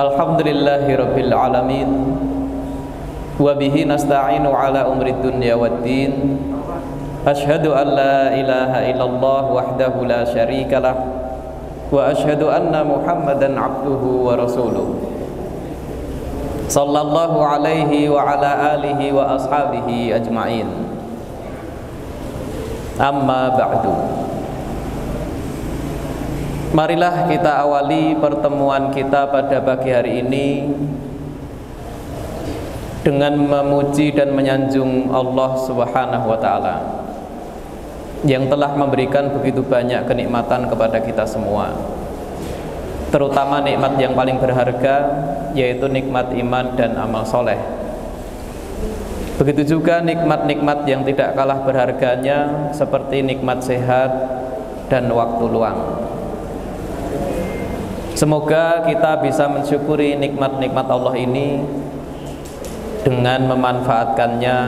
Alhamdulillahi Rabbil Alamin Wabihi nasta'inu ala umri dunya waddin Ashhadu an la ilaha illallah wahdahu la syarika lah Wa ashhadu anna muhammadan abduhu wa rasuluh Sallallahu alaihi wa ala alihi wa ashabihi ajma'in Amma ba'du Marilah kita awali pertemuan kita pada pagi hari ini dengan memuji dan menyanjung Allah Subhanahu wa taala yang telah memberikan begitu banyak kenikmatan kepada kita semua. Terutama nikmat yang paling berharga yaitu nikmat iman dan amal soleh. Begitu juga nikmat-nikmat yang tidak kalah berharganya seperti nikmat sehat dan waktu luang. Semoga kita bisa mensyukuri nikmat-nikmat Allah ini dengan memanfaatkannya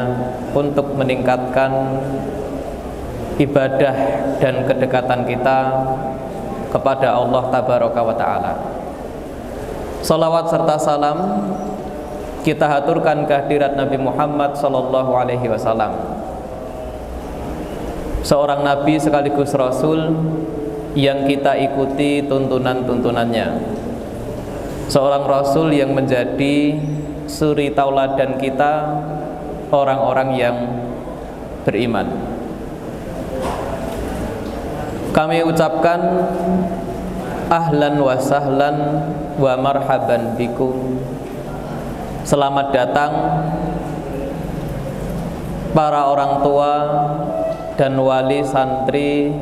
untuk meningkatkan ibadah dan kedekatan kita kepada Allah tabaraka wa taala. Salawat serta salam kita haturkan kehadirat Nabi Muhammad sallallahu alaihi wasallam. Seorang nabi sekaligus rasul yang kita ikuti tuntunan-tuntunannya. Seorang rasul yang menjadi suri tauladan kita orang-orang yang beriman. Kami ucapkan ahlan wa sahlan wa marhaban bikum. Selamat datang para orang tua dan wali santri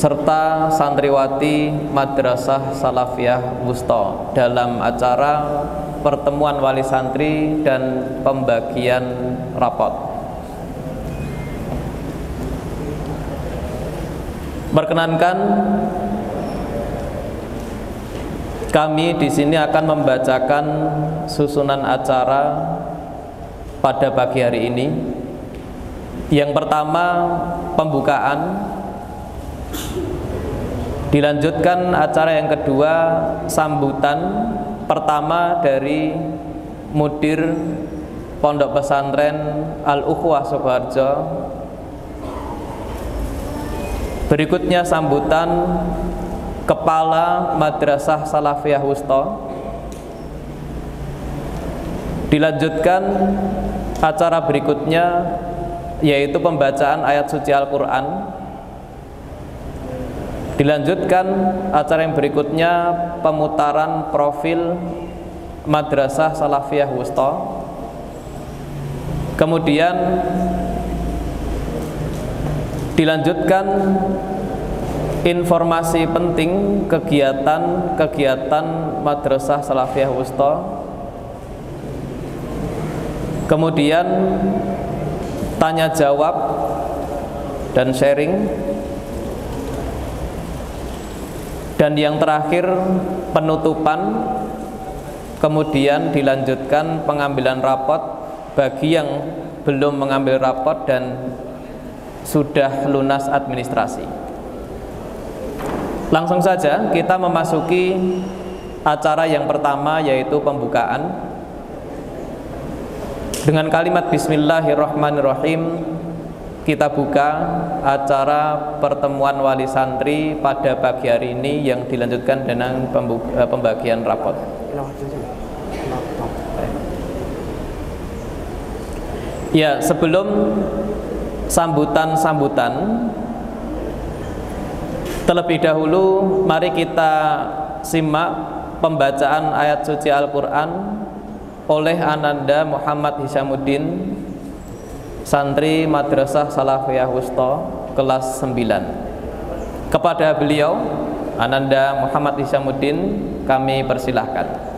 serta santriwati Madrasah Salafiyah Wusto dalam acara pertemuan wali santri dan pembagian rapot. Perkenankan kami di sini akan membacakan susunan acara pada pagi hari ini. Yang pertama pembukaan Dilanjutkan acara yang kedua sambutan pertama dari mudir Pondok Pesantren Al Ukhwah Sukoharjo. Berikutnya sambutan Kepala Madrasah Salafiyah Wusto. Dilanjutkan acara berikutnya yaitu pembacaan ayat suci Al-Qur'an Dilanjutkan acara yang berikutnya pemutaran profil Madrasah Salafiyah Wusto. Kemudian dilanjutkan informasi penting kegiatan-kegiatan Madrasah Salafiyah Wusto. Kemudian tanya jawab dan sharing dan yang terakhir penutupan kemudian dilanjutkan pengambilan rapot. Bagi yang belum mengambil rapot dan sudah lunas administrasi. Langsung saja kita memasuki acara yang pertama yaitu pembukaan. Dengan kalimat bismillahirrahmanirrahim kita buka acara pertemuan wali santri pada pagi hari ini yang dilanjutkan dengan eh, pembagian rapot. Ya, sebelum sambutan-sambutan terlebih dahulu mari kita simak pembacaan ayat suci Al-Qur'an oleh Ananda Muhammad Hisamuddin santri Madrasah Salafiyah Wusto kelas 9 kepada beliau Ananda Muhammad Isyamuddin kami persilahkan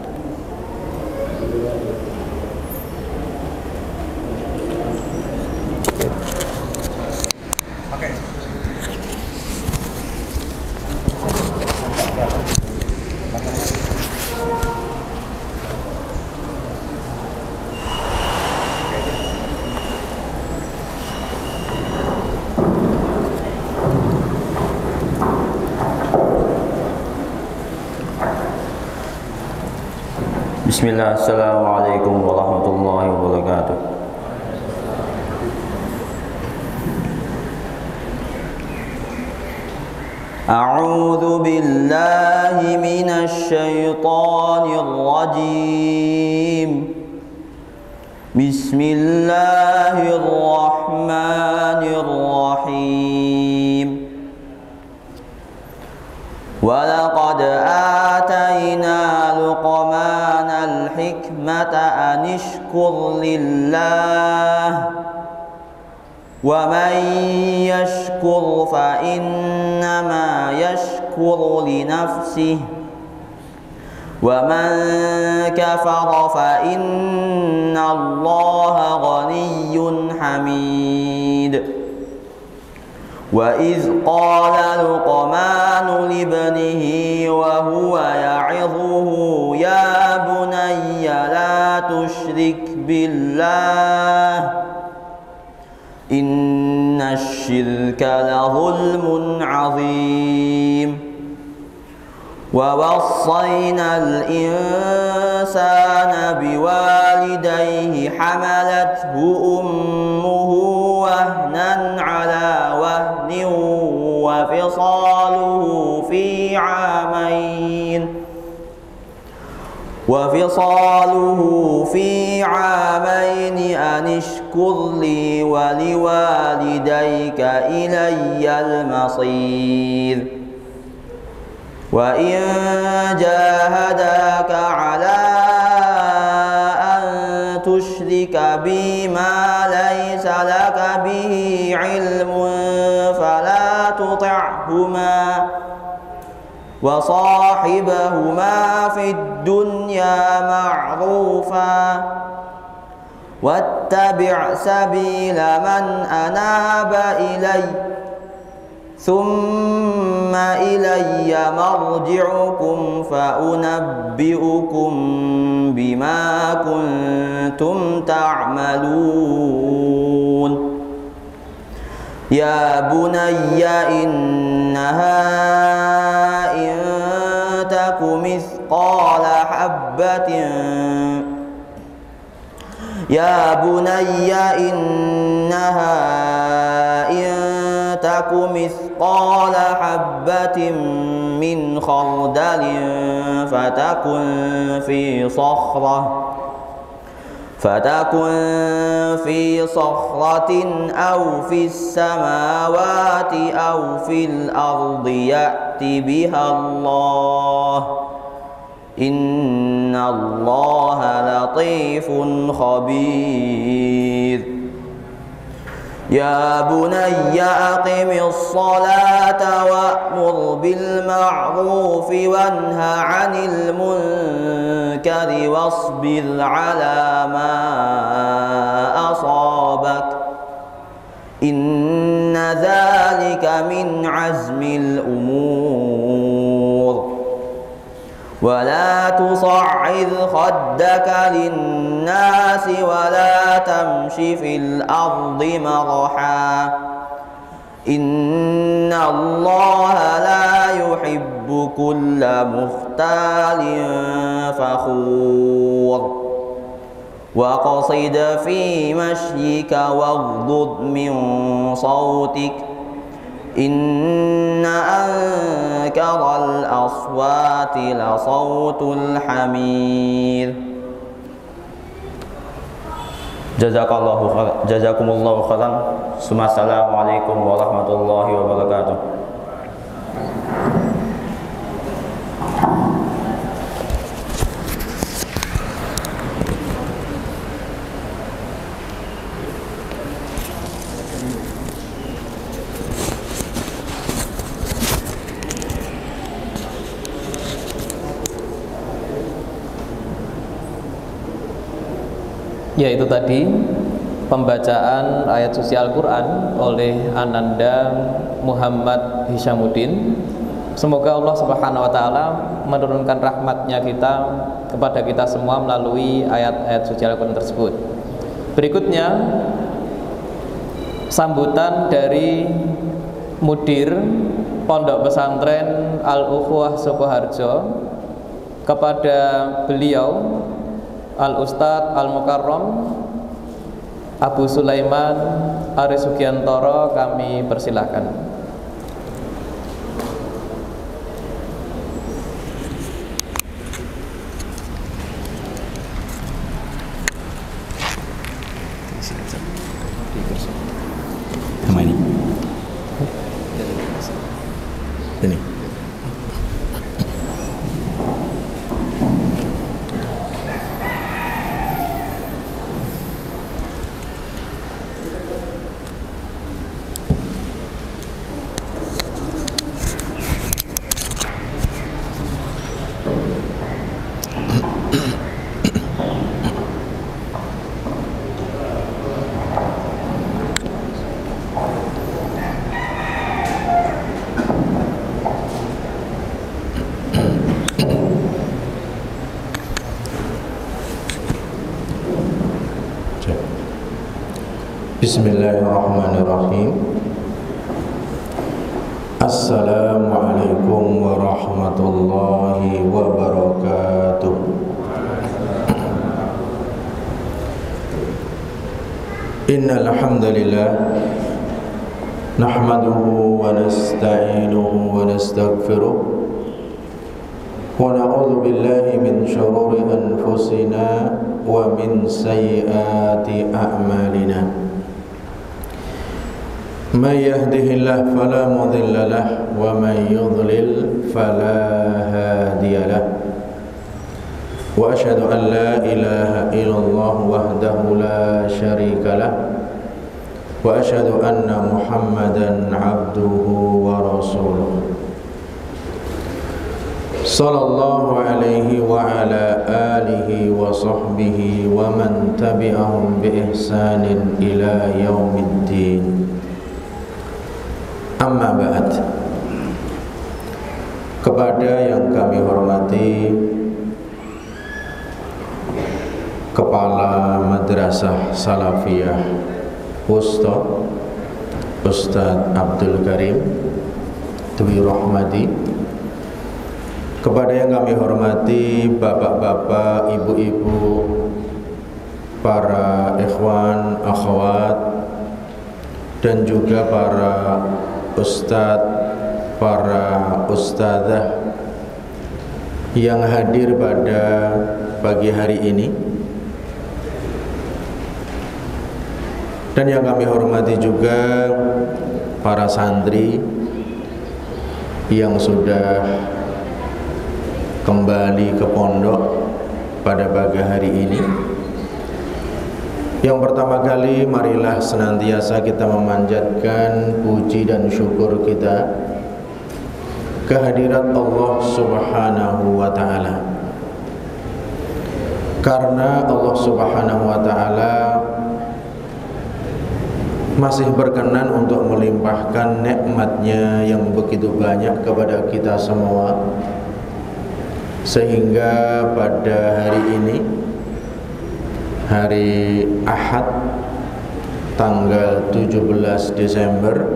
بسم الله السلام عليكم ورحمة الله وبركاته أعوذ بالله من الشيطان الرجيم بسم الله الرحمن الرحيم أن اشكر لله ومن يشكر فإنما يشكر لنفسه ومن كفر فإن الله غني حميد وإذ قال لقمان لابنه وهو يعظه يا بني لا تشرك بالله إن الشرك لظلم عظيم. ووصينا الإنسان بوالديه حملته أمه وهنا على وهن وفصاله في عامين. وفصاله في عامين أن اشكر لي ولوالديك إلي المصير. وإن جاهداك على تشرك بي ما ليس لك به علم فلا تطعهما وصاحبهما في الدنيا معروفا واتبع سبيل من أناب إلي ثم إلي مرجعكم فأنبئكم بما كنتم تعملون. يا بني إنها إن تك مثقال حبة. يا بني إنها إن تك مثقال حبة من خردل فتكن في صخرة فتكن في صخرة أو في السماوات أو في الأرض يأت بها الله إن الله لطيف خبير يا بني أقم الصلاة وأمر بالمعروف وانه عن المنكر واصبر على ما أصابك. إن ذلك من عزم الأمور. ولا تصعد خدك للناس ولا تمش في الأرض مرحا. إن الله لا يحب كل مختال فخور. وقصد في مشيك واغضض من صوتك إن أنكر الأصوات لصوت الحمير. جزاك الله خير جزاكم الله خيرا. ثم السلام عليكم ورحمة الله وبركاته. Itu tadi pembacaan ayat suci Al-Quran oleh Ananda Muhammad Hishamuddin Semoga Allah Subhanahu wa taala menurunkan rahmatnya kita kepada kita semua melalui ayat-ayat suci Al-Qur'an tersebut. Berikutnya sambutan dari mudir Pondok Pesantren Al-Ukhuwah Sukoharjo kepada beliau Al Ustadz Al Mukarram Abu Sulaiman Aris Sugiantoro kami persilahkan. بسم الله الرحمن الرحيم السلام عليكم ورحمة الله وبركاته إن الحمد لله نحمده ونستعينه ونستغفره ونعوذ بالله من شرور أنفسنا ومن سيئات من يهده الله فلا مضل له ومن يضلل فلا هادي له. وأشهد أن لا إله إلا الله وحده لا شريك له. وأشهد أن محمدا عبده ورسوله. صلى الله عليه وعلى آله وصحبه ومن تبعهم بإحسان إلى يوم الدين. Madrasah Salafiyah Wusta Ustadz Abdul Karim Dwi Rahmadi. Kepada yang kami hormati Bapak-bapak, ibu-ibu Para ikhwan, akhwat Dan juga para ustadz, para ustadzah yang hadir pada pagi hari ini dan yang kami hormati juga para santri yang sudah kembali ke pondok pada pagi hari ini yang pertama kali marilah senantiasa kita memanjatkan puji dan syukur kita kehadirat Allah Subhanahu wa taala. Karena Allah Subhanahu wa taala masih berkenan untuk melimpahkan nikmatnya yang begitu banyak kepada kita semua. Sehingga pada hari ini hari Ahad tanggal 17 Desember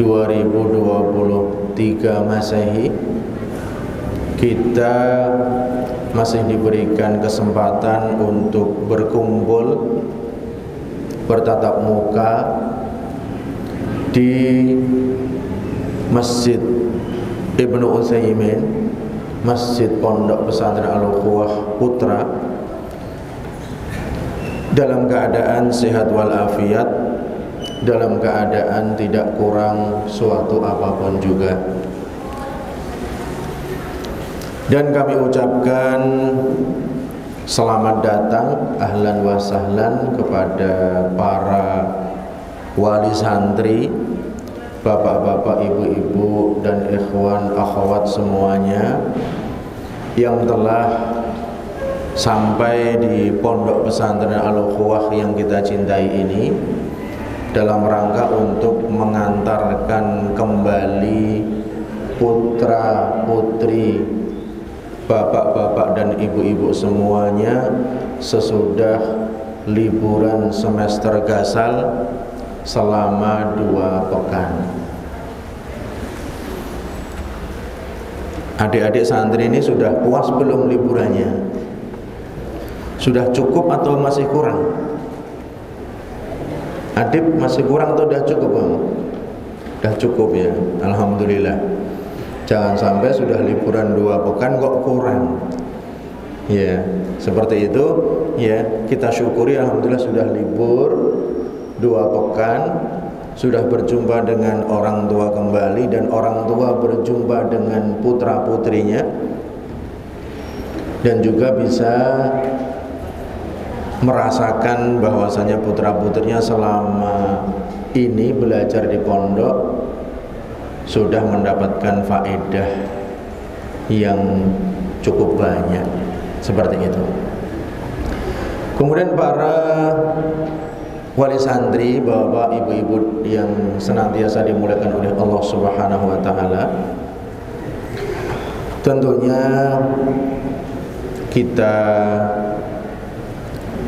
2023 Masehi kita masih diberikan kesempatan untuk berkumpul bertatap muka di Masjid Ibnu Utsaimin Masjid Pondok Pesantren Al-Ukhuwah Putra. Dalam keadaan sehat walafiat dalam keadaan tidak kurang suatu apa pun juga. Dan kami ucapkan selamat datang ahlan wa sahlan kepada para wali santri bapak-bapak, ibu-ibu dan ikhwan akhwat semuanya yang telah sampai di pondok pesantren Al-Ukhuwah yang kita cintai ini dalam rangka untuk mengantarkan kembali putra putri bapak-bapak dan ibu-ibu semuanya sesudah liburan semester gasal selama dua pekan Adik-adik santri ini sudah puas belum liburannya? Sudah cukup atau masih kurang? Adib masih kurang atau sudah cukup? Sudah cukup ya, Alhamdulillah Jangan sampai sudah liburan dua pekan kok kurang. Ya, seperti itu. Ya kita syukuri Alhamdulillah sudah libur dua pekan sudah berjumpa dengan orang tua kembali dan orang tua berjumpa dengan putra putrinya. Dan juga bisa merasakan bahwasanya putra putrinya selama ini belajar di pondok sudah mendapatkan faedah yang cukup banyak seperti itu. Kemudian para wali santri, bapak, ibu-ibu yang senantiasa dimuliakan oleh Allah Subhanahu wa taala. Tentunya kita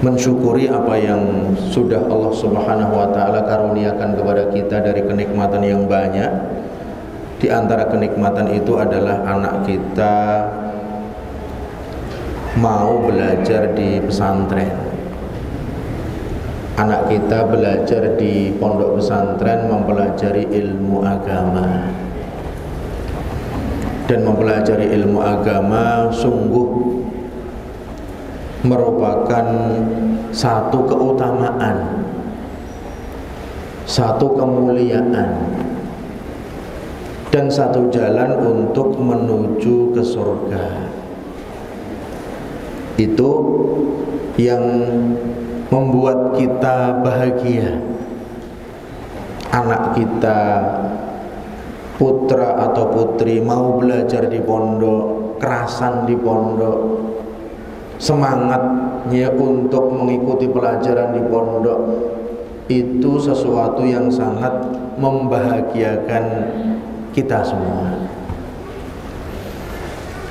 mensyukuri apa yang sudah Allah Subhanahu wa taala karuniakan kepada kita dari kenikmatan yang banyak. Di antara kenikmatan itu adalah anak kita mau belajar di pesantren. Anak kita belajar di pondok pesantren mempelajari ilmu agama. Dan mempelajari ilmu agama sungguh merupakan satu keutamaan satu kemuliaan dan satu jalan untuk menuju ke surga. Itu yang membuat kita bahagia. Anak kita putra atau putri mau belajar di pondok kerasan di pondok semangatnya untuk mengikuti pelajaran di pondok itu sesuatu yang sangat membahagiakan kita semua.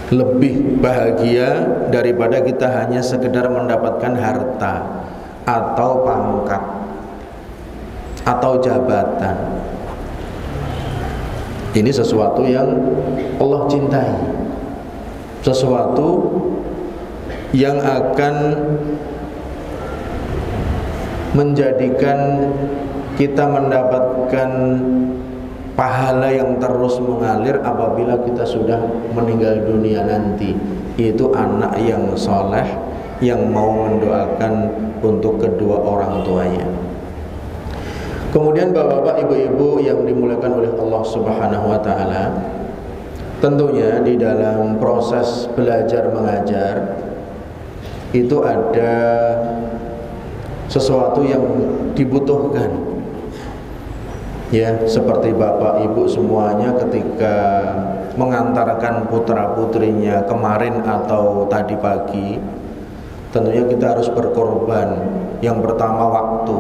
Lebih bahagia daripada kita hanya sekedar mendapatkan harta atau pangkat atau jabatan. Ini sesuatu yang Allah cintai. Sesuatu yang akan menjadikan kita mendapatkan pahala yang terus mengalir apabila kita sudah meninggal dunia nanti yaitu anak yang soleh yang mau mendoakan untuk kedua orang tuanya. Kemudian bapak-bapak, ibu-ibu yang dimuliakan oleh Allah Subhanahu wa taala, tentunya di dalam proses belajar mengajar itu ada sesuatu yang dibutuhkan. Ya, seperti bapak ibu semuanya ketika mengantarkan putra-putrinya kemarin atau tadi pagi tentunya kita harus berkorban. Yang pertama waktu.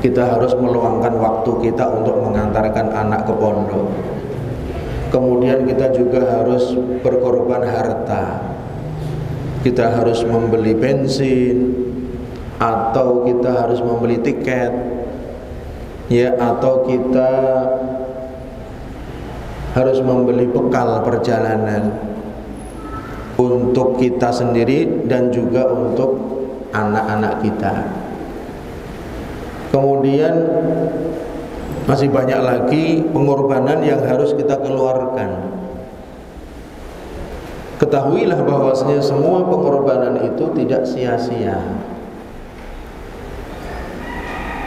Kita harus meluangkan waktu kita untuk mengantarkan anak ke pondok. Kemudian kita juga harus berkorban harta. Kita harus membeli bensin atau kita harus membeli tiket ya atau kita harus membeli bekal perjalanan untuk kita sendiri dan juga untuk anak-anak kita. Kemudian masih banyak lagi pengorbanan yang harus kita keluarkan. Ketahuilah bahwasanya semua pengorbanan itu tidak sia-sia.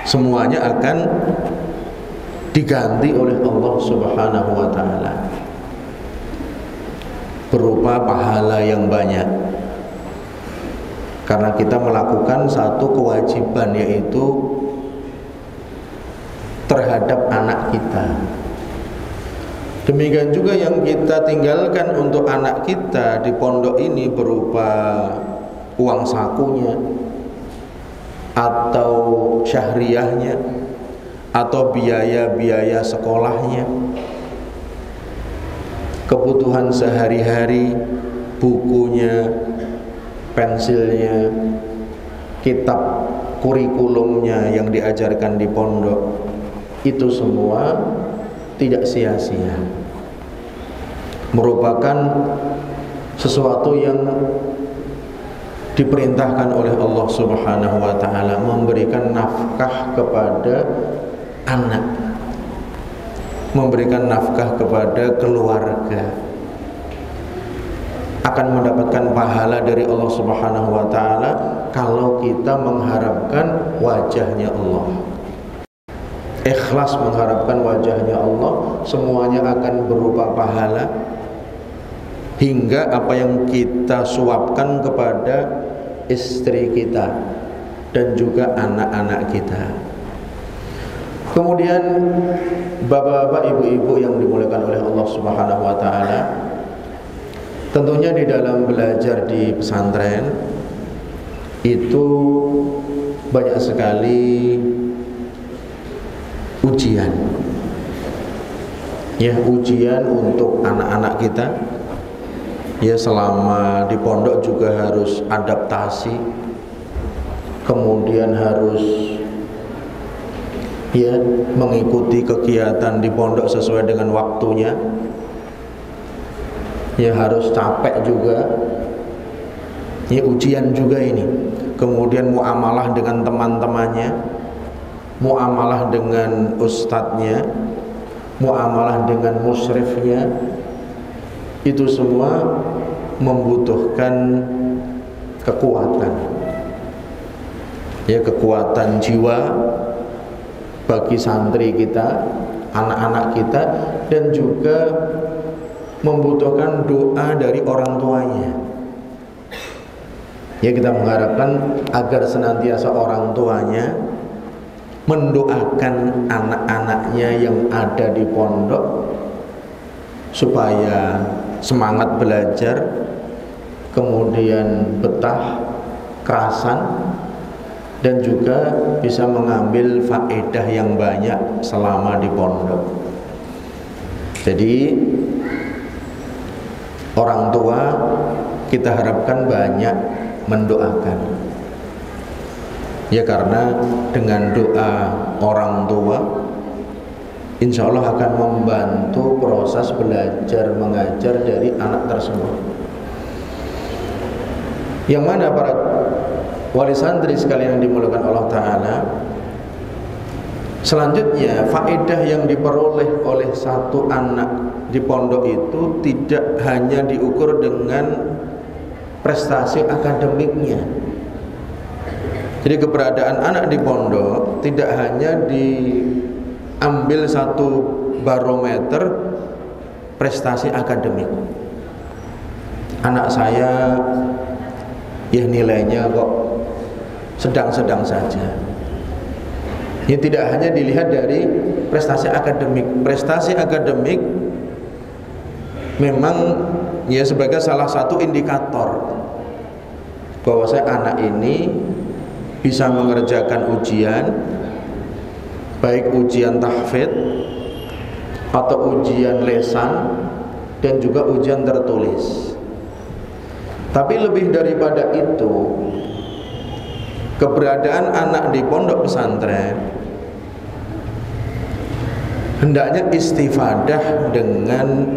Semuanya akan diganti oleh Allah Subhanahu wa taala. Berupa pahala yang banyak. Karena kita melakukan satu kewajiban yaitu terhadap anak kita. Demikian juga yang kita tinggalkan untuk anak kita di pondok ini berupa uang sakunya atau syahriahnya atau biaya-biaya sekolahnya. Kebutuhan sehari-hari, bukunya, pensilnya, kitab kurikulumnya yang diajarkan di pondok. Itu semua tidak sia-sia. merupakan sesuatu yang diperintahkan oleh Allah Subhanahu wa taala memberikan nafkah kepada anak memberikan nafkah kepada keluarga akan mendapatkan pahala dari Allah Subhanahu wa taala kalau kita mengharapkan wajahnya Allah. Ikhlas mengharapkan wajahnya Allah semuanya akan berupa pahala hingga apa yang kita suapkan kepada istri kita dan juga anak-anak kita. Kemudian bapak-bapak, ibu-ibu yang dimuliakan oleh Allah Subhanahu wa taala, tentunya di dalam belajar di pesantren itu banyak sekali ujian. Ya, ujian untuk anak-anak kita ya selama di pondok juga harus adaptasi. Kemudian harus ya mengikuti kegiatan di pondok sesuai dengan waktunya. Ya harus capek juga. Ya ujian juga ini. Kemudian muamalah dengan teman-temannya muamalah dengan ustadznya muamalah dengan musyrifnya itu semua membutuhkan kekuatan. Ya kekuatan jiwa bagi santri kita anak-anak kita dan juga membutuhkan doa dari orang tuanya. Ya kita mengharapkan agar senantiasa orang tuanya mendoakan anak-anaknya yang ada di pondok supaya semangat belajar kemudian betah kerasan dan juga bisa mengambil faedah yang banyak selama di pondok. Jadi orang tua kita harapkan banyak mendoakan. Ya karena dengan doa orang tua insya Allah akan membantu proses belajar mengajar dari anak tersebut. Yang mana para wali santri sekalian yang dimulakan Allah Ta'ala selanjutnya faedah yang diperoleh oleh satu anak di pondok itu tidak hanya diukur dengan prestasi akademiknya. Jadi keberadaan anak di pondok tidak hanya di ambil satu barometer prestasi akademik. Anak saya ya nilainya kok sedang-sedang saja. Ini tidak hanya dilihat dari prestasi akademik. Prestasi akademik memang ya sebagai salah satu indikator bahwa saya anak ini bisa mengerjakan ujian baik ujian tahfidz atau ujian lesan dan juga ujian tertulis. Tapi lebih daripada itu, keberadaan anak di pondok pesantren hendaknya istifadah dengan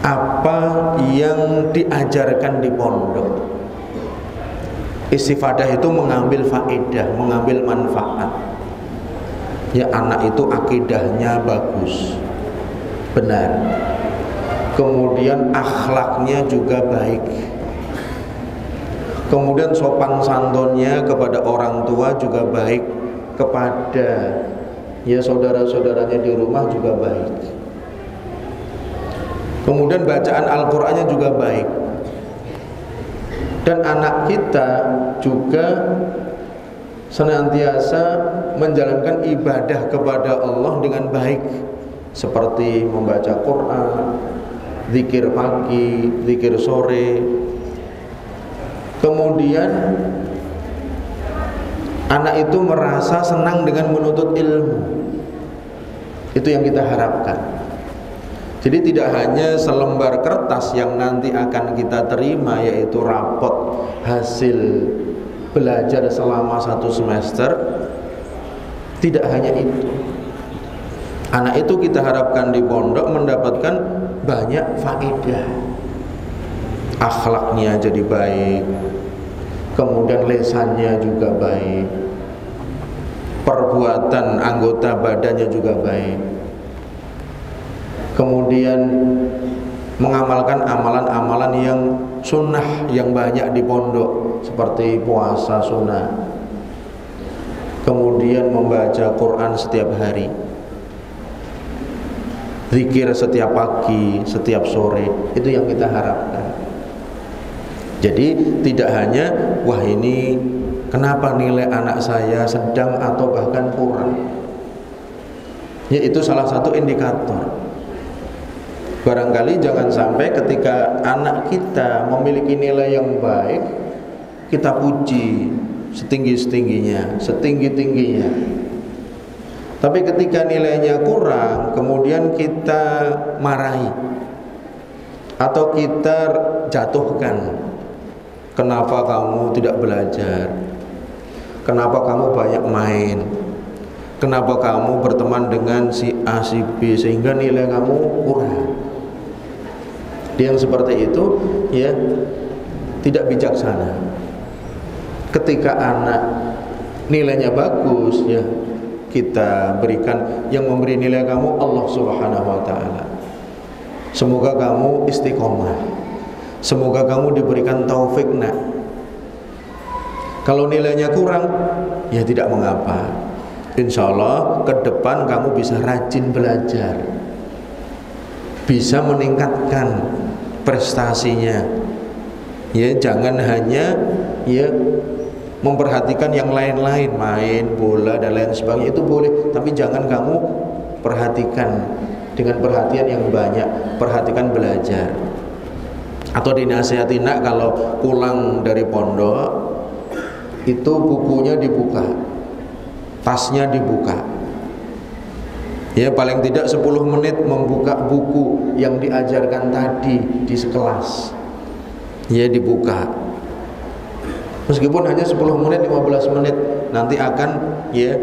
apa yang diajarkan di pondok. Istifadah itu mengambil faedah, mengambil manfaat ya anak itu akidahnya bagus. Benar. Kemudian akhlaknya juga baik. Kemudian sopan santunnya kepada orang tua juga baik. Kepada ya saudara-saudaranya di rumah juga baik. Kemudian bacaan Al-Qur'annya juga baik. Dan anak kita juga senantiasa menjalankan ibadah kepada Allah dengan baik seperti membaca Quran, zikir pagi, zikir sore. Kemudian anak itu merasa senang dengan menuntut ilmu. Itu yang kita harapkan. Jadi tidak hanya selembar kertas yang nanti akan kita terima yaitu rapot hasil belajar selama satu semester tidak hanya itu Anak itu kita harapkan di pondok mendapatkan banyak faedah. Akhlaknya jadi baik. Kemudian lesannya juga baik. Perbuatan anggota badannya juga baik. Kemudian mengamalkan amalan-amalan yang sunnah yang banyak di pondok seperti puasa sunnah kemudian membaca Quran setiap hari. Zikir setiap pagi, setiap sore itu yang kita harapkan. Jadi tidak hanya wah ini kenapa nilai anak saya sedang atau bahkan kurang? Ya itu salah satu indikator. Barangkali jangan sampai ketika anak kita memiliki nilai yang baik kita puji setinggi-setingginya, setinggi-tingginya. Tapi ketika nilainya kurang, kemudian kita marahi atau kita jatuhkan. Kenapa kamu tidak belajar? Kenapa kamu banyak main? Kenapa kamu berteman dengan si A, si B sehingga nilai kamu kurang? Dia yang seperti itu ya tidak bijaksana ketika anak nilainya bagus ya kita berikan yang memberi nilai kamu Allah Subhanahu wa taala. Semoga kamu istiqomah. Semoga kamu diberikan taufik nak. Kalau nilainya kurang, ya tidak mengapa. Insya Allah ke depan kamu bisa rajin belajar. Bisa meningkatkan prestasinya. Ya, jangan hanya ya memperhatikan yang lain-lain main bola dan lain sebagainya. Itu boleh tapi jangan kamu perhatikan dengan perhatian yang banyak. Perhatikan belajar. Atau dinasihati nak kalau pulang dari pondok itu bukunya dibuka tasnya dibuka. Ya paling tidak 10 menit membuka buku yang diajarkan tadi di sekelas. Ya dibuka Meskipun hanya 10 menit, 15 menit nanti akan ya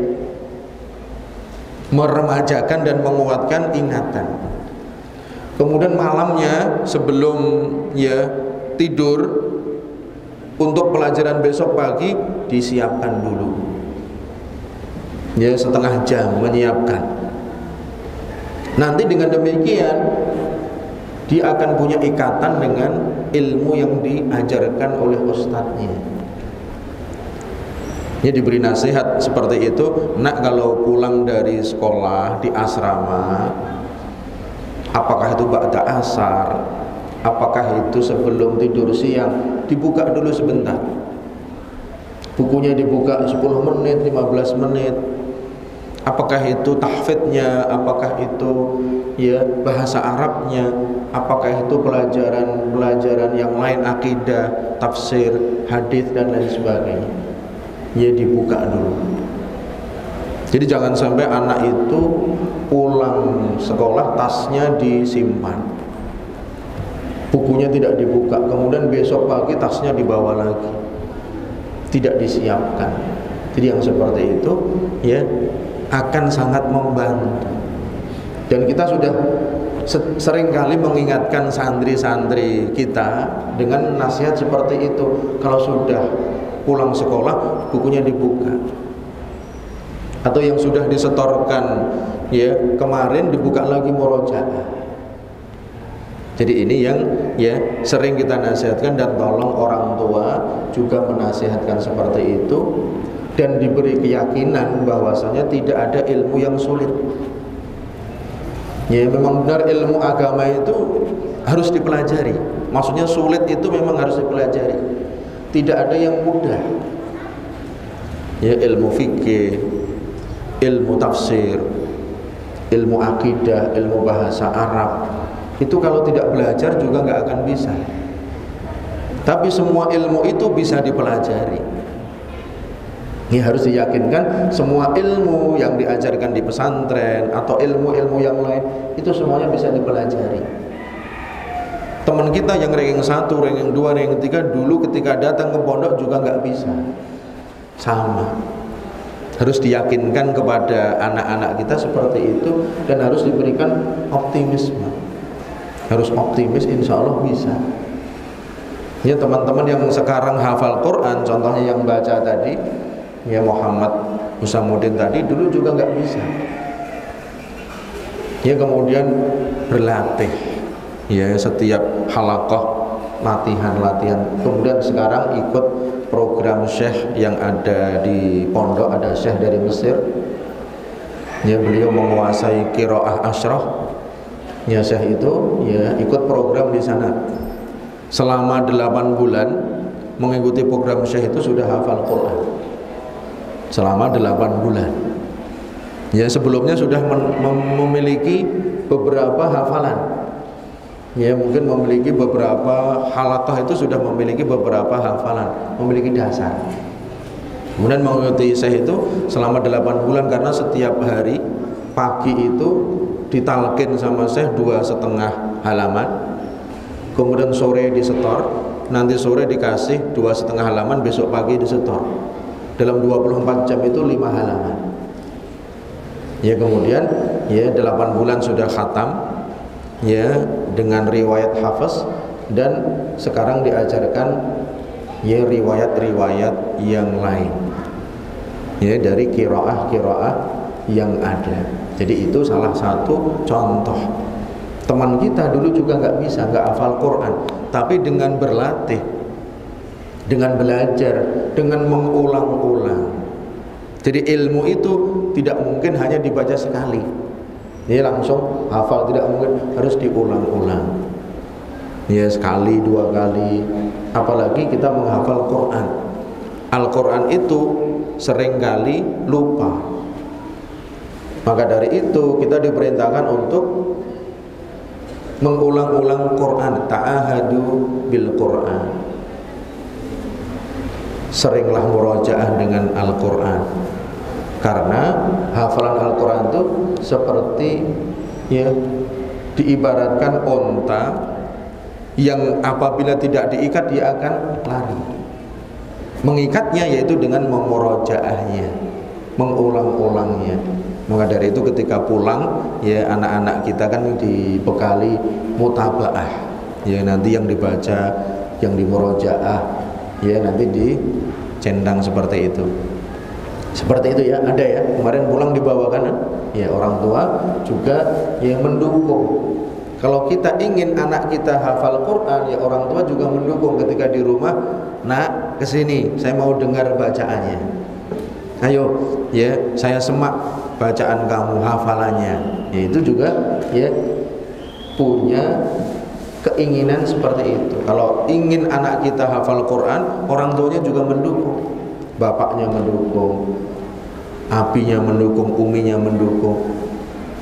meremajakan dan menguatkan ingatan. Kemudian malamnya sebelum ya tidur untuk pelajaran besok pagi disiapkan dulu. Ya setengah jam menyiapkan. Nanti dengan demikian dia akan punya ikatan dengan ilmu yang diajarkan oleh ustadznya. Ya diberi nasihat seperti itu, nak kalau pulang dari sekolah di asrama, apakah itu ba'da asar, apakah itu sebelum tidur siang, dibuka dulu sebentar. Bukunya dibuka 10 menit, 15 menit. Apakah itu tahfidnya, apakah itu ya bahasa Arabnya, apakah itu pelajaran-pelajaran yang lain akidah, tafsir, hadis dan lain sebagainya ya dibuka dulu. Jadi jangan sampai anak itu pulang sekolah tasnya disimpan. Bukunya tidak dibuka kemudian besok pagi tasnya dibawa lagi. Tidak disiapkan. Jadi yang seperti itu ya akan sangat membantu. Dan kita sudah sering kali mengingatkan santri-santri kita dengan nasihat seperti itu. Kalau sudah pulang sekolah bukunya dibuka atau yang sudah disetorkan ya kemarin dibuka lagi murojaah jadi ini yang ya sering kita nasihatkan dan tolong orang tua juga menasihatkan seperti itu dan diberi keyakinan bahwasanya tidak ada ilmu yang sulit. Ya memang benar ilmu agama itu harus dipelajari. Maksudnya sulit itu memang harus dipelajari tidak ada yang mudah. Ya ilmu fikih ilmu tafsir ilmu akidah ilmu bahasa Arab. Itu kalau tidak belajar juga nggak akan bisa. Tapi semua ilmu itu bisa dipelajari. Ini harus diyakinkan semua ilmu yang diajarkan di pesantren atau ilmu-ilmu yang lain itu semuanya bisa dipelajari teman kita yang ranking satu, ranking dua, ranking tiga dulu ketika datang ke pondok juga nggak bisa. Sama. Harus diyakinkan kepada anak-anak kita seperti itu dan harus diberikan optimisme. Harus optimis insya Allah bisa. Ya teman-teman yang sekarang hafal Quran contohnya yang baca tadi ya Muhammad Husamuddin tadi dulu juga nggak bisa. Ya kemudian berlatih. Ya setiap halakoh latihan-latihan kemudian sekarang ikut program syekh yang ada di pondok ada syekh dari Mesir. Ya beliau menguasai kiroah ashraf. Ya syekh itu ya ikut program di sana. Selama 8 bulan mengikuti program syekh itu sudah hafal Quran. Selama 8 bulan. Ya sebelumnya sudah memiliki beberapa hafalan ya mungkin memiliki beberapa halakah itu sudah memiliki beberapa hafalan memiliki dasar. Kemudian mengikuti syekh itu selama 8 bulan karena setiap hari pagi itu ditalkin sama syekh dua setengah halaman kemudian sore disetor nanti sore dikasih dua setengah halaman besok pagi disetor. Dalam 24 jam itu lima halaman. Ya kemudian ya 8 bulan sudah khatam ya dengan riwayat hafaz dan sekarang diajarkan ya riwayat-riwayat yang lain. Ya dari kiroah-kiroah yang ada. Jadi itu salah satu contoh. Teman kita dulu juga nggak bisa nggak hafal Quran tapi dengan berlatih dengan belajar dengan mengulang-ulang. Jadi ilmu itu tidak mungkin hanya dibaca sekali ini langsung hafal tidak mungkin harus diulang-ulang. Ya sekali dua kali. Apalagi kita menghafal Quran. Al-Quran itu sering kali lupa. Maka dari itu kita diperintahkan untuk mengulang-ulang Quran. Ta'ahadu bil Quran. Seringlah murojaah dengan Al-Quran karena hafalan Al-Quran itu seperti ya diibaratkan onta yang apabila tidak diikat dia akan lari. Mengikatnya yaitu dengan memorojaahnya mengulang-ulangnya. Maka dari itu ketika pulang ya anak-anak kita kan dibekali mutabaah. Ya nanti yang dibaca yang dimorojaah ya nanti dicendang seperti itu seperti itu ya, ada ya. Kemarin pulang dibawakan ya orang tua juga yang mendukung. Kalau kita ingin anak kita hafal Quran, ya orang tua juga mendukung ketika di rumah, nak ke sini, saya mau dengar bacaannya. Ayo, ya saya semak bacaan kamu hafalannya. Ya, itu juga ya punya keinginan seperti itu. Kalau ingin anak kita hafal Quran, orang tuanya juga mendukung bapaknya mendukung, apinya mendukung, uminya mendukung,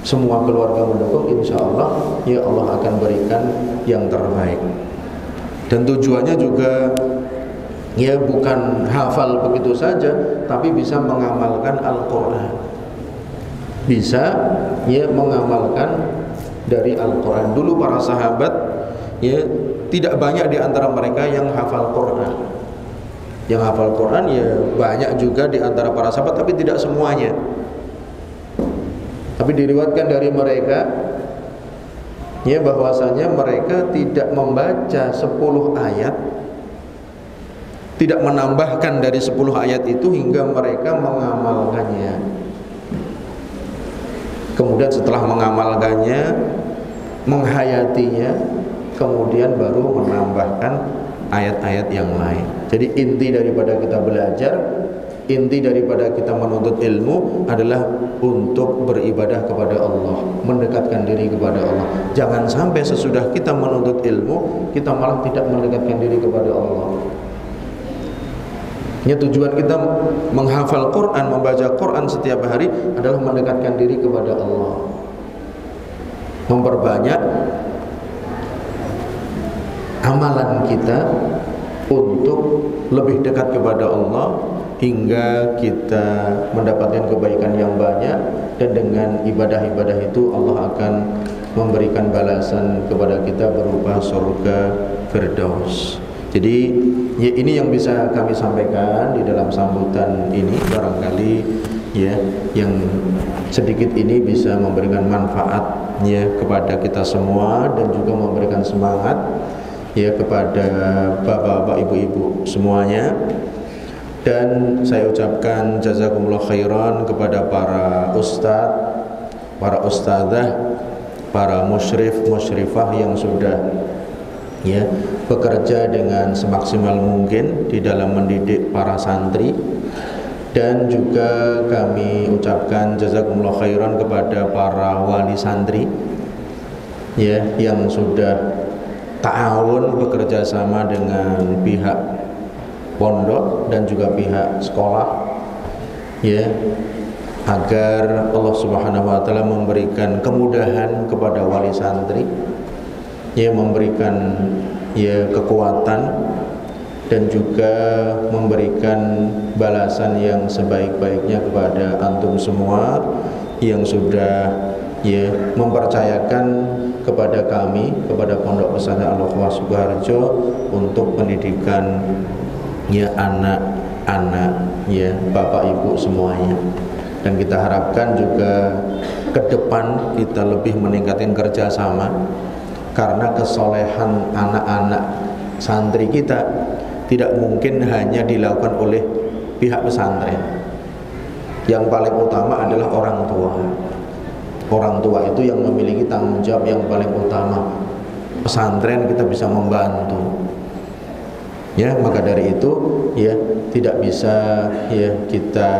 semua keluarga mendukung, insya Allah ya Allah akan berikan yang terbaik. Dan tujuannya juga ya bukan hafal begitu saja, tapi bisa mengamalkan Al-Quran. Bisa ya mengamalkan dari Al-Quran. Dulu para sahabat ya tidak banyak di antara mereka yang hafal Quran yang hafal Quran ya banyak juga di antara para sahabat tapi tidak semuanya. Tapi diriwatkan dari mereka ya bahwasanya mereka tidak membaca 10 ayat tidak menambahkan dari 10 ayat itu hingga mereka mengamalkannya. Kemudian setelah mengamalkannya, menghayatinya, kemudian baru menambahkan ayat-ayat yang lain. Jadi inti daripada kita belajar, inti daripada kita menuntut ilmu adalah untuk beribadah kepada Allah, mendekatkan diri kepada Allah. Jangan sampai sesudah kita menuntut ilmu, kita malah tidak mendekatkan diri kepada Allah. Ya tujuan kita menghafal Quran, membaca Quran setiap hari adalah mendekatkan diri kepada Allah. Memperbanyak amalan kita untuk lebih dekat kepada Allah hingga kita mendapatkan kebaikan yang banyak dan dengan ibadah-ibadah itu Allah akan memberikan balasan kepada kita berupa surga firdaus. Jadi ya ini yang bisa kami sampaikan di dalam sambutan ini barangkali ya yang sedikit ini bisa memberikan manfaat ya kepada kita semua dan juga memberikan semangat ya kepada bapak-bapak ibu-ibu semuanya. Dan saya ucapkan jazakumullah khairan kepada para ustadz para ustadzah para musyrif musyrifah yang sudah ya bekerja dengan semaksimal mungkin di dalam mendidik para santri. Dan juga kami ucapkan jazakumullah khairan kepada para wali santri ya yang sudah ta'awun bekerja sama dengan pihak pondok dan juga pihak sekolah ya agar Allah Subhanahu wa taala memberikan kemudahan kepada wali santri ya memberikan ya kekuatan dan juga memberikan balasan yang sebaik-baiknya kepada antum semua yang sudah ya mempercayakan kepada kami kepada Pondok Pesantren Sukoharjo untuk pendidikan ya anak-anak ya Bapak Ibu semuanya. Dan kita harapkan juga ke depan kita lebih meningkatkan kerjasama karena kesolehan anak-anak santri kita tidak mungkin hanya dilakukan oleh pihak pesantren. Yang paling utama adalah orang tua orang tua itu yang memiliki tanggung jawab yang paling utama. Pesantren kita bisa membantu. Ya maka dari itu ya tidak bisa ya kita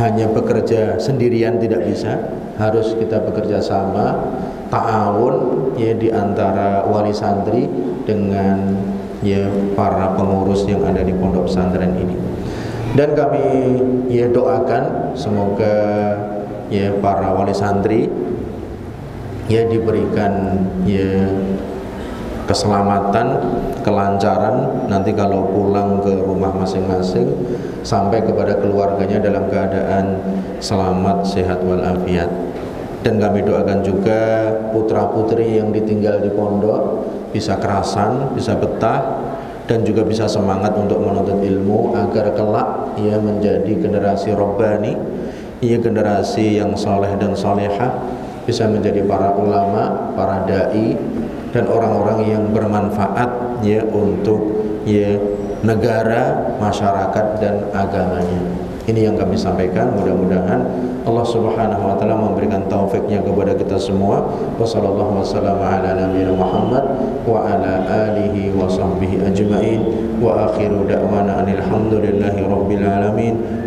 hanya bekerja sendirian tidak bisa. Harus kita bekerja sama ta'awun ya di antara wali santri dengan ya para pengurus yang ada di pondok pesantren ini. Dan kami ya doakan semoga ya para wali santri ya diberikan ya keselamatan, kelancaran nanti kalau pulang ke rumah masing-masing sampai kepada keluarganya dalam keadaan selamat, sehat walafiat. Dan kami doakan juga putra-putri yang ditinggal di pondok bisa kerasan, bisa betah dan juga bisa semangat untuk menuntut ilmu agar kelak ia menjadi generasi robbani, ia generasi yang soleh dan solehah bisa menjadi para ulama, para dai, dan orang-orang yang bermanfaat ya untuk ya negara, masyarakat dan agamanya. Ini yang kami sampaikan. Mudah-mudahan Allah Subhanahu wa taala memberikan taufiknya kepada kita semua. Wassallallahu wasallam ala nabiyina Muhammad wa ajmain. Wa akhiru da'wana alhamdulillahi rabbil alamin.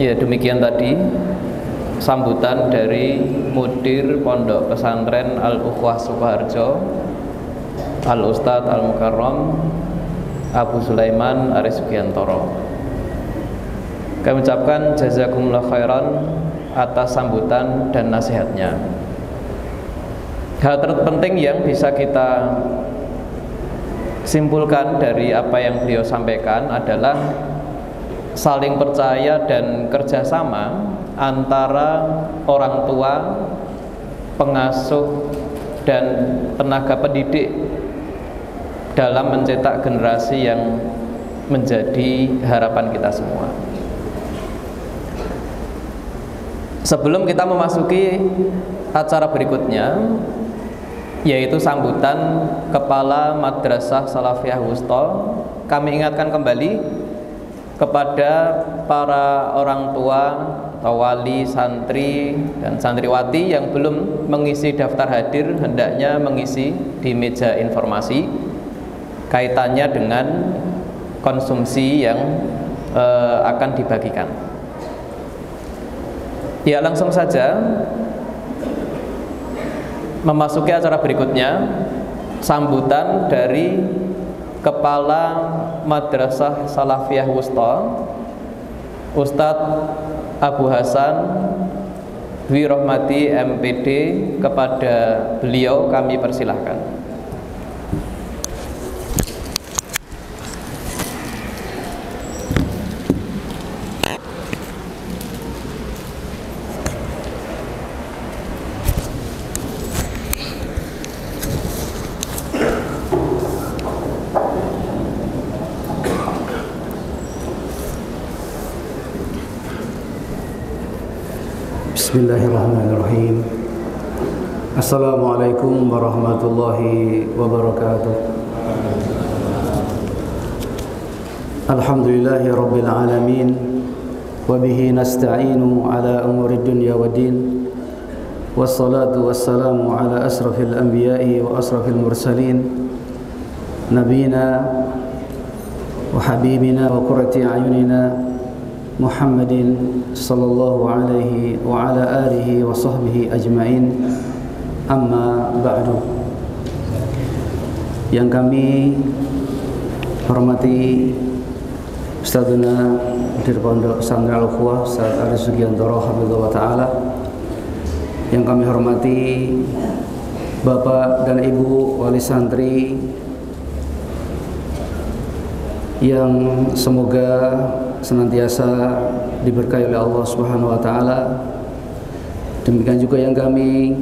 Ya demikian tadi sambutan dari mudir Pondok Pesantren Al Ukhwah Sukoharjo Al Ustadz Al Mukarram Abu Sulaiman Aris Sugiantoro. Kami ucapkan jazakumullah khairan atas sambutan dan nasihatnya. Hal terpenting yang bisa kita simpulkan dari apa yang beliau sampaikan adalah saling percaya dan kerjasama antara orang tua, pengasuh, dan tenaga pendidik dalam mencetak generasi yang menjadi harapan kita semua. Sebelum kita memasuki acara berikutnya, yaitu sambutan Kepala Madrasah Salafiyah Wusta, kami ingatkan kembali kepada para orang tua atau wali, santri dan santriwati yang belum mengisi daftar hadir hendaknya mengisi di meja informasi kaitannya dengan konsumsi yang e, akan dibagikan. Ya langsung saja memasuki acara berikutnya sambutan dari Kepala Madrasah Salafiyah Wusta Ustadz Abu Hasan Dwi Rohmati MPD kepada beliau kami persilahkan. ورحمة الله وبركاته. الحمد لله رب العالمين وبه نستعين على أمور الدنيا والدين والصلاة والسلام على أشرف الأنبياء وأشرف المرسلين نبينا وحبيبنا وقرة أعيننا محمد صلى الله عليه وعلى آله وصحبه أجمعين. أما بعد yang kami hormati Ustazuna di Pondok Pesantren Al-Quwah Ustaz Aris Sugiantoro Habibullah Ta'ala yang kami hormati Bapak dan Ibu Wali Santri yang semoga senantiasa diberkahi oleh Allah Subhanahu wa taala. Demikian juga yang kami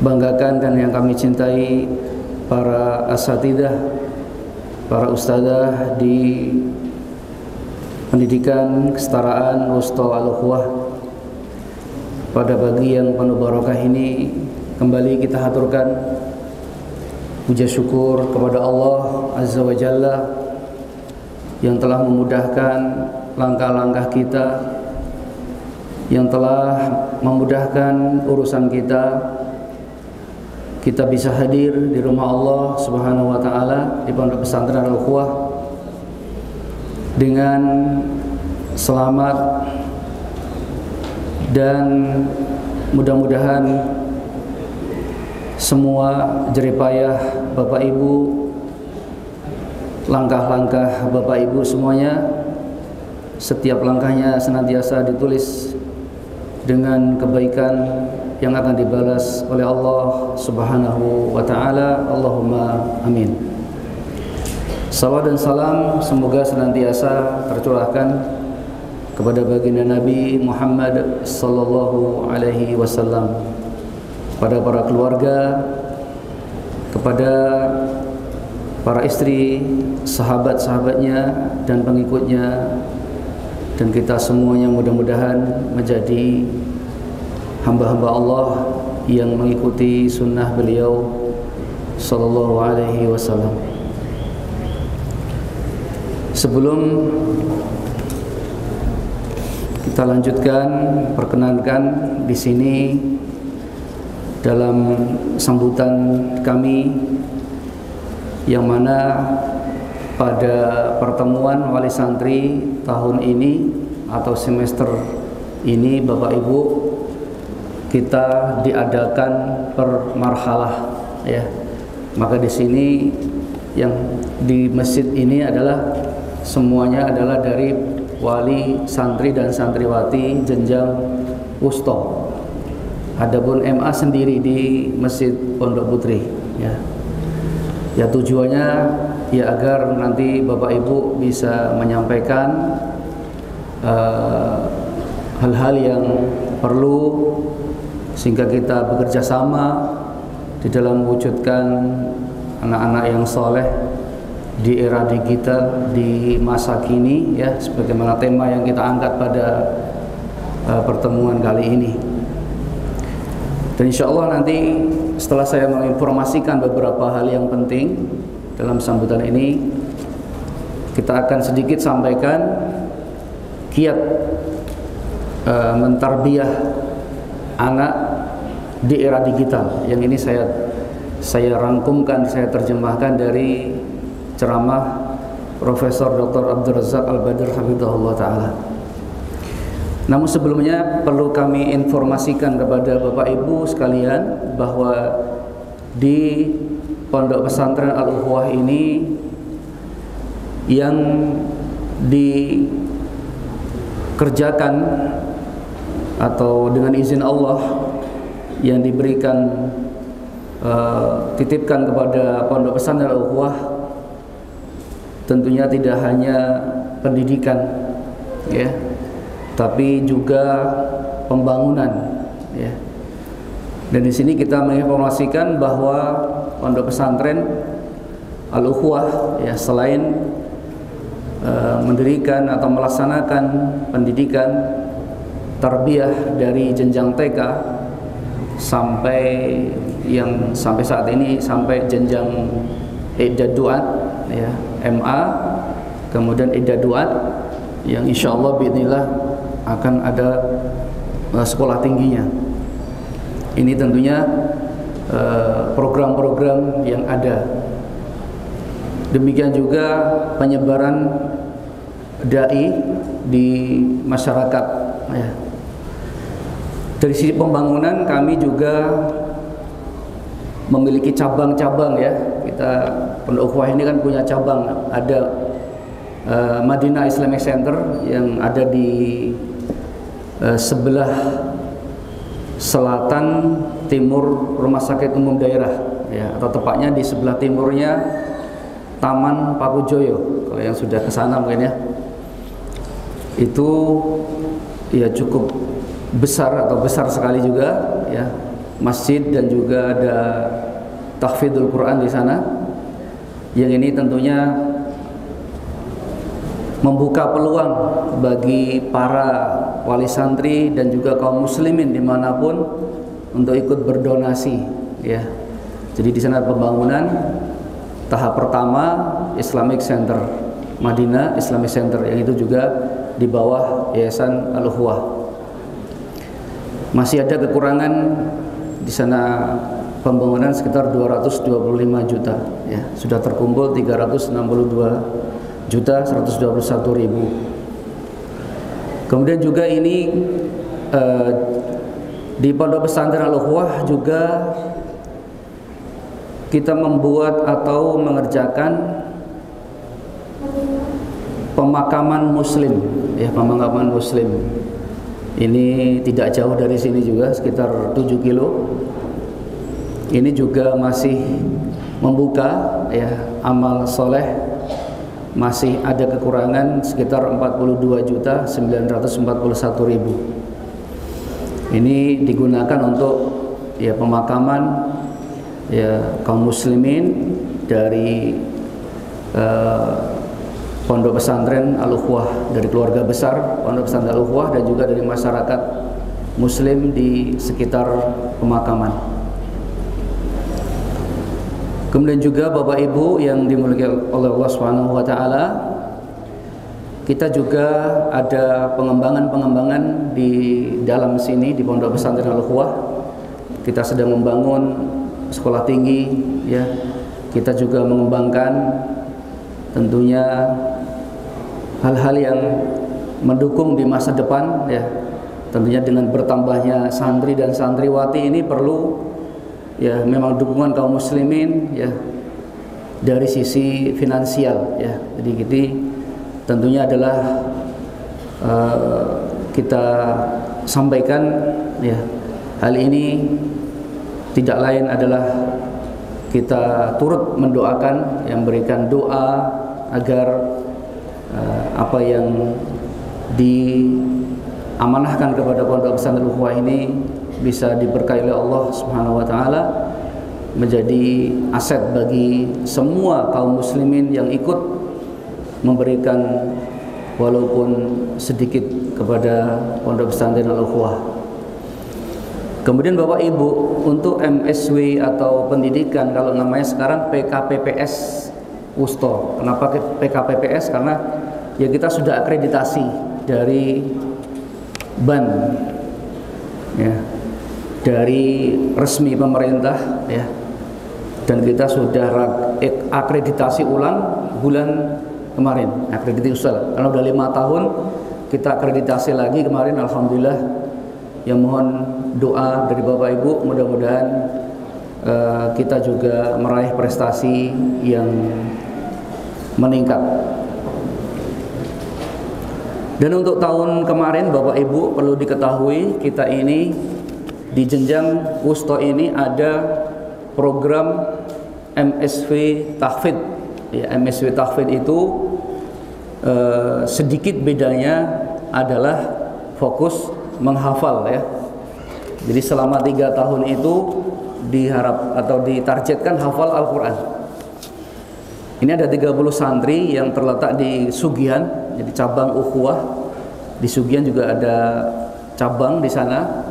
banggakan dan yang kami cintai para asatidah, para ustazah di pendidikan kesetaraan Wusta Al-Ukhwah pada pagi yang penuh barokah ini kembali kita haturkan puja syukur kepada Allah Azza wa Jalla yang telah memudahkan langkah-langkah kita yang telah memudahkan urusan kita kita bisa hadir di rumah Allah Subhanahu wa taala di Pondok Pesantren Al-Quwah dengan selamat dan mudah-mudahan semua jeripayah Bapak Ibu langkah-langkah Bapak Ibu semuanya setiap langkahnya senantiasa ditulis dengan kebaikan yang akan dibalas oleh Allah Subhanahu wa taala. Allahumma amin. Salawat dan salam semoga senantiasa tercurahkan kepada baginda Nabi Muhammad sallallahu alaihi wasallam pada para keluarga kepada para istri, sahabat-sahabatnya dan pengikutnya dan kita semuanya mudah-mudahan menjadi hamba-hamba Allah yang mengikuti sunnah beliau sallallahu alaihi wasallam. Sebelum kita lanjutkan perkenankan di sini dalam sambutan kami yang mana pada pertemuan wali santri tahun ini atau semester ini Bapak Ibu kita diadakan per marhalah ya. Maka di sini yang di masjid ini adalah semuanya adalah dari wali santri dan santriwati jenjang usto. Adapun MA sendiri di Masjid Pondok Putri ya. Ya tujuannya ya agar nanti Bapak Ibu bisa menyampaikan eh, hal-hal uh, yang perlu sehingga kita bekerja sama di dalam mewujudkan anak-anak yang soleh di era digital di masa kini ya sebagaimana tema yang kita angkat pada uh, pertemuan kali ini. Dan insya Allah nanti setelah saya menginformasikan beberapa hal yang penting dalam sambutan ini, kita akan sedikit sampaikan kiat uh, mentarbiah anak di era digital. Yang ini saya saya rangkumkan, saya terjemahkan dari ceramah Profesor Dr. Abdul Razak Al-Badr Habibullah Ta'ala. Namun sebelumnya perlu kami informasikan kepada Bapak Ibu sekalian bahwa di Pondok Pesantren Al-Uhwah ini yang di kerjakan atau dengan izin Allah yang diberikan uh, titipkan kepada pondok pesantren Al-Ukhuwah tentunya tidak hanya pendidikan ya tapi juga pembangunan ya. Dan di sini kita menginformasikan bahwa pondok pesantren Al-Ukhuwah ya selain uh, mendirikan atau melaksanakan pendidikan tarbiyah dari jenjang TK sampai yang sampai saat ini sampai jenjang Idaduat ya MA kemudian Idaduat yang insya Allah bismillah akan ada uh, sekolah tingginya. Ini tentunya uh, program-program uh, yang ada. Demikian juga penyebaran dai di masyarakat ya dari sisi pembangunan kami juga memiliki cabang-cabang ya. Kita Pondok ini kan punya cabang. Ada uh, Madinah Islamic Center yang ada di uh, sebelah selatan timur Rumah Sakit Umum Daerah ya atau tepatnya di sebelah timurnya Taman Pakujoyo kalau yang sudah ke sana mungkin ya. Itu ya cukup besar atau besar sekali juga ya. Masjid dan juga ada tahfidzul Quran di sana. Yang ini tentunya membuka peluang bagi para wali santri dan juga kaum muslimin di mana pun untuk ikut berdonasi ya. Jadi di sana pembangunan tahap pertama Islamic Center Madinah Islamic Center. Yang itu juga di bawah Yayasan Al-Uhwah masih ada kekurangan di sana pembangunan sekitar 225 juta. Ya sudah terkumpul 362 juta 121 ribu. Kemudian juga ini eh, di Pondok Pesantren Al juga kita membuat atau mengerjakan pemakaman muslim. Ya pemakaman muslim ini tidak jauh dari sini juga sekitar 7 kilo. Ini juga masih membuka ya amal soleh masih ada kekurangan sekitar 42 juta 941 ribu. Ini digunakan untuk ya pemakaman ya kaum muslimin dari uh, pondok pesantren Al-Ukhwah dari keluarga besar pondok pesantren Al-Ukhwah dan juga dari masyarakat muslim di sekitar pemakaman. Kemudian juga Bapak Ibu yang dimiliki oleh Allah Subhanahu wa taala kita juga ada pengembangan-pengembangan di dalam sini di Pondok Pesantren Al-Ukhwah. Kita sedang membangun sekolah tinggi ya. Kita juga mengembangkan tentunya hal-hal yang mendukung di masa depan ya. Tentunya dengan bertambahnya santri dan santriwati ini perlu ya memang dukungan kaum muslimin ya dari sisi finansial ya. Jadi gitu tentunya adalah uh, kita sampaikan ya hal ini tidak lain adalah kita turut mendoakan yang berikan doa agar apa yang diamanahkan kepada pondok pesantren Ukhuwah ini bisa diberkahi oleh Allah Subhanahu wa taala menjadi aset bagi semua kaum muslimin yang ikut memberikan walaupun sedikit kepada pondok pesantren Al-Ukhuwah. Kemudian Bapak Ibu untuk MSW atau pendidikan kalau namanya sekarang PKPPS Usto. Kenapa PKPPS? Karena ya kita sudah akreditasi dari BAN ya dari resmi pemerintah ya dan kita sudah akreditasi ulang bulan kemarin akreditasi usul karena udah lima tahun kita akreditasi lagi kemarin alhamdulillah yang mohon doa dari bapak ibu mudah-mudahan uh, kita juga meraih prestasi yang meningkat. Dan untuk tahun kemarin Bapak Ibu perlu diketahui kita ini di jenjang wusto ini ada program MSV Tahfid. Ya, MSV Tahfid itu eh, sedikit bedanya adalah fokus menghafal ya. Jadi selama tiga tahun itu diharap atau ditargetkan hafal Al-Quran. Ini ada 30 santri yang terletak di Sugihan, jadi cabang Ukhuwah. Di Sugihan juga ada cabang di sana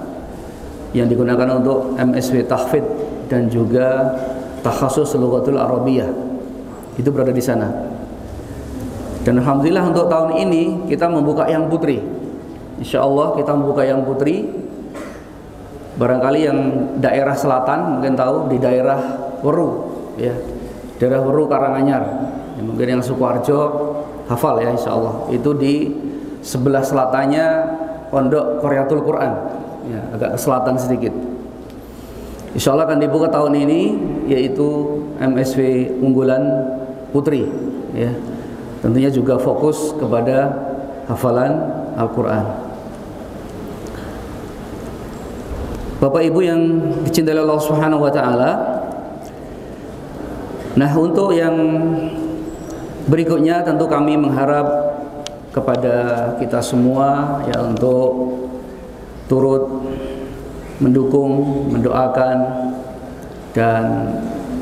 yang digunakan untuk MSW Tahfid dan juga Takhasus Lughatul Arabiyah. Itu berada di sana. Dan alhamdulillah untuk tahun ini kita membuka yang putri. Insya Allah kita membuka yang putri. Barangkali yang daerah selatan mungkin tahu di daerah Weru, ya daerah Weru Karanganyar. Ya, mungkin yang Sukoharjo hafal ya Insya Allah. Itu di sebelah selatannya Pondok Koryatul Quran, ya agak ke selatan sedikit. Insya Allah akan dibuka tahun ini yaitu MSW unggulan putri, ya tentunya juga fokus kepada hafalan Al-Quran. Bapak Ibu yang dicintai Allah Subhanahu wa taala. Nah, untuk yang berikutnya tentu kami mengharap kepada kita semua ya untuk turut mendukung, mendoakan dan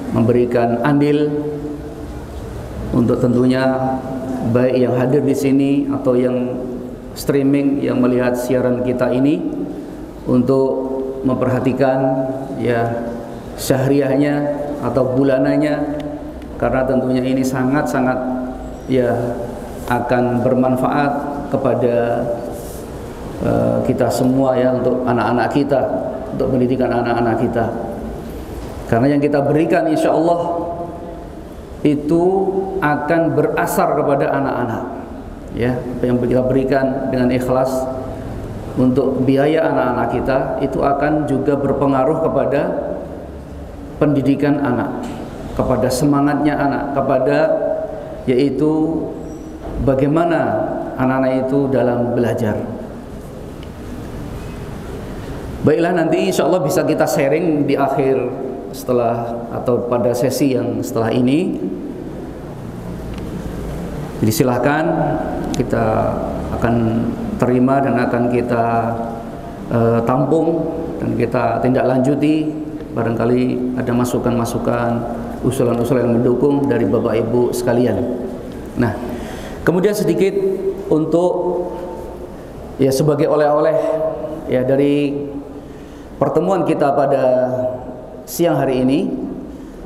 memberikan andil untuk tentunya baik yang hadir di sini atau yang streaming yang melihat siaran kita ini untuk memperhatikan ya syahriahnya atau bulanannya karena tentunya ini sangat-sangat ya akan bermanfaat kepada uh, kita semua ya untuk anak-anak kita untuk pendidikan anak-anak kita. Karena yang kita berikan insya Allah itu akan berasar kepada anak-anak. Ya yang kita berikan dengan ikhlas untuk biaya anak-anak kita itu akan juga berpengaruh kepada pendidikan anak, kepada semangatnya anak, kepada yaitu bagaimana anak-anak itu dalam belajar. Baiklah nanti insya Allah bisa kita sharing di akhir setelah atau pada sesi yang setelah ini. Jadi silahkan kita akan terima dan akan kita uh, tampung dan kita tindak lanjuti barangkali ada masukan-masukan usulan-usulan yang mendukung dari Bapak Ibu sekalian. Nah, kemudian sedikit untuk ya sebagai oleh-oleh ya dari pertemuan kita pada siang hari ini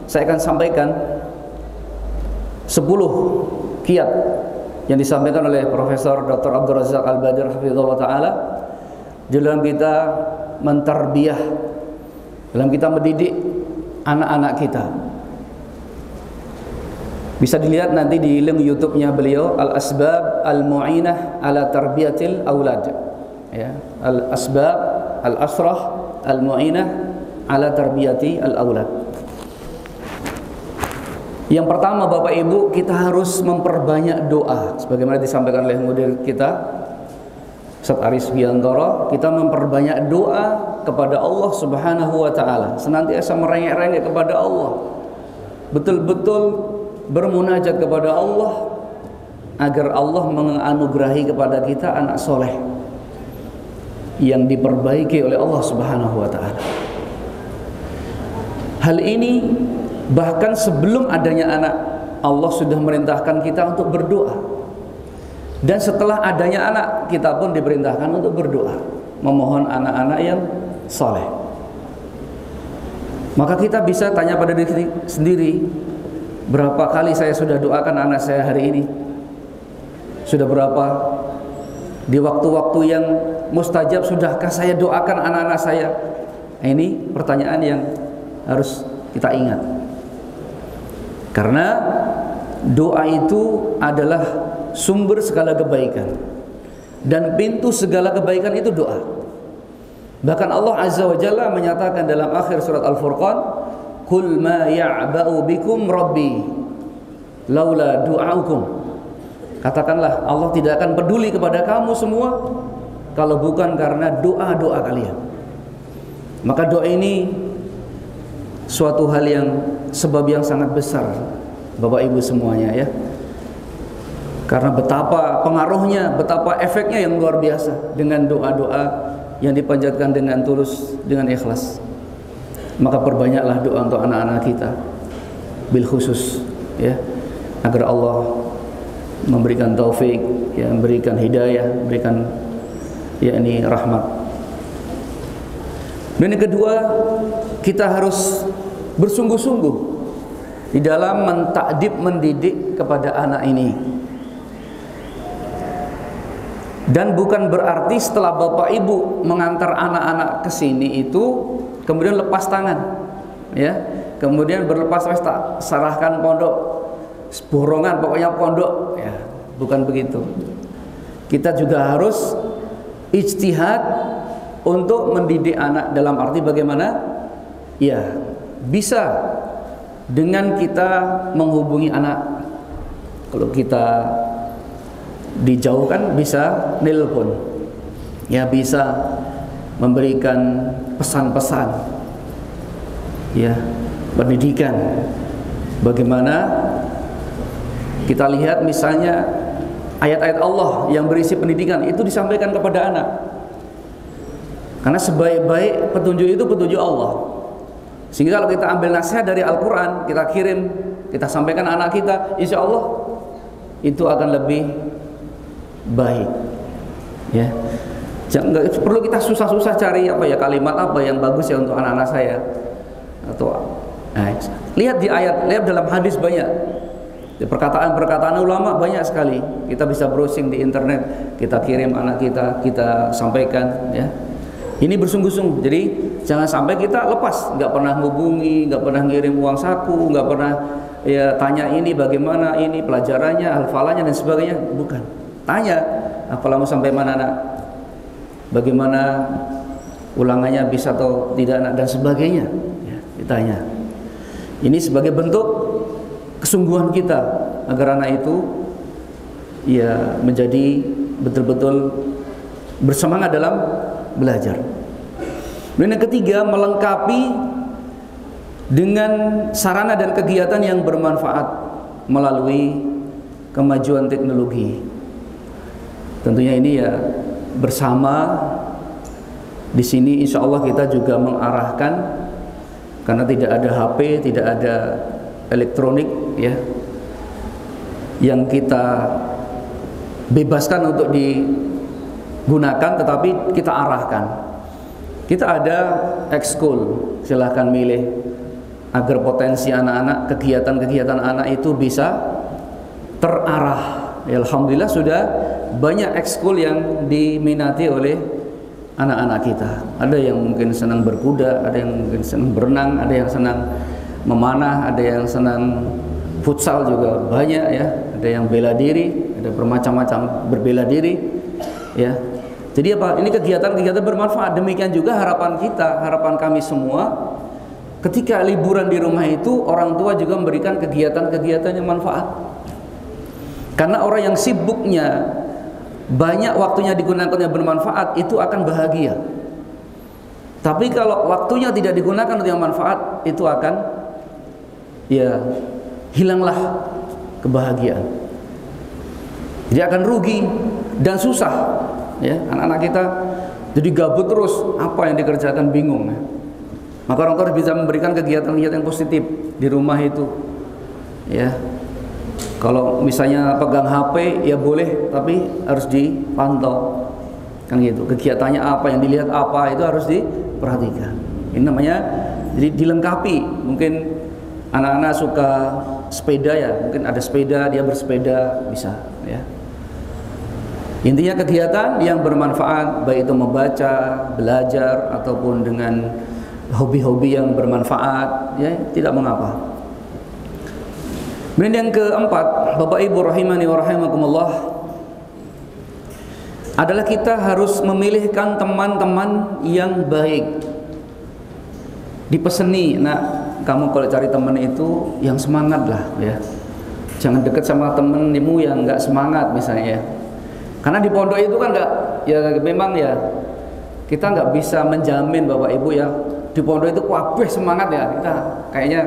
saya akan sampaikan 10 kiat yang disampaikan oleh Profesor Dr. Abdul Razak Al-Badir Hafizullah Ta'ala dalam kita menterbiah dalam kita mendidik anak-anak kita bisa dilihat nanti di link YouTube-nya beliau Al-Asbab Al-Mu'inah ala Tarbiyatil Aulad ya Al-Asbab Al-Asrah Al-Mu'inah ala Tarbiyati Al-Aulad yang pertama Bapak Ibu kita harus memperbanyak doa. Sebagaimana disampaikan oleh mudir kita Ustaz Aris Biantoro kita memperbanyak doa kepada Allah Subhanahu wa taala. Senantiasa merengek-rengek kepada Allah. Betul-betul bermunajat kepada Allah agar Allah menganugerahi kepada kita anak soleh yang diperbaiki oleh Allah Subhanahu wa taala. Hal ini Bahkan sebelum adanya anak, Allah sudah merintahkan kita untuk berdoa. Dan setelah adanya anak, kita pun diperintahkan untuk berdoa, memohon anak-anak yang soleh. Maka kita bisa tanya pada diri sendiri, berapa kali saya sudah doakan anak saya hari ini? Sudah berapa? Di waktu-waktu yang mustajab sudahkah saya doakan anak-anak saya? Nah, ini pertanyaan yang harus kita ingat. Karena doa itu adalah sumber segala kebaikan. Dan pintu segala kebaikan itu doa. Bahkan Allah Azza wa Jalla menyatakan dalam akhir surat Al-Furqan, "Qul ma ya'ba'u bikum rabbi laula du'aukum." Katakanlah Allah tidak akan peduli kepada kamu semua kalau bukan karena doa-doa kalian. Maka doa ini suatu hal yang sebab yang sangat besar Bapak Ibu semuanya ya. Karena betapa pengaruhnya, betapa efeknya yang luar biasa dengan doa-doa yang dipanjatkan dengan tulus, dengan ikhlas. Maka perbanyaklah doa untuk anak-anak kita bil khusus ya agar Allah memberikan taufik, ya, memberikan hidayah, memberikan yakni rahmat. Dan yang kedua, kita harus bersungguh-sungguh di dalam mentakdib mendidik kepada anak ini. Dan bukan berarti setelah bapak ibu mengantar anak-anak ke sini itu kemudian lepas tangan, ya, kemudian berlepas tak serahkan pondok. Borongan pokoknya pondok ya. Bukan begitu. Kita juga harus ijtihad untuk mendidik anak dalam arti bagaimana? Ya bisa dengan kita menghubungi anak. Kalau kita dijauhkan bisa nelpon. Ya bisa memberikan pesan-pesan ya pendidikan bagaimana kita lihat misalnya ayat-ayat Allah yang berisi pendidikan itu disampaikan kepada anak. Karena sebaik-baik petunjuk itu petunjuk Allah. Sehingga kalau kita ambil nasihat dari Al-Quran, kita kirim, kita sampaikan anak kita, insya Allah itu akan lebih baik. Ya, jangan perlu kita susah-susah cari apa ya kalimat apa yang bagus ya untuk anak-anak saya atau nah, lihat di ayat, lihat dalam hadis banyak Perkataan-perkataan ulama banyak sekali. Kita bisa browsing di internet, kita kirim anak kita, kita sampaikan ya. Ini bersungguh-sungguh. Jadi jangan sampai kita lepas, nggak pernah hubungi, nggak pernah ngirim uang saku, nggak pernah ya tanya ini bagaimana ini pelajarannya, hafalannya dan sebagainya. Bukan. Tanya, hafalamu sampai mana nak? Bagaimana ulangannya bisa atau tidak nak dan sebagainya. Ya, ditanya. Ini sebagai bentuk kesungguhan kita agar anak itu ya menjadi betul-betul bersemangat dalam belajar. Dan yang ketiga melengkapi dengan sarana dan kegiatan yang bermanfaat melalui kemajuan teknologi. Tentunya ini ya bersama. Di sini insya Allah kita juga mengarahkan karena tidak ada HP, tidak ada elektronik ya yang kita bebaskan untuk digunakan tetapi kita arahkan. Kita ada ekskul silahkan milih agar potensi anak-anak kegiatan-kegiatan anak itu bisa terarah. Ya, Alhamdulillah sudah banyak ekskul yang diminati oleh anak-anak kita. Ada yang mungkin senang berkuda ada yang mungkin senang berenang ada yang senang memanah ada yang senang futsal juga. Banyak ya. Ada yang bela diri ada bermacam-macam berbela diri ya. Jadi apa? Ini kegiatan-kegiatan bermanfaat. Demikian juga harapan kita harapan kami semua ketika liburan di rumah itu orang tua juga memberikan kegiatan-kegiatan yang manfaat. Karena orang yang sibuknya banyak waktunya digunakan yang bermanfaat itu akan bahagia tapi kalau waktunya tidak digunakan untuk yang manfaat itu akan ya hilanglah kebahagiaan. Jadi akan rugi dan susah ya anak-anak kita jadi gabut terus apa yang dikerjakan bingung ya. Maka orang tua bisa memberikan kegiatan-kegiatan yang positif di rumah itu. Ya. Kalau misalnya pegang HP ya boleh tapi harus dipantau. Kan gitu. Kegiatannya apa yang dilihat apa itu harus diperhatikan. Ini namanya jadi dilengkapi. Mungkin anak-anak suka sepeda ya mungkin ada sepeda dia bersepeda bisa ya intinya kegiatan yang bermanfaat baik itu membaca belajar ataupun dengan hobi-hobi yang bermanfaat ya tidak mengapa Kemudian yang keempat, Bapak Ibu rahimani wa rahimakumullah adalah kita harus memilihkan teman-teman yang baik. Dipeseni, nah kamu kalau cari teman itu yang semangat lah ya jangan dekat sama temenmu yang nggak semangat misalnya ya. Karena di pondok itu kan nggak ya memang ya kita nggak bisa menjamin bapak ibu ya di pondok itu kabeh semangat ya kita kayaknya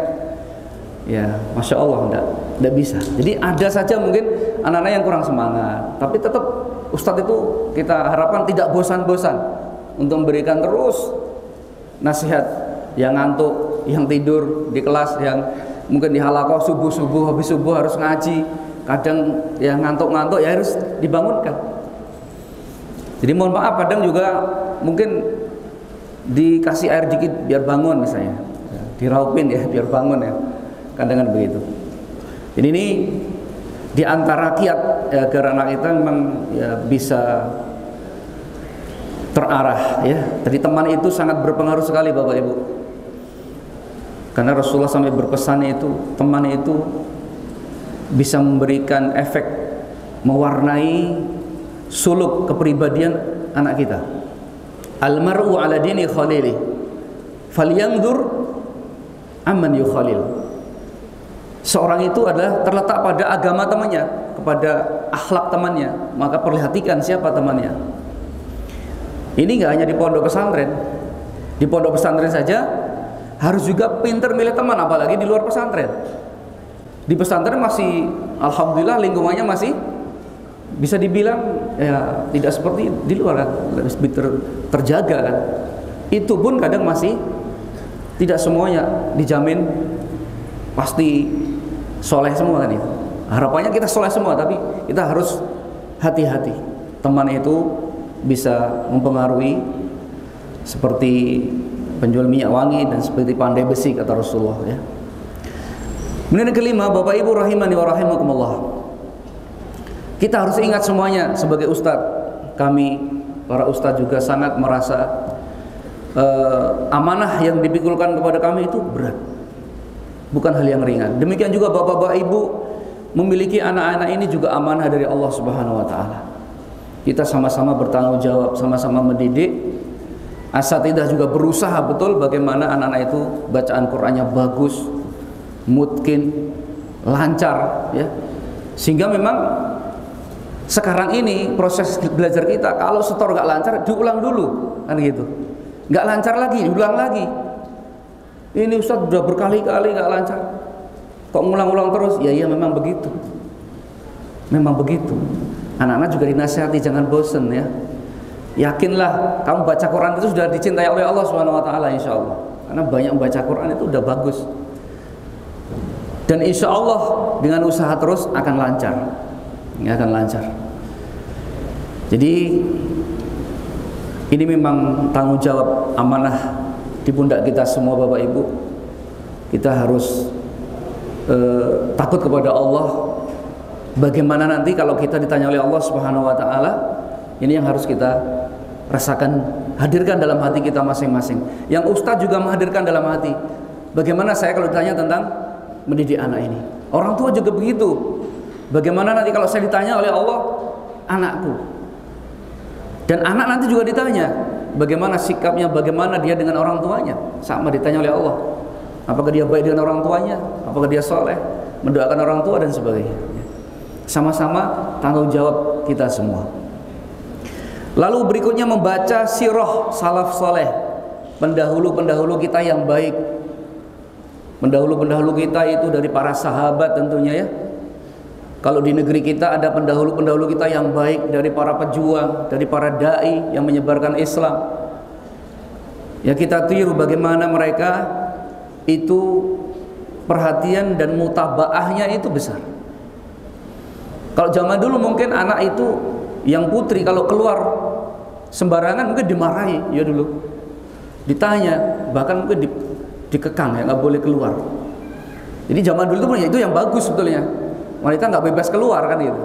ya masya Allah enggak enggak bisa. Jadi ada saja mungkin anak-anak yang kurang semangat tapi tetap ustadz itu kita harapkan tidak bosan-bosan untuk memberikan terus nasihat yang ngantuk yang tidur di kelas yang mungkin di halakoh subuh subuh habis subuh harus ngaji. Kadang yang ngantuk-ngantuk ya harus dibangunkan. Jadi mohon maaf kadang juga mungkin dikasih air dikit biar bangun misalnya. Diraupin ya biar bangun ya kadang kan begitu. Jadi ini di antara kiat ya, agar anak kita memang ya, bisa terarah ya. Jadi teman itu sangat berpengaruh sekali bapak ibu. Karena Rasulullah sampai berpesan itu teman itu bisa memberikan efek mewarnai suluk kepribadian anak kita. Almaru ala dini khalili falyanzur amman yukhalil seorang itu adalah terletak pada agama temannya kepada akhlak temannya. Maka perhatikan siapa temannya. Ini nggak hanya di pondok pesantren. Di pondok pesantren saja harus juga pinter milih teman apalagi di luar pesantren. Di pesantren masih alhamdulillah lingkungannya masih bisa dibilang ya tidak seperti di luar kan. Ter, terjaga kan. Itu pun kadang masih tidak semuanya dijamin. Pasti soleh semua kan itu harapannya kita soleh semua tapi kita harus hati-hati teman itu bisa mempengaruhi seperti penjual minyak wangi dan seperti pandai besi kata Rasulullah ya. Kemudian kelima, Bapak Ibu rahimani wa rahimakumullah. Kita harus ingat semuanya sebagai ustadz, kami para ustadz juga sangat merasa uh, amanah yang dipikulkan kepada kami itu berat. Bukan hal yang ringan. Demikian juga Bapak-bapak Ibu memiliki anak-anak ini juga amanah dari Allah Subhanahu wa taala. Kita sama-sama bertanggung jawab, sama-sama mendidik Asatidah juga berusaha betul bagaimana anak-anak itu bacaan Qur'annya bagus, mungkin lancar ya. Sehingga memang sekarang ini proses belajar kita kalau setor nggak lancar diulang dulu kan gitu. Nggak lancar lagi, diulang lagi. Ini Ustaz sudah berkali-kali nggak lancar. Kok ngulang-ulang terus? Ya iya memang begitu. Memang begitu. Anak-anak juga dinasihati jangan bosen ya yakinlah kamu baca Quran itu sudah dicintai oleh Allah Subhanahu wa taala insyaallah. Karena banyak membaca Quran itu udah bagus. Dan insya Allah dengan usaha terus akan lancar. Ini akan lancar. Jadi ini memang tanggung jawab amanah di pundak kita semua Bapak Ibu. Kita harus eh, takut kepada Allah. Bagaimana nanti kalau kita ditanya oleh Allah Subhanahu wa taala, ini yang harus kita rasakan hadirkan dalam hati kita masing-masing. Yang ustadz juga menghadirkan dalam hati. Bagaimana saya kalau ditanya tentang mendidik anak ini? Orang tua juga begitu. Bagaimana nanti kalau saya ditanya oleh Allah? Anakku. Dan anak nanti juga ditanya bagaimana sikapnya? Bagaimana dia dengan orang tuanya? Sama ditanya oleh Allah. Apakah dia baik dengan orang tuanya? Apakah dia soleh? Mendoakan orang tua dan sebagainya. Sama-sama tanggung jawab kita semua. Lalu berikutnya membaca sirah salaf soleh. Pendahulu-pendahulu kita yang baik. Pendahulu-pendahulu kita itu dari para sahabat tentunya ya Kalau di negeri kita ada pendahulu-pendahulu kita yang baik Dari para pejuang, dari para da'i yang menyebarkan Islam. Ya kita tiru bagaimana mereka itu perhatian dan mutabaahnya itu besar. Kalau zaman dulu mungkin anak itu yang putri kalau keluar sembarangan mungkin dimarahi ya dulu. Ditanya bahkan mungkin di, dikekang ya nggak boleh keluar. Jadi zaman dulu itu itu yang bagus sebetulnya wanita nggak bebas keluar kan gitu.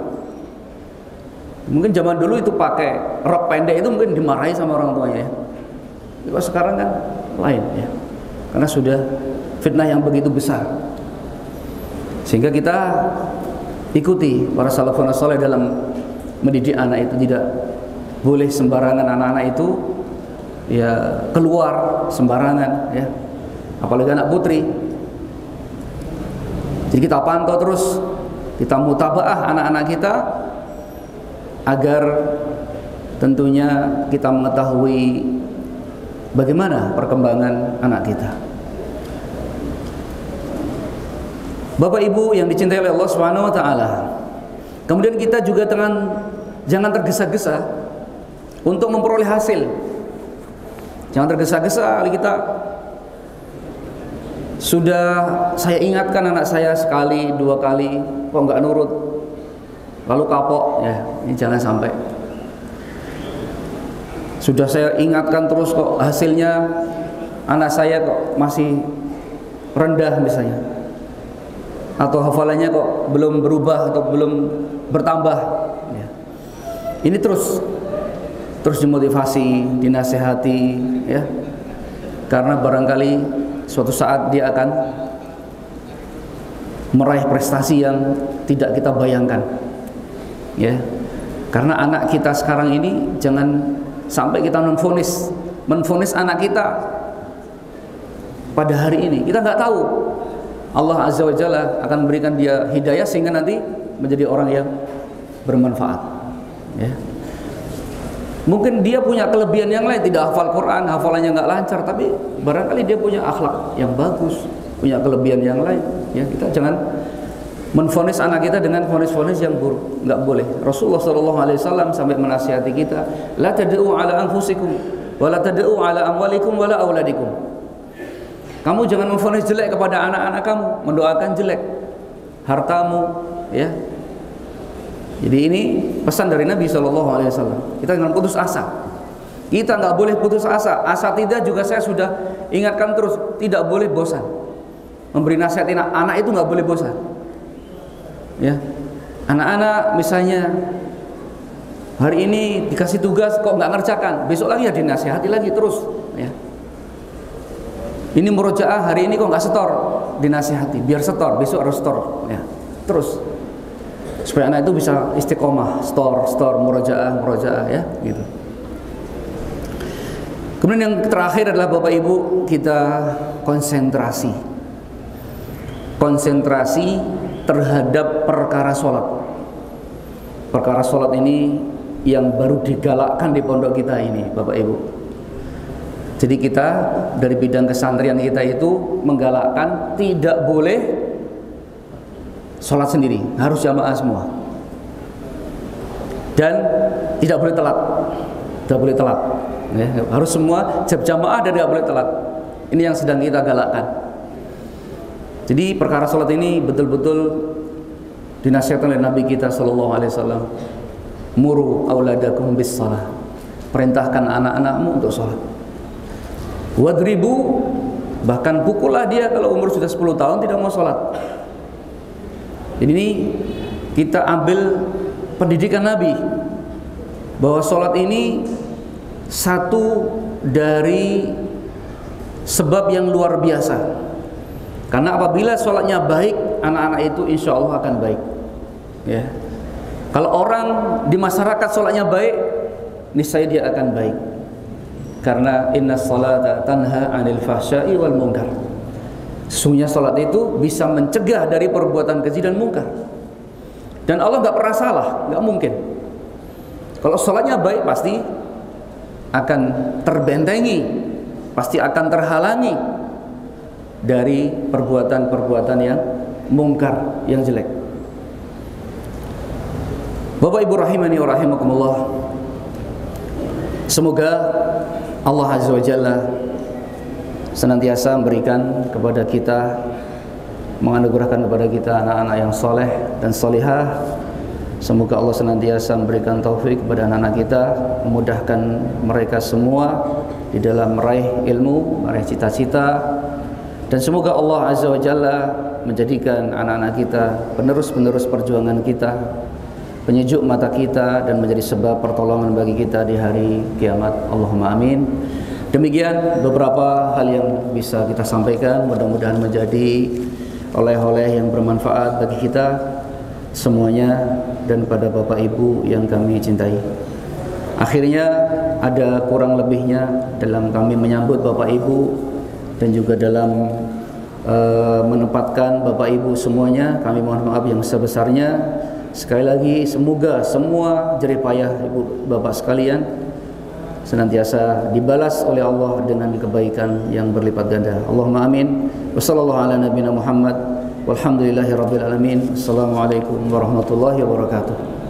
Mungkin zaman dulu itu pakai rok pendek itu mungkin dimarahi sama orang tuanya ya. Kalau sekarang kan lain ya. Karena sudah fitnah yang begitu besar. Sehingga kita ikuti para salafun soleh dalam mendidik anak itu tidak boleh sembarangan anak-anak itu ya keluar sembarangan ya. Apalagi anak putri. Jadi kita pantau terus kita mutabaah anak-anak kita agar tentunya kita mengetahui bagaimana perkembangan anak kita. Bapak Ibu yang dicintai oleh Allah Subhanahu wa taala. Kemudian kita juga dengan jangan tergesa-gesa untuk memperoleh hasil. Jangan tergesa-gesa kita sudah saya ingatkan anak saya sekali dua kali kok nggak nurut? Lalu kapok ya ini jangan sampai. Sudah saya ingatkan terus kok hasilnya anak saya kok masih rendah misalnya. Atau hafalannya kok belum berubah atau belum bertambah ya. ini terus terus dimotivasi dinasehati ya. Karena barangkali suatu saat dia akan meraih prestasi yang tidak kita bayangkan ya karena anak kita sekarang ini jangan sampai kita menfonis menfonis anak kita pada hari ini kita nggak tahu Allah Azza wa Jalla akan memberikan dia hidayah sehingga nanti menjadi orang yang bermanfaat. Ya. Mungkin dia punya kelebihan yang lain, tidak hafal Quran, hafalannya nggak lancar, tapi barangkali dia punya akhlak yang bagus, punya kelebihan yang lain. Ya, kita jangan menfonis anak kita dengan fonis-fonis yang buruk, nggak boleh. Rasulullah Shallallahu Alaihi Wasallam sampai menasihati kita, la tad'u ala anfusikum, wa la tad'u ala amwalikum, wa la auladikum. Kamu jangan memfonis jelek kepada anak-anak kamu, mendoakan jelek hartamu, ya. Jadi ini pesan dari Nabi Shallallahu Alaihi Wasallam. Kita jangan putus asa. Kita nggak boleh putus asa. Asa tidak juga saya sudah ingatkan terus, tidak boleh bosan. Memberi nasihat anak, anak itu nggak boleh bosan. Ya, anak-anak misalnya hari ini dikasih tugas kok nggak ngerjakan, besok lagi ya dinasihati lagi terus. Ya, ini murojaah hari ini kok nggak setor dinasihati biar setor besok harus setor ya terus supaya anak itu bisa istiqomah store store murojaah murojaah ya gitu. Kemudian yang terakhir adalah bapak ibu kita konsentrasi. Konsentrasi terhadap perkara sholat. Perkara sholat ini yang baru digalakkan di pondok kita ini bapak ibu. Jadi kita dari bidang kesantrian kita itu menggalakkan tidak boleh sholat sendiri, harus jamaah semua. Dan tidak boleh telat, tidak boleh telat. Ya, harus semua jamaah dan tidak boleh telat. Ini yang sedang kita galakkan. Jadi perkara sholat ini betul-betul dinasihatkan oleh Nabi kita Shallallahu Alaihi Wasallam. Muru auladakum bis salah. Perintahkan anak-anakmu untuk sholat wadribu bahkan pukullah dia kalau umur sudah 10 tahun tidak mau sholat ini kita ambil pendidikan Nabi bahwa sholat ini satu dari sebab yang luar biasa. Karena apabila sholatnya baik anak-anak itu insya Allah akan baik. Ya. Kalau orang di masyarakat sholatnya baik niscaya dia akan baik. Karena inna salata tanha anil fahsyai wal munkar sesungguhnya salat itu bisa mencegah dari perbuatan keji dan mungkar. Dan Allah nggak pernah salah nggak mungkin. Kalau salatnya baik pasti akan terbentengi pasti akan terhalangi dari perbuatan-perbuatan yang mungkar yang jelek. Bapak Ibu rahimani wa rahimakumullah Semoga Allah Azza wa Jalla senantiasa memberikan kepada kita menganugerahkan kepada kita anak-anak yang soleh dan solihah semoga Allah senantiasa memberikan taufik kepada anak-anak kita memudahkan mereka semua di dalam meraih ilmu meraih cita-cita dan semoga Allah Azza wa Jalla menjadikan anak-anak kita penerus-penerus perjuangan kita penyejuk mata kita dan menjadi sebab pertolongan bagi kita di hari kiamat. Allahumma amin. Demikian beberapa hal yang bisa kita sampaikan, mudah-mudahan menjadi oleh-oleh yang bermanfaat bagi kita semuanya dan pada Bapak Ibu yang kami cintai. Akhirnya ada kurang lebihnya dalam kami menyambut Bapak Ibu dan juga dalam uh, menempatkan Bapak Ibu semuanya. Kami mohon maaf yang sebesarnya. Sekali lagi semoga semua jerih payah Ibu Bapak sekalian senantiasa dibalas oleh Allah dengan kebaikan yang berlipat ganda. Allahumma amin. Wassallallahu ala nabiyina Muhammad. Walhamdulillahi rabbil alamin. Assalamualaikum warahmatullahi wabarakatuh.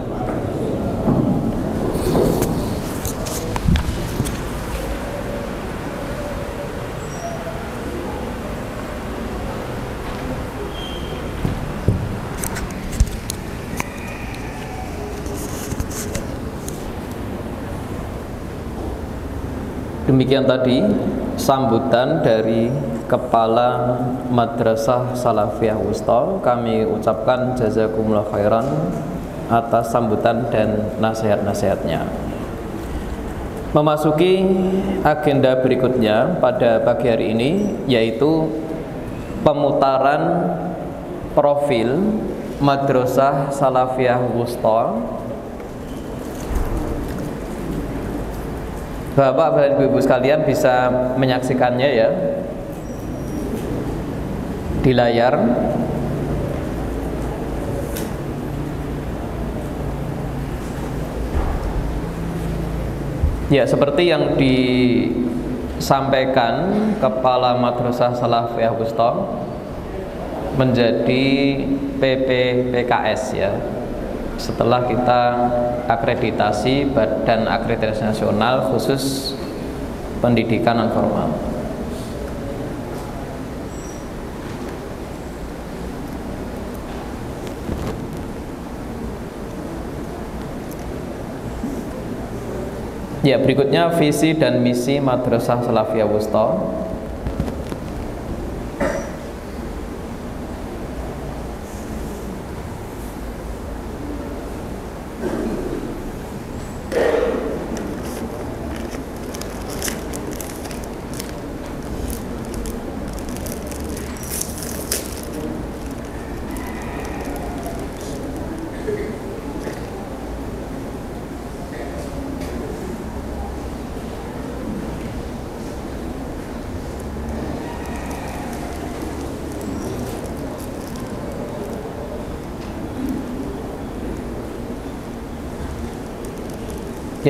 Demikian tadi sambutan dari Kepala Madrasah Salafiyah Wusta. Kami ucapkan jazakumullah khairan atas sambutan dan nasihat-nasihatnya. Memasuki agenda berikutnya pada pagi hari ini yaitu pemutaran profil Madrasah Salafiyah Wusta Bapak dan Ibu-ibu sekalian bisa menyaksikannya ya di layar. Ya, seperti yang disampaikan Kepala Madrasah Salafiyah Wusta menjadi PPPKS ya setelah kita akreditasi Badan Akreditasi Nasional khusus pendidikan non formal. Ya, berikutnya visi dan misi Madrasah Salafiyah Wusta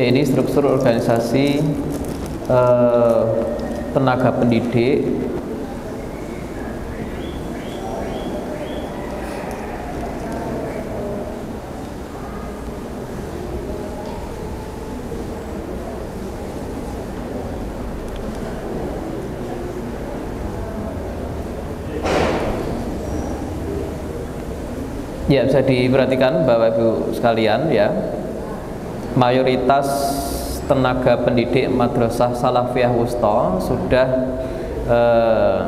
ini struktur organisasi eh, tenaga pendidik. Ya bisa diperhatikan Bapak Ibu sekalian ya mayoritas tenaga pendidik Madrasah Salafiyah Wusta sudah eh,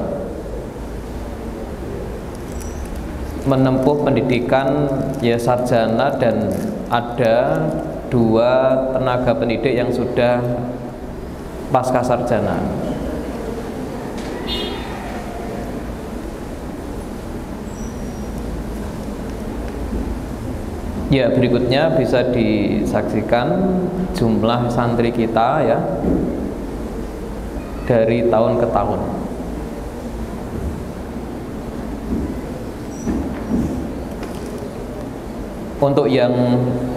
menempuh pendidikan ya sarjana dan ada dua tenaga pendidik yang sudah pasca sarjana. Ya, berikutnya bisa disaksikan jumlah santri kita ya dari tahun ke tahun. Untuk yang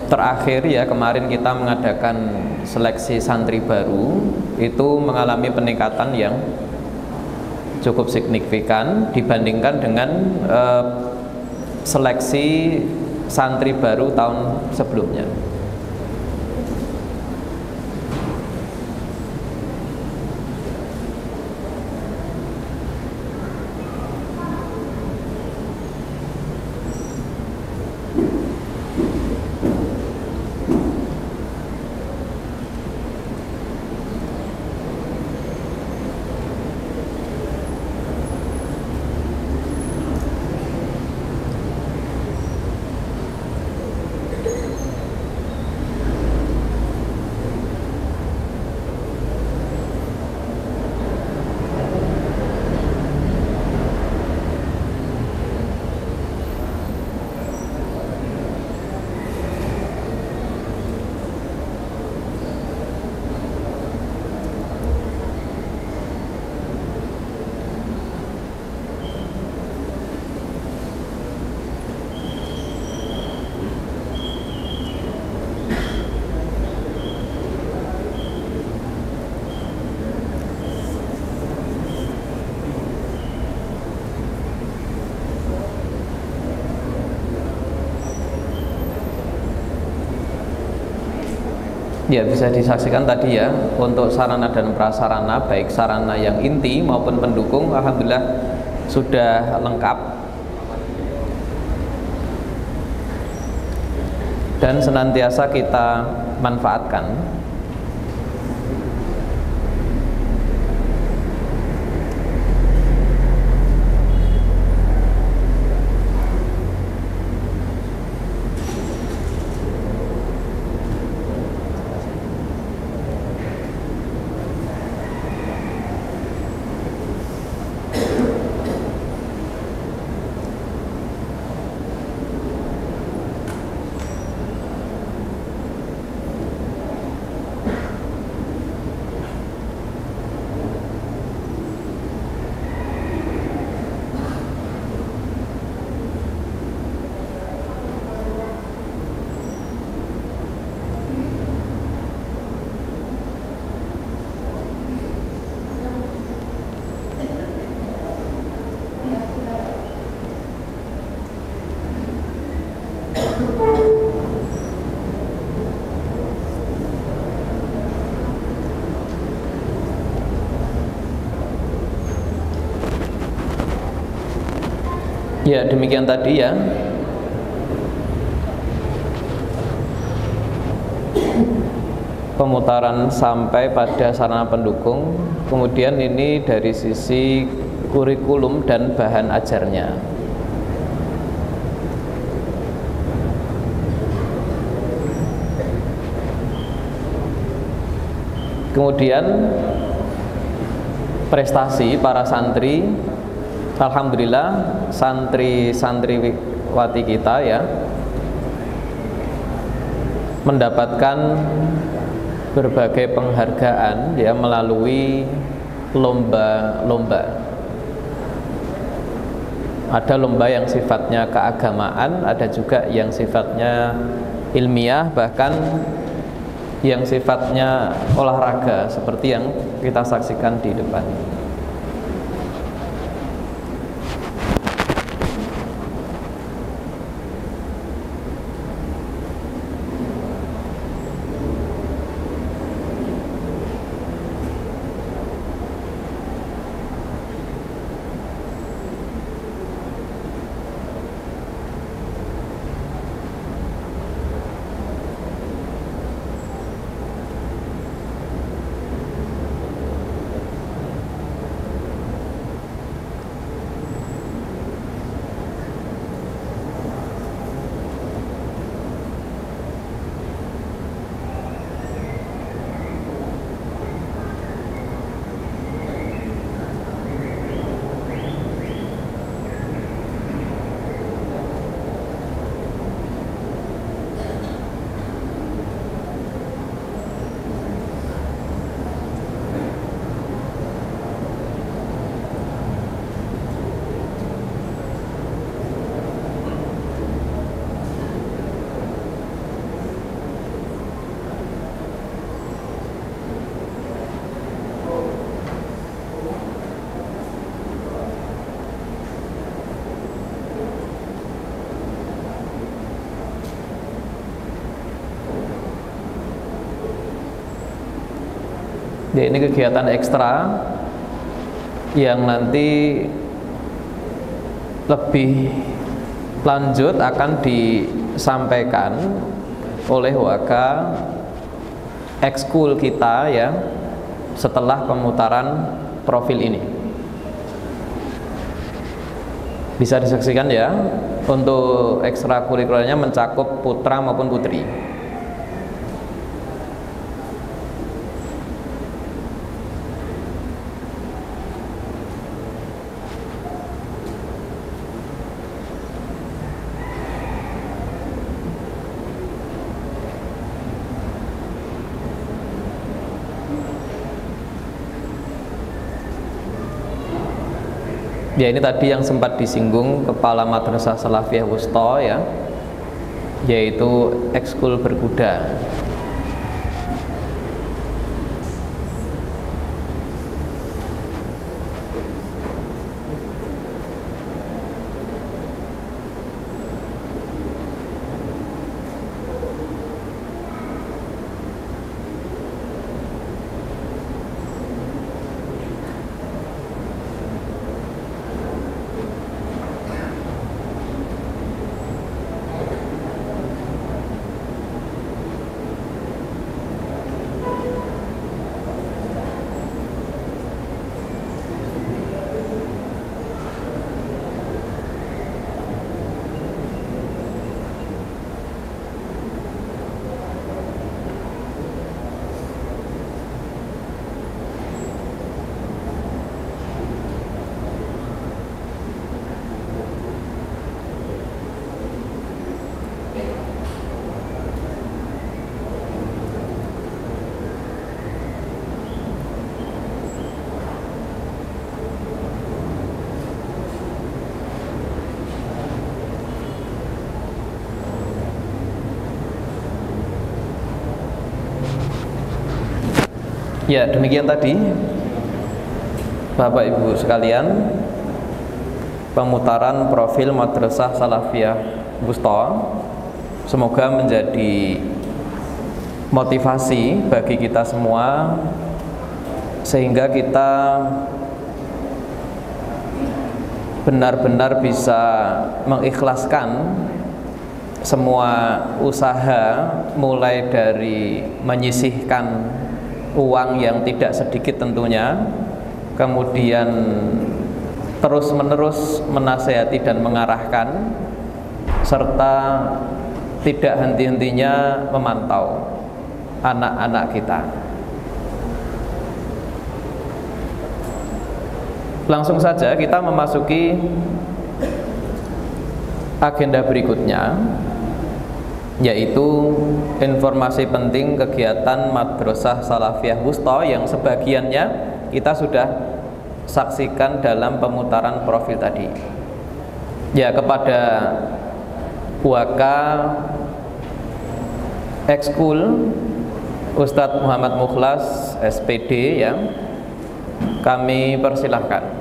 terakhir ya kemarin kita mengadakan seleksi santri baru itu mengalami peningkatan yang cukup signifikan dibandingkan dengan uh, seleksi santri baru tahun sebelumnya. Ya bisa disaksikan tadi ya untuk sarana dan prasarana baik sarana yang inti maupun pendukung alhamdulillah sudah lengkap. Dan senantiasa kita manfaatkan Ya demikian tadi ya. Pemutaran sampai pada sarana pendukung. Kemudian ini dari sisi kurikulum dan bahan ajarnya. Kemudian prestasi para santri. Alhamdulillah santri-santri wati kita ya mendapatkan berbagai penghargaan ya melalui lomba-lomba. Ada lomba yang sifatnya keagamaan, ada juga yang sifatnya ilmiah, bahkan yang sifatnya olahraga seperti yang kita saksikan di depan. Ya, ini kegiatan ekstra yang nanti lebih lanjut akan disampaikan oleh waka ekskul kita ya setelah pemutaran profil ini. Bisa disaksikan ya untuk ekstrakurikulernya mencakup putra maupun putri. Ya ini tadi yang sempat disinggung kepala madrasah Salafiyah Wusta ya yaitu ekskul berkuda. Ya, demikian tadi. Bapak Ibu sekalian pemutaran profil Madrasah Salafiyah Wusta semoga menjadi motivasi bagi kita semua sehingga kita benar-benar bisa mengikhlaskan semua usaha mulai dari menyisihkan uang yang tidak sedikit tentunya kemudian terus menerus menasehati dan mengarahkan serta tidak henti-hentinya memantau anak-anak kita. Langsung saja kita memasuki agenda berikutnya yaitu informasi penting kegiatan Madrasah Salafiyah Wusta yang sebagiannya kita sudah saksikan dalam pemutaran profil tadi. Ya, kepada Waka Ekskul Ustadz Muhammad Mukhlas SPD ya kami persilahkan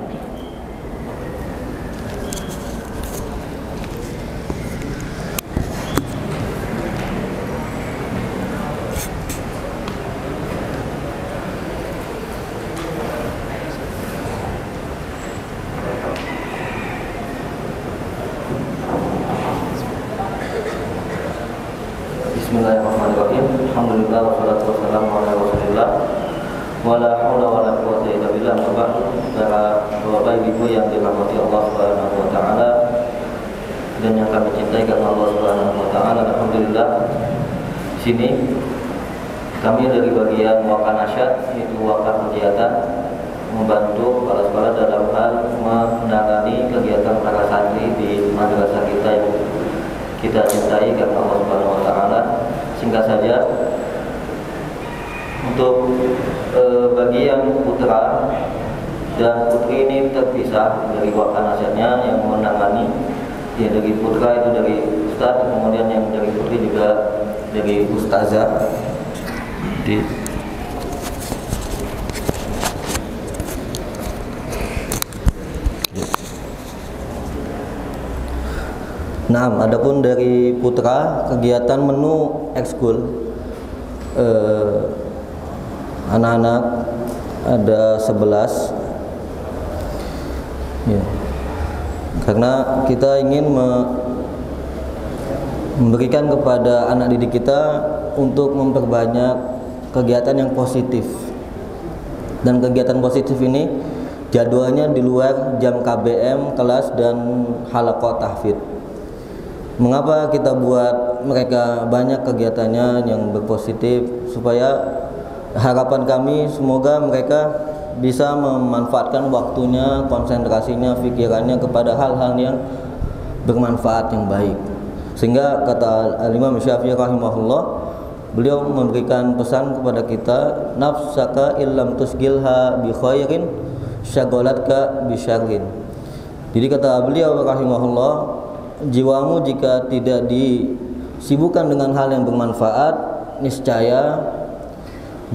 putra kegiatan menu ekskul eh, anak-anak ada 11 ya. Karena kita ingin me memberikan kepada anak didik kita untuk memperbanyak kegiatan yang positif. Dan kegiatan positif ini jadwalnya di luar jam KBM, kelas dan halaqah tahfidz Mengapa kita buat mereka banyak kegiatannya yang berpositif supaya harapan kami semoga mereka bisa memanfaatkan waktunya, konsentrasinya, pikirannya kepada hal-hal yang bermanfaat yang baik. Sehingga kata Imam Syafi'i rahimahullah, beliau memberikan pesan kepada kita, nafsaka illam tusgilha bi khairin syagolatka bi syarrin. Jadi kata beliau rahimahullah, jiwamu jika tidak disibukkan dengan hal yang bermanfaat niscaya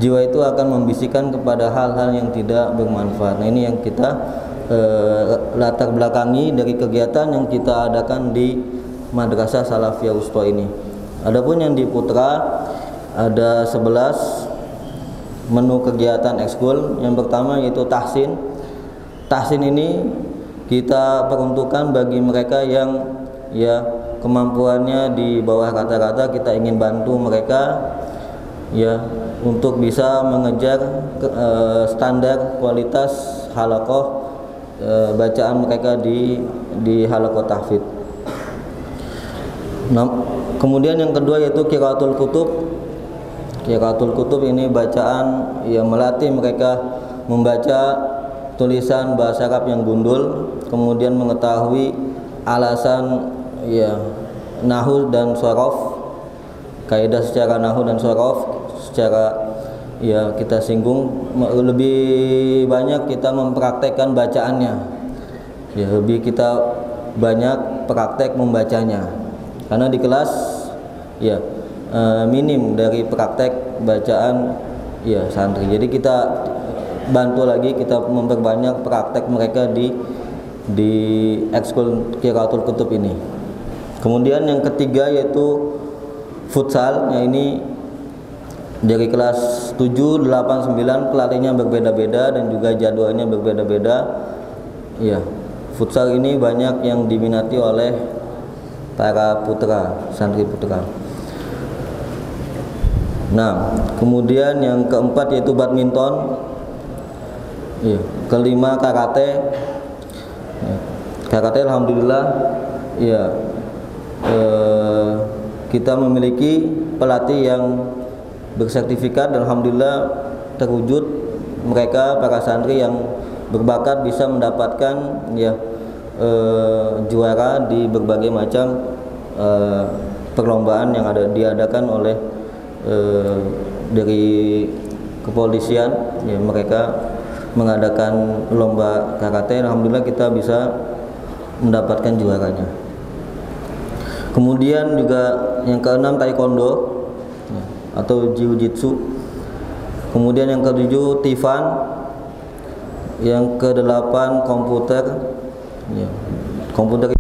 jiwa itu akan membisikkan kepada hal-hal yang tidak bermanfaat. Nah ini yang kita eh, latar belakangi dari kegiatan yang kita adakan di Madrasah Salafiyah Usto ini. Adapun yang di Putra ada 11 menu kegiatan ekskul. Yang pertama yaitu tahsin. Tahsin ini kita peruntukkan bagi mereka yang ya kemampuannya di bawah rata-rata kita ingin bantu mereka ya untuk bisa mengejar ke, e, standar kualitas halakoh e, bacaan mereka di di halakoh tahfidz. Nah, kemudian yang kedua yaitu kiraatul kutub. Kiraatul kutub ini bacaan yang melatih mereka membaca tulisan bahasa Arab yang gundul, kemudian mengetahui alasan ya nahu dan sorof. Kaidah secara nahu dan sorof secara ya kita singgung. Lebih banyak kita mempraktekkan bacaannya. Ya lebih kita banyak praktek membacanya. Karena di kelas ya eh, minim dari praktek bacaan ya santri. Jadi kita bantu lagi kita memperbanyak praktek mereka di di ekskul Qiraatul Kutub ini. Kemudian yang ketiga yaitu futsal. Ya ini dari kelas 7, 8, 9 pelatihnya berbeda-beda dan juga jadwalnya berbeda-beda. Ya, futsal ini banyak yang diminati oleh para putra, santri putra. Nah, kemudian yang keempat yaitu badminton. Ya, kelima karate. Ya, karate alhamdulillah ya eh, kita memiliki pelatih yang bersertifikat dan alhamdulillah terwujud mereka para santri yang berbakat bisa mendapatkan ya eh, juara di berbagai macam eh, perlombaan yang ada diadakan oleh eh, dari kepolisian. Ya mereka mengadakan lomba karate alhamdulillah kita bisa mendapatkan juaranya kemudian juga yang keenam taekwondo atau jiu-jitsu. Kemudian yang ketujuh tifan yang kedelapan komputer. Ya, komputer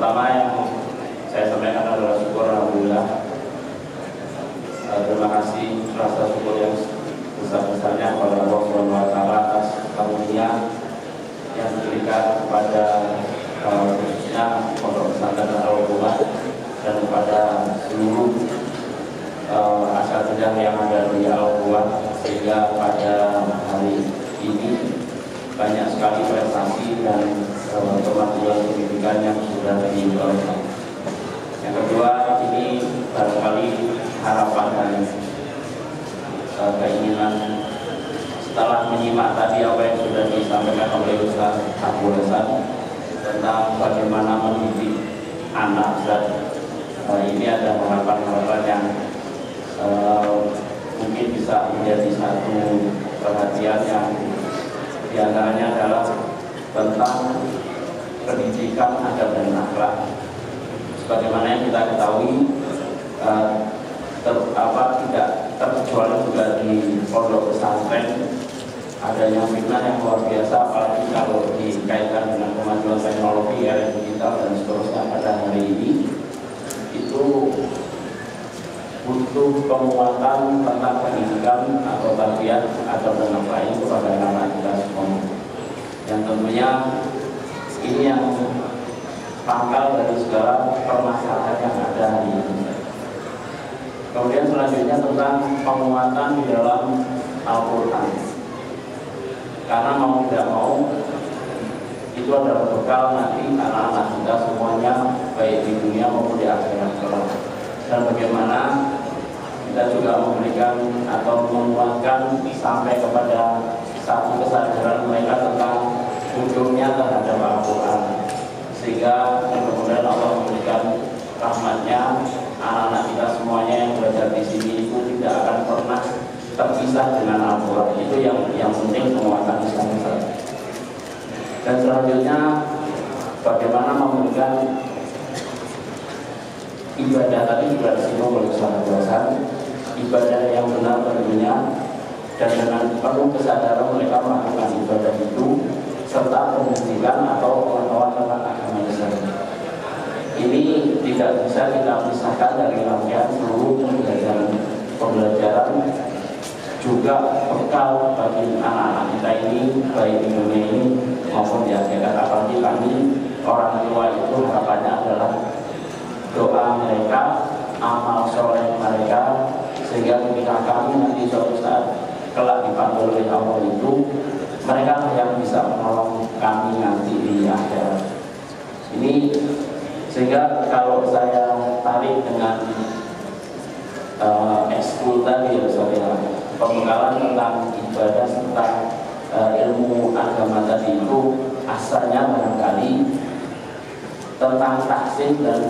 Pertama yang saya sampaikan adalah syukur Alhamdulillah. Uh, terima kasih rasa syukur yang besar-besarnya kepada Allah taala atas karunia yang diberikan kepada uh, khususnya pondok pesantren al dan kepada seluruh uh, asal yang ada di al sehingga pada hari ini banyak sekali prestasi dan kemajuan pendidikan yang sudah diperoleh. Yang kedua, ini barangkali harapan dan uh, keinginan setelah menyimak tadi apa yang sudah disampaikan oleh Ustaz Abu Hasan tentang bagaimana mendidik anak dan uh, ini ada harapan-harapan yang uh, mungkin bisa menjadi satu perhatian yang di antaranya adalah tentang pendidikan adab dan akhlak. Sebagaimana yang kita ketahui, uh, ter, apa tidak terkecuali juga di pondok pesantren adanya fitnah yang luar biasa apalagi kalau dikaitkan dengan kemajuan teknologi era digital dan seterusnya pada hari ini itu butuh penguatan tentang pendidikan atau tarbiyah atau dan lain kepada anak kita semua. Yang tentunya ini yang pangkal dari segala permasalahan yang ada di Indonesia. Kemudian selanjutnya tentang penguatan di dalam Al-Quran. Karena mau tidak mau itu adalah bekal nanti anak-anak kita semuanya baik di dunia maupun di akhirat kelak dan bagaimana kita juga memberikan atau menguatkan sampai kepada satu kesadaran mereka tentang ujungnya terhadap Al-Quran. Sehingga mudah-mudahan Allah memberikan rahmatnya anak-anak kita semuanya yang belajar di sini itu tidak akan pernah terpisah dengan Al-Quran. Itu yang yang penting penguatan Islam dan selanjutnya bagaimana memberikan ibadah tadi Ustaz Hasan ibadah yang benar tentunya. Dan dengan penuh kesadaran mereka melakukan ibadah itu serta pembuktikan atau pengetahuan tentang agama Islam. Ini tidak bisa kita pisahkan dari rangkaian seluruh pembelajaran. Pembelajaran juga bekal bagi anak-anak kita ini baik di dunia ini maupun di akhirat. Apalagi kami orang tua itu harapannya adalah doa mereka, amal soleh mereka, sehingga ketika kami nanti suatu saat kelak dipanggil oleh Allah itu, mereka yang bisa menolong kami nanti di akhirat. Ini sehingga kalau saya tarik dengan uh, ekskul tadi ya saudara, pembekalan tentang ibadah tentang uh, ilmu agama tadi itu asalnya barangkali tentang taksim dan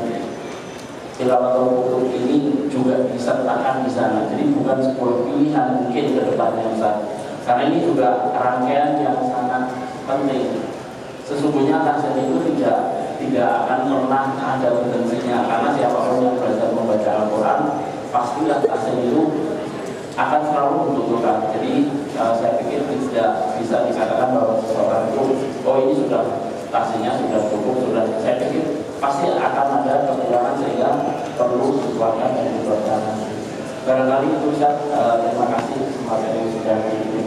tilawatul kutub ini juga disertakan di sana. Jadi bukan sebuah pilihan mungkin ke depannya Ustaz. Karena ini juga rangkaian yang sangat penting. Sesungguhnya tahsin itu tidak tidak akan pernah ada berhentinya karena siapa pun yang belajar membaca Al-Quran pastilah tahsin itu akan selalu membutuhkan. Jadi uh, saya pikir tidak bisa dikatakan bahwa seseorang itu oh ini sudah tahsinnya sudah cukup sudah saya pikir pasti akan ada kekurangan sehingga perlu dikuatkan dan dikuatkan. Barangkali itu Ustaz, uh, terima kasih kesempatan yang sudah diberikan.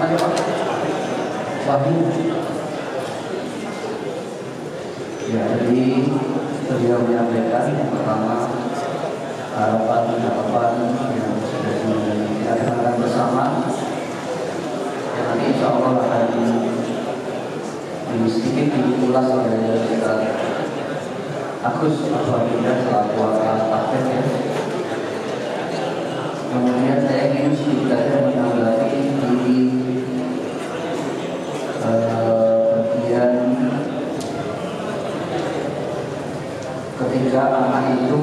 Sama siapa? Wahyu. Ya, jadi beliau menyampaikan yang pertama harapan-harapan yang sudah dengarkan bersama yang nanti insya Allah akan di sedikit diulas oleh Agus Abdullah selaku wakil pakar ya. Kemudian saya ingin sedikit saja menanggapi ketika anak itu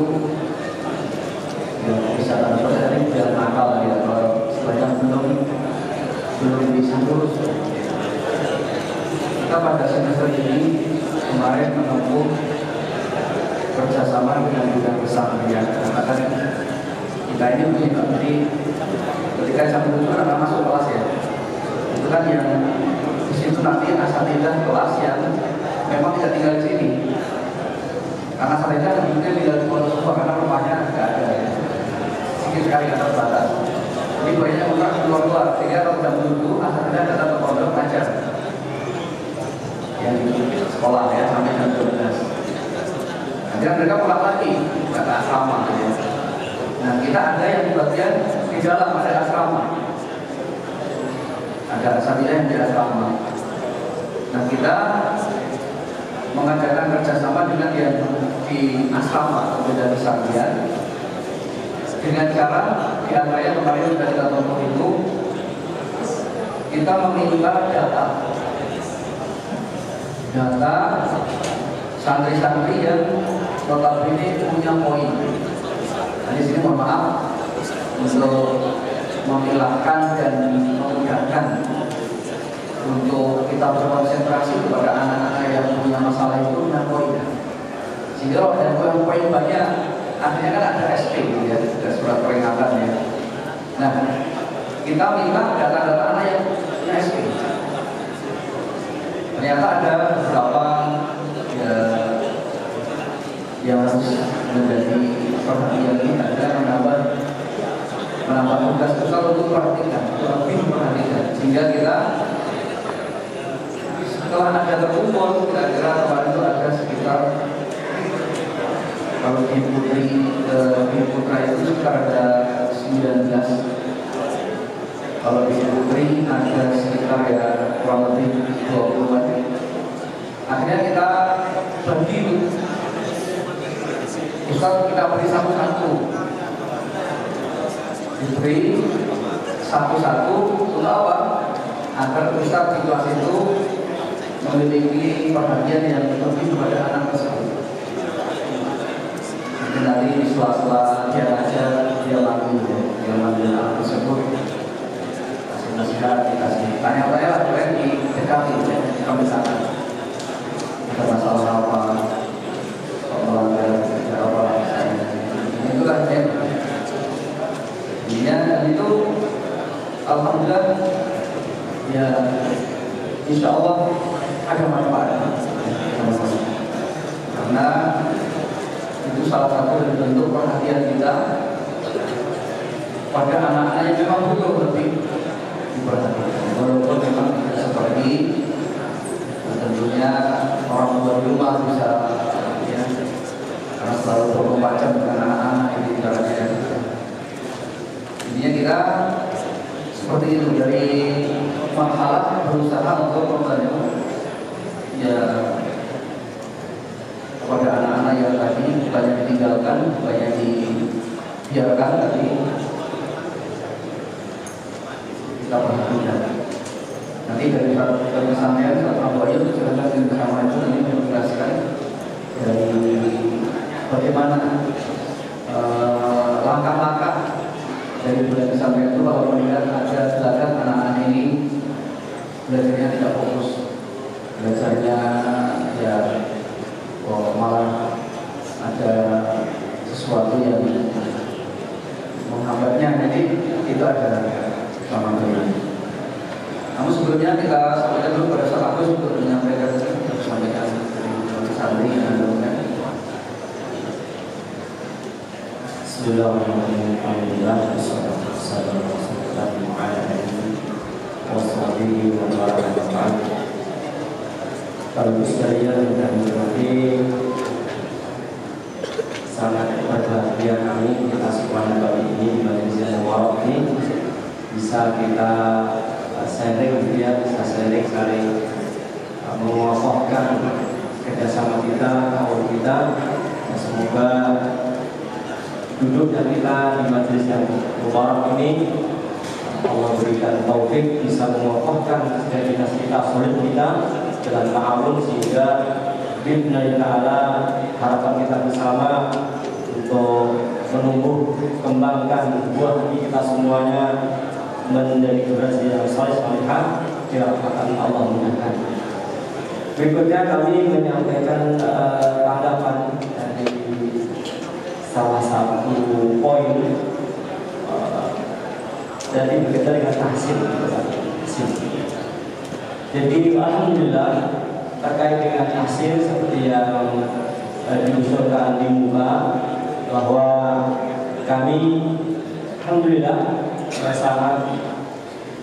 bisa terjadi tidak nakal ya kalau sebanyak belum belum bisa kita pada semester ini kemarin menempuh kerjasama dengan bidang pesantren karena kan kita ini mesti nanti ketika sampai itu akan masuk kelas ya itu kan yang di situ nanti asatidah kelas yang memang tidak tinggal di sini karena mungkin tinggal di Pulau Sumba karena rumahnya tidak ada ya. Sedikit sekali yang terbatas. Jadi banyak orang keluar keluar sehingga kalau sudah menunggu asatidah datang ke pondok ngajar yang di sekolah ya sampai jam 12 Nanti mereka pulang lagi ke asrama ya. Nah kita ada yang di bagian di dalam ada asrama. Ada asatidah yang di asrama. Nah kita mengadakan kerjasama dengan yang di asrama atau beda pesantren dengan cara di antaranya kemarin sudah kita tempuh itu kita meminta data data santri-santri yang notabene punya poin. Nah, di sini mohon maaf untuk memilahkan dan memudahkan untuk kita berkonsentrasi kepada anak-anak yang punya masalah itu punya poin. Sehingga kalau ada poin-poin banyak, artinya kan ada SP gitu ya, ada surat peringatan ya. Nah, kita minta data-data anak yang punya SP. Ternyata ada beberapa ya, yang harus menjadi perhatian kita adalah menambah menambah tugas besar untuk perhatikan, lebih perhatikan sehingga kita setelah ada terkumpul kira-kira kemarin itu ada sekitar kalau di putri eh, di putra itu sekitar ada 19 kalau di putri ada sekitar ya kurang lebih 20 an akhirnya kita bagi Ustaz kita beri satu-satu diberi satu-satu untuk apa? Agar Ustaz di kelas itu memiliki perhatian yang lebih kepada anak tersebut. Nanti di sela-sela dia aja dia manggil ya, manggil anak tersebut kasih nasihat, dikasih tanya-tanya lah, kalian di dekati kami sana. Masalah apa? Apa? Ya. Iya, dan itu Alhamdulillah ya Insya Allah alhamdulillah sangat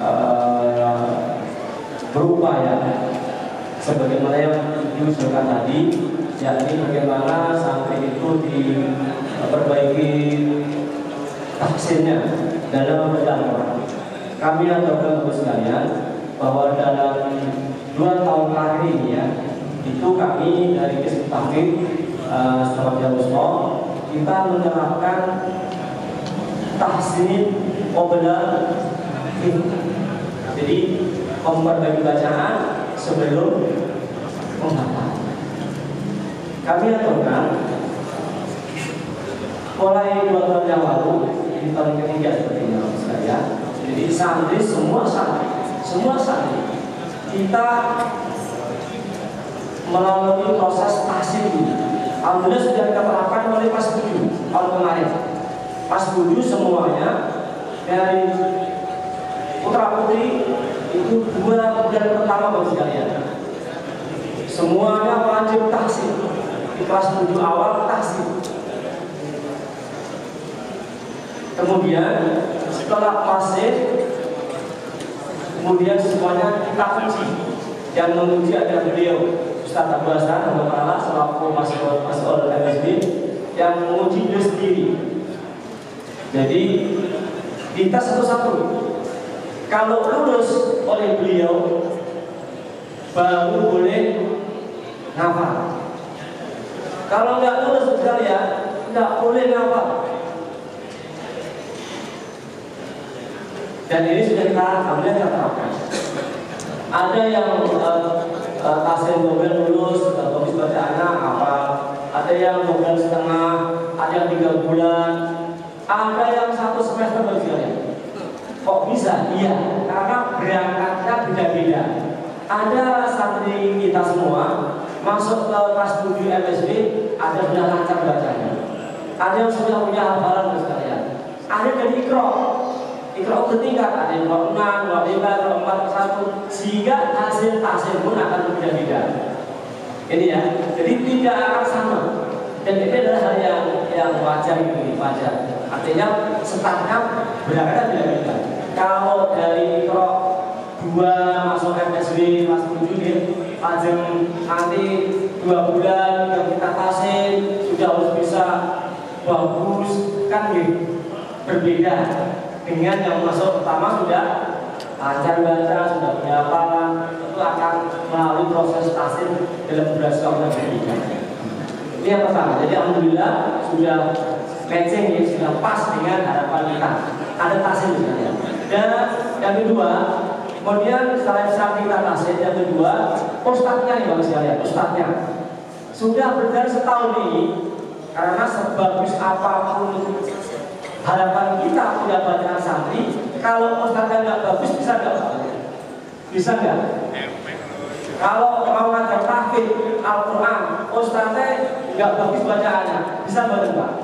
uh, berupaya sebagaimana yang diusulkan tadi yakni bagaimana sampai itu diperbaiki tafsirnya dalam bidang orang. Kami atau bapak sekalian bahwa dalam dua tahun terakhir ini ya itu kami dari Kisah Tahfid uh, Jauh kita menerapkan tahsin qobla jadi memperbaiki bacaan sebelum menghafal. Kami aturkan mulai dua tahun yang lalu di tahun ketiga seperti ini saya. Jadi santri semua santri, semua santri kita melalui proses tahsin Alhamdulillah sudah kita terapkan oleh Pas Buju tahun kemarin. Pas Buju semuanya dari putra putri itu dua bulan pertama bagi sekalian. Semuanya wajib tahsin di kelas 7 awal tahsin. Kemudian setelah masih kemudian semuanya kita uji yang menguji ada beliau Ustaz Abu Hasan Abu Kala selaku masuk masuk MSB yang menguji diri sendiri. Jadi kita satu-satu. Kalau lulus oleh beliau baru boleh ngapa. Kalau nggak lulus sekalian nggak boleh ngapa. Dan ini sudah kita alhamdulillah kita. Ada yang uh, uh, tasnya mobil lulus, uh, bagus bacaannya apa? Ada yang mobil setengah, ada yang tiga bulan, ada yang satu semester bagi Kok bisa? Iya, karena berangkatnya beda-beda. Ada santri kita semua masuk ke kelas 7 MSB, ada sudah lancar bacanya. Ada yang sudah punya hafalan sekalian. Ada dari ikro, ikro ketingkat, ada yang ikro 6, ikro 5, ikro 4, 1, sehingga hasil-hasil pun akan berbeda-beda. Ini ya, jadi tidak akan sama. Dan ini adalah hal yang yang wajar ini wajar. Artinya startnya berangkat beda-beda. Kalau dari pro dua masuk MSW kelas tujuh nih, ajeng nanti dua bulan yang kita kasih sudah harus bisa bagus. Kan nih berbeda dengan yang masuk pertama sudah lancar baca sudah punya itu akan melalui proses tasir dalam beberapa tahun yang ini yang pertama. Jadi alhamdulillah sudah matching ya sudah pas dengan harapan kita. Ada tasir misalnya dan yang kedua kemudian selain saat kita tasir yang kedua ustadznya nih bagus sekalian ustadznya. Sudah berjalan setahun ini karena sebagus apa pun harapan kita punya bacaan santri kalau ustadznya nggak bagus bisa nggak bisa nggak? Kalau mau ngajar tahfidz Al-Quran ustadznya nggak bagus bacaannya bisa nggak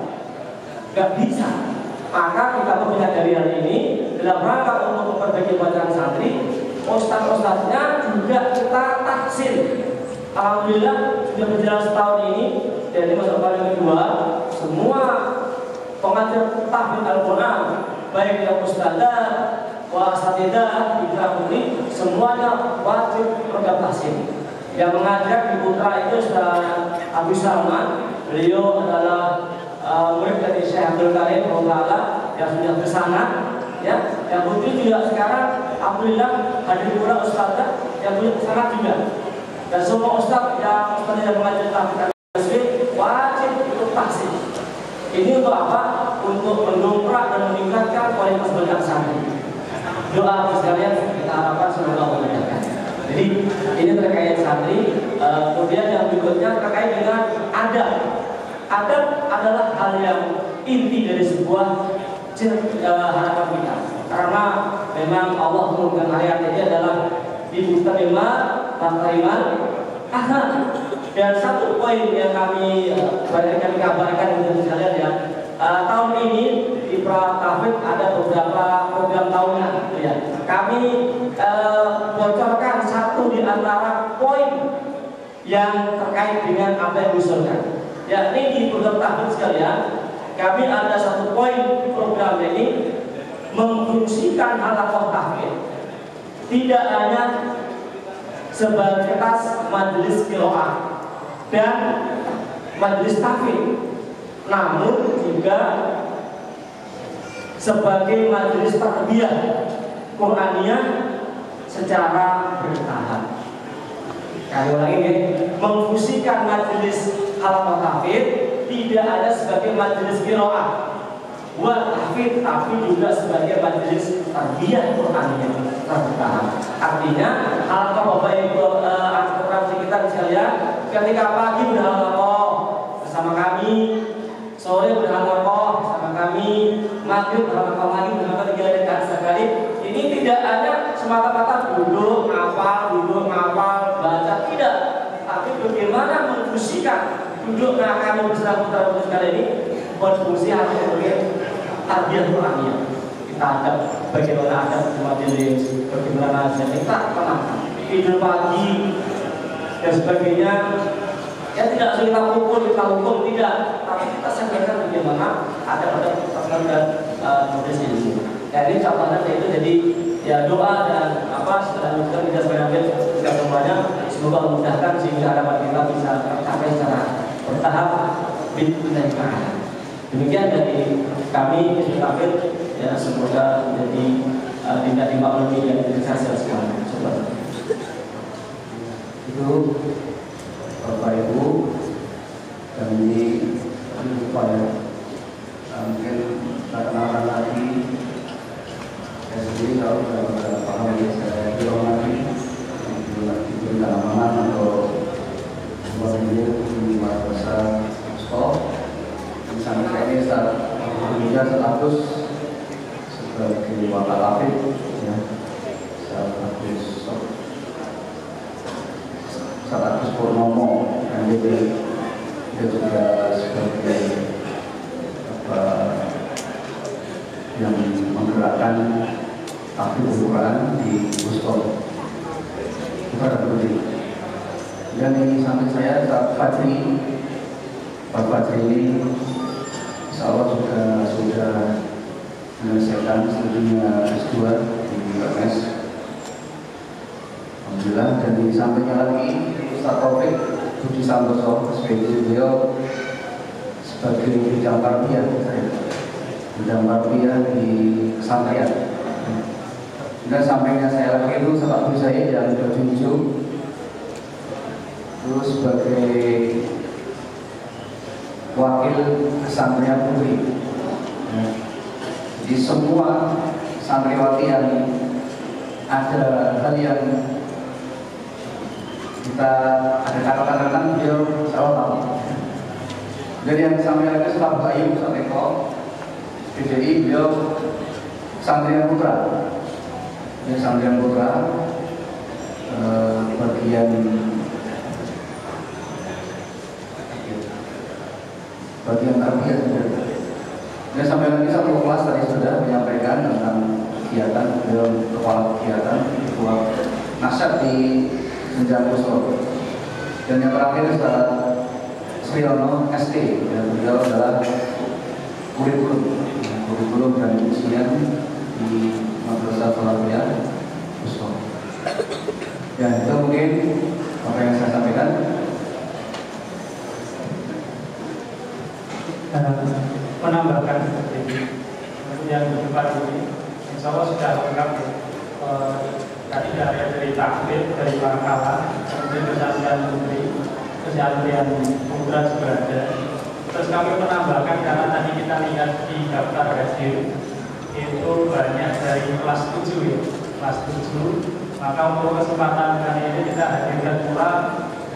nggak bisa. Maka kita dari hal ini dalam rangka untuk memperbaiki bacaan santri ustadz-ustadznya juga kita taksin Alhamdulillah sudah berjalan setahun ini dan di masa paling kedua semua pengajar tahfidz Al-Quran baik yang ustadzah wasatidah, ini semuanya wajib pegang tahsin. Yang mengajar di Putra itu Ustaz Abu Salman, beliau adalah uh, murid dari Syekh Abdul Karim Maulana yang sudah ke sana. Ya, yang putri juga sekarang alhamdulillah hadir pula ustazah yang punya ke sana juga. Dan semua ustaz yang ustaz yang mengajar tahsin wajib untuk tahsin. Ini untuk apa? Untuk mendongkrak dan meningkatkan kualitas belajar santri doa sekalian kita harapkan semoga Allah. Jadi ini terkait santri. Uh, kemudian yang berikutnya terkait dengan adab. Adab adalah hal yang inti dari sebuah uh, harapan kita. Karena memang Allah menurunkan ayat ini adalah dibuka lima iman akhlak. Dan satu poin yang kami uh, kami kabarkan dengan sekalian ya, uh, tahun ini di Pratafik ada beberapa program tahunan ya. Kami bocorkan satu di antara poin yang terkait dengan apa yang diusulkan. Ya, ini di program tahun sekalian, kami ada satu poin program ini memfungsikan halakoh tahfidz tidak hanya sebagai tas majelis kiroah dan majelis tahfidz namun juga sebagai majelis tarbiyah Qur'aniyah secara bertahap. Kali lagi memfusikan majelis halaman hafid tidak ada sebagai majelis kiroah. Buat hafid tapi juga sebagai majelis tarbiyah Qur'aniyah bertahap. Artinya halaman bapak ibu uh, kita sekalian? Ketika pagi berhalaman bersama kami sore berhalakoh sama kami maghrib berhalakoh lagi bersama tiga dekat sekali. Ini tidak ada semata-mata duduk ngapal duduk ngapal baca. Tidak. Tapi bagaimana memfusikan duduk kami bersama putra sekali ini berfungsi harus sebagai tarbiyah Qur'aniyah kita ada bagaimana ada majelis bagaimana kita tenang. Tidur pagi dan sebagainya. Ya tidak langsung kita pukul, kita hukum, tidak. Tapi kita sampaikan bagaimana ada pada pertemuan dan uh, ini. Ya ini catatan itu jadi ya doa dan apa setelah kita tidak sebenarnya kita semuanya semoga memudahkan sehingga harapan kita bisa tercapai secara bertahap dan Demikian dari kami Kafir ya semoga menjadi uh, tidak dimaklumi dan tidak semuanya. Coba. Itu Bapak Ibu kami lupa ya mungkin perkenalan lagi saya sendiri kalau sudah paham ya saya bilang lagi itu keamanan atau sebuah ini di masa stop di sana saya ini alhamdulillah status sebagai wakil afid ya status status Purnomo MDB dia juga sebagai apa yang menggerakkan api Quran di Boston kepada Budi dan ini sampai saya Pak Fajri Pak Fajri ini Insya Allah sudah sudah menyelesaikan studinya S2 di UMS Alhamdulillah dan di sampingnya lagi Ustaz Taufik Budi Santoso SPJ beliau sebagai bidang tarbiyah saya bidang tarbiyah di pesantren dan sampingnya saya lagi itu sepak saya yang berjunjung terus sebagai wakil pesantren putri di semua santriwati yang ada hal yang kita ada kata-kata kan beliau selalu tahu jadi yang sampai lagi setelah Bayu sampai kok. PDI beliau Santrian Putra. Ini Santrian Putra eh, bagian bagian tarbiyah dan sampai lagi satu kelas tadi sudah menyampaikan tentang kegiatan beliau kepala kegiatan ketua nasihat di menjaga Solo. Dan yang terakhir adalah Sriono ST, dan beliau adalah kurikulum ya, kurikulum dan ujian di Madrasah Salafiyah Usman. Ya, itu mungkin apa yang saya sampaikan. menambahkan seperti yang depan ini insya Allah sudah lengkap. Eh, tadi dari dari takbir dari makalah kemudian kesatuan menteri putra juga ada terus kami menambahkan karena tadi kita lihat di daftar hasil itu banyak dari kelas 7 ya. Kelas 7 maka untuk kesempatan kali ini kita hadirkan pula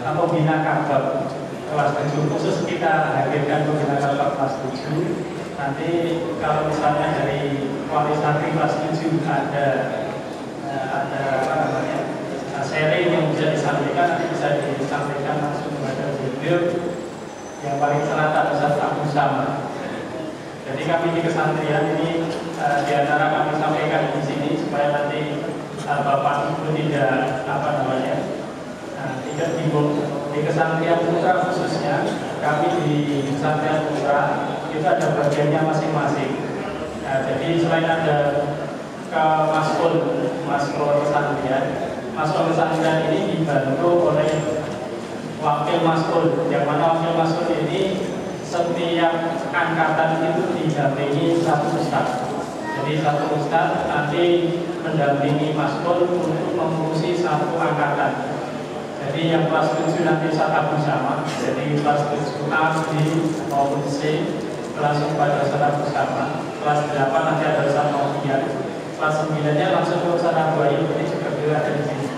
atau bina kabar kelas 7 khusus kita hadirkan pembina kabar kelas 7 nanti kalau misalnya dari wali santri kelas 7 ada eh, ada apa namanya sharing yang bisa disampaikan nanti bisa disampaikan langsung kepada video yang paling selatan Ustaz Abu Sama jadi kami di kesantrian ini uh, di antara kami sampaikan di sini supaya nanti uh, Bapak Ibu tidak apa namanya uh, tidak bingung di kesantrian putra khususnya kami di kesantrian putra itu ada bagiannya masing-masing. Nah, jadi selain ada ke maskul maskul kesantrian, maskul kesantrian ini dibantu oleh wakil maskul, yang mana wakil maskul ini setiap angkatan itu didampingi satu ustaz. Jadi satu ustaz nanti mendampingi maskul untuk mengurusi satu angkatan. Jadi yang kelas 7 nanti satu bersama. Jadi kelas 7 A, B maupun C langsung pada satu bersama. Kelas 8 nanti ada satu. Kelas 9 nya langsung ke sana Bayu ini juga ada di sini.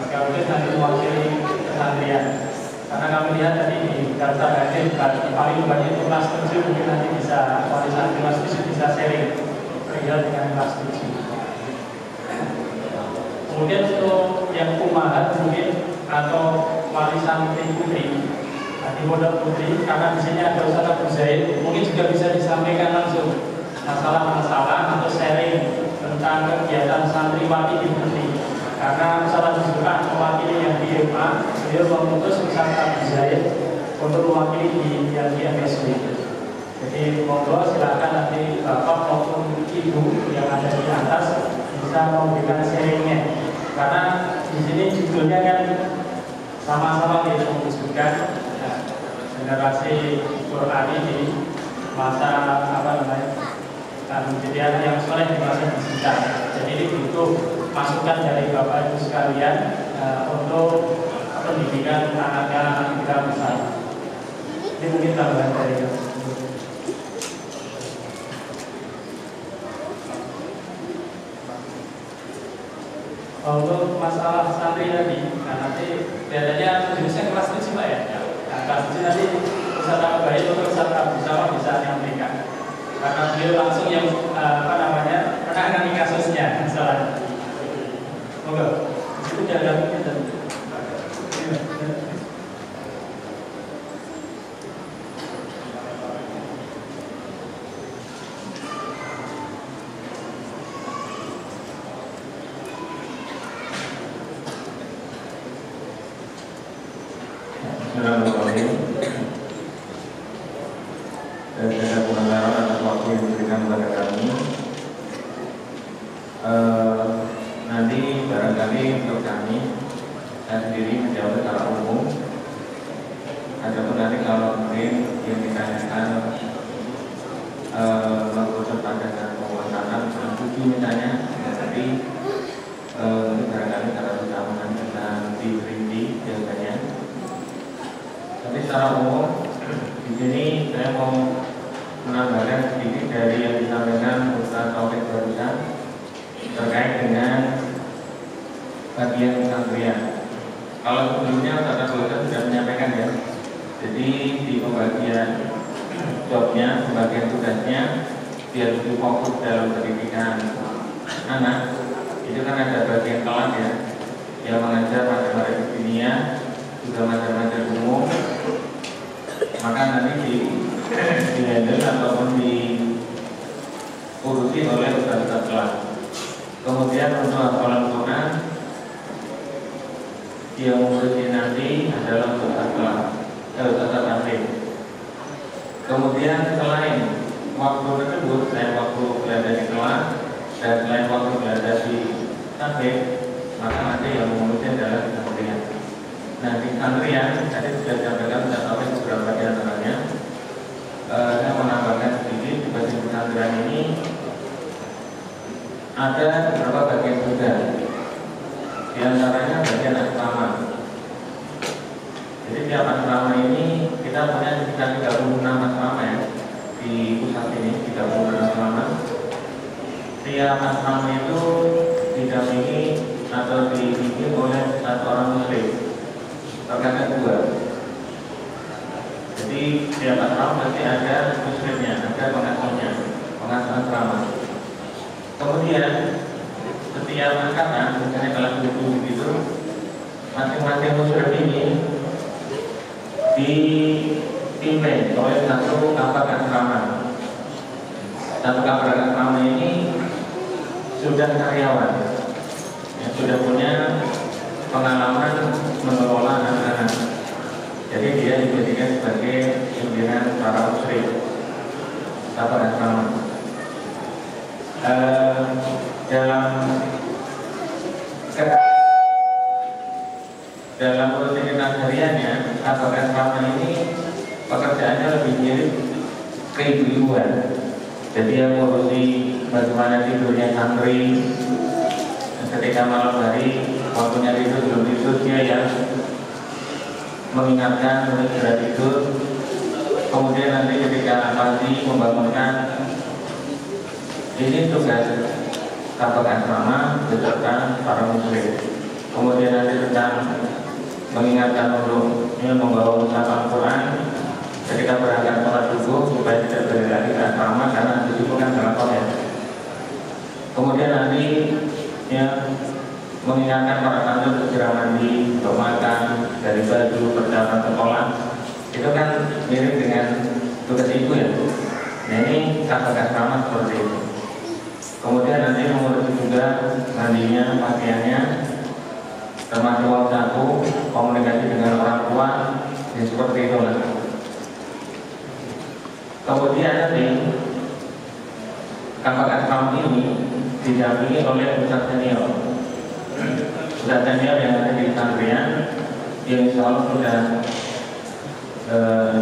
Maka mungkin nanti mewakili kesantrian karena kami lihat tadi di daftar hadir paling banyak itu kelas 7 mungkin nanti bisa warisan kelas 7 bisa sharing. Perihal dengan kelas 7 kemudian untuk yang kumahat mungkin atau warisan putri. Di pondok putri karena di sini ada Ustaz Abu Zaid mungkin juga bisa disampaikan langsung. Masalah-masalah atau sharing tentang kegiatan santriwati di putri karena salah Zuhra mewakili yang di MA beliau memutus Ustaz Abu Zaid untuk mewakili di yang di MSW jadi monggo silakan nanti bapak maupun ibu yang ada di atas bisa memberikan sharingnya. Karena di sini judulnya kan sama-sama kita mewujudkan nah, generasi Quran di masa apa namanya kejadian yang soleh di masa digital jadi ini butuh masukan dari Bapak Ibu sekalian uh, untuk pendidikan anak-anak kita bersama. Ini mungkin tambahan dari untuk masalah santri tadi, nah nanti kelihatannya tujuannya kelas tujuh pak ya. Nah, kelas tujuh nanti peserta baik untuk peserta bersama bisa nyampaikan. Karena beliau langsung yang uh, apa namanya menangani kasusnya misalnya. Moga. Itu jaga kita. Bismillahirrahmanirrahim. Dan saya pengenalan atas waktu yang diberikan kepada kami. Eh, nanti barangkali untuk kami saya sendiri menjawab secara umum. Adapun nanti kalau mungkin yang ditanyakan eh, menurut pandangan penguasaan setuju misalnya, ya, tapi mungkin barangkali karena sudah menentukan diperinci jawabannya. Tapi secara umum di sini saya mau menambahkan sedikit dari yang disampaikan Ustaz Taufik barusan terkait dengan bagian pesantren. Kalau sebelumnya Ustaz Taufik sudah menyampaikan ya, jadi di pembagian jobnya, pembagian tugasnya biar lebih fokus dalam pendidikan anak itu kan ada bagian kelas ya yang mengajar matematika dunia juga matematika umum maka nanti di di handle ataupun diurusi oleh ustaz-ustaz kelas. Kemudian untuk hafalan Quran yang mengurusi nanti adalah kelas, eh, alim. Kemudian selain waktu tersebut selain waktu berada di kelas dan selain waktu berada di tablik maka ada yang mengurusnya adalah di santrian nah di santrian tadi sudah disampaikan tidak tahu beberapa di antaranya uh, saya menambahkan sedikit di bagian pesantren ini ada beberapa bagian juga di antaranya bagian asrama jadi tiap asrama ini kita punya sekitar 36 asrama ya di pusat ini 36 asrama. Tiap asrama itu didampingi atau dibimbing oleh satu orang muslim terkadang dua. Jadi tiap asrama pasti ada muslimnya ada pengasuhnya pengasuh asrama. Kemudian setiap angkatan misalnya kelas 7 begitu masing-masing muslim ini dipimpin oleh satu kabar asrama. Satu kabar asrama ini sudah karyawan, yang sudah punya pengalaman mengelola anak-anak. Jadi dia dijadikan sebagai pimpinan para muslim kabar asrama. Uh, dalam dalam rutinitas hariannya apakah selama ini pekerjaannya lebih mirip keibuan jadi yang ngurusi bagaimana tidurnya santri ketika malam hari waktunya tidur belum tidur dia yang mengingatkan untuk segera tidur. Kemudian nanti ketika pagi membangunkan ini tugas kapal asrama beserta para muslim kemudian nanti tentang mengingatkan untuk ini membawa ucapan Quran ketika berangkat sholat subuh supaya tidak lagi ke asrama karena subuh kan sangat. Kemudian nanti ya mengingatkan para santri untuk segera mandi, untuk makan, dari baju, perjalanan sekolah itu kan mirip dengan tugas ibu ya. Nah ini kakak asrama seperti itu. Kemudian nanti mengurus juga mandinya, pakaiannya, termasuk uang saku, komunikasi dengan orang tua, ya seperti itu lah. Kemudian nanti kakak asrama ini didampingi oleh pusat senior. Pusat senior yang ada di pesantren yang insya Allah sudah e,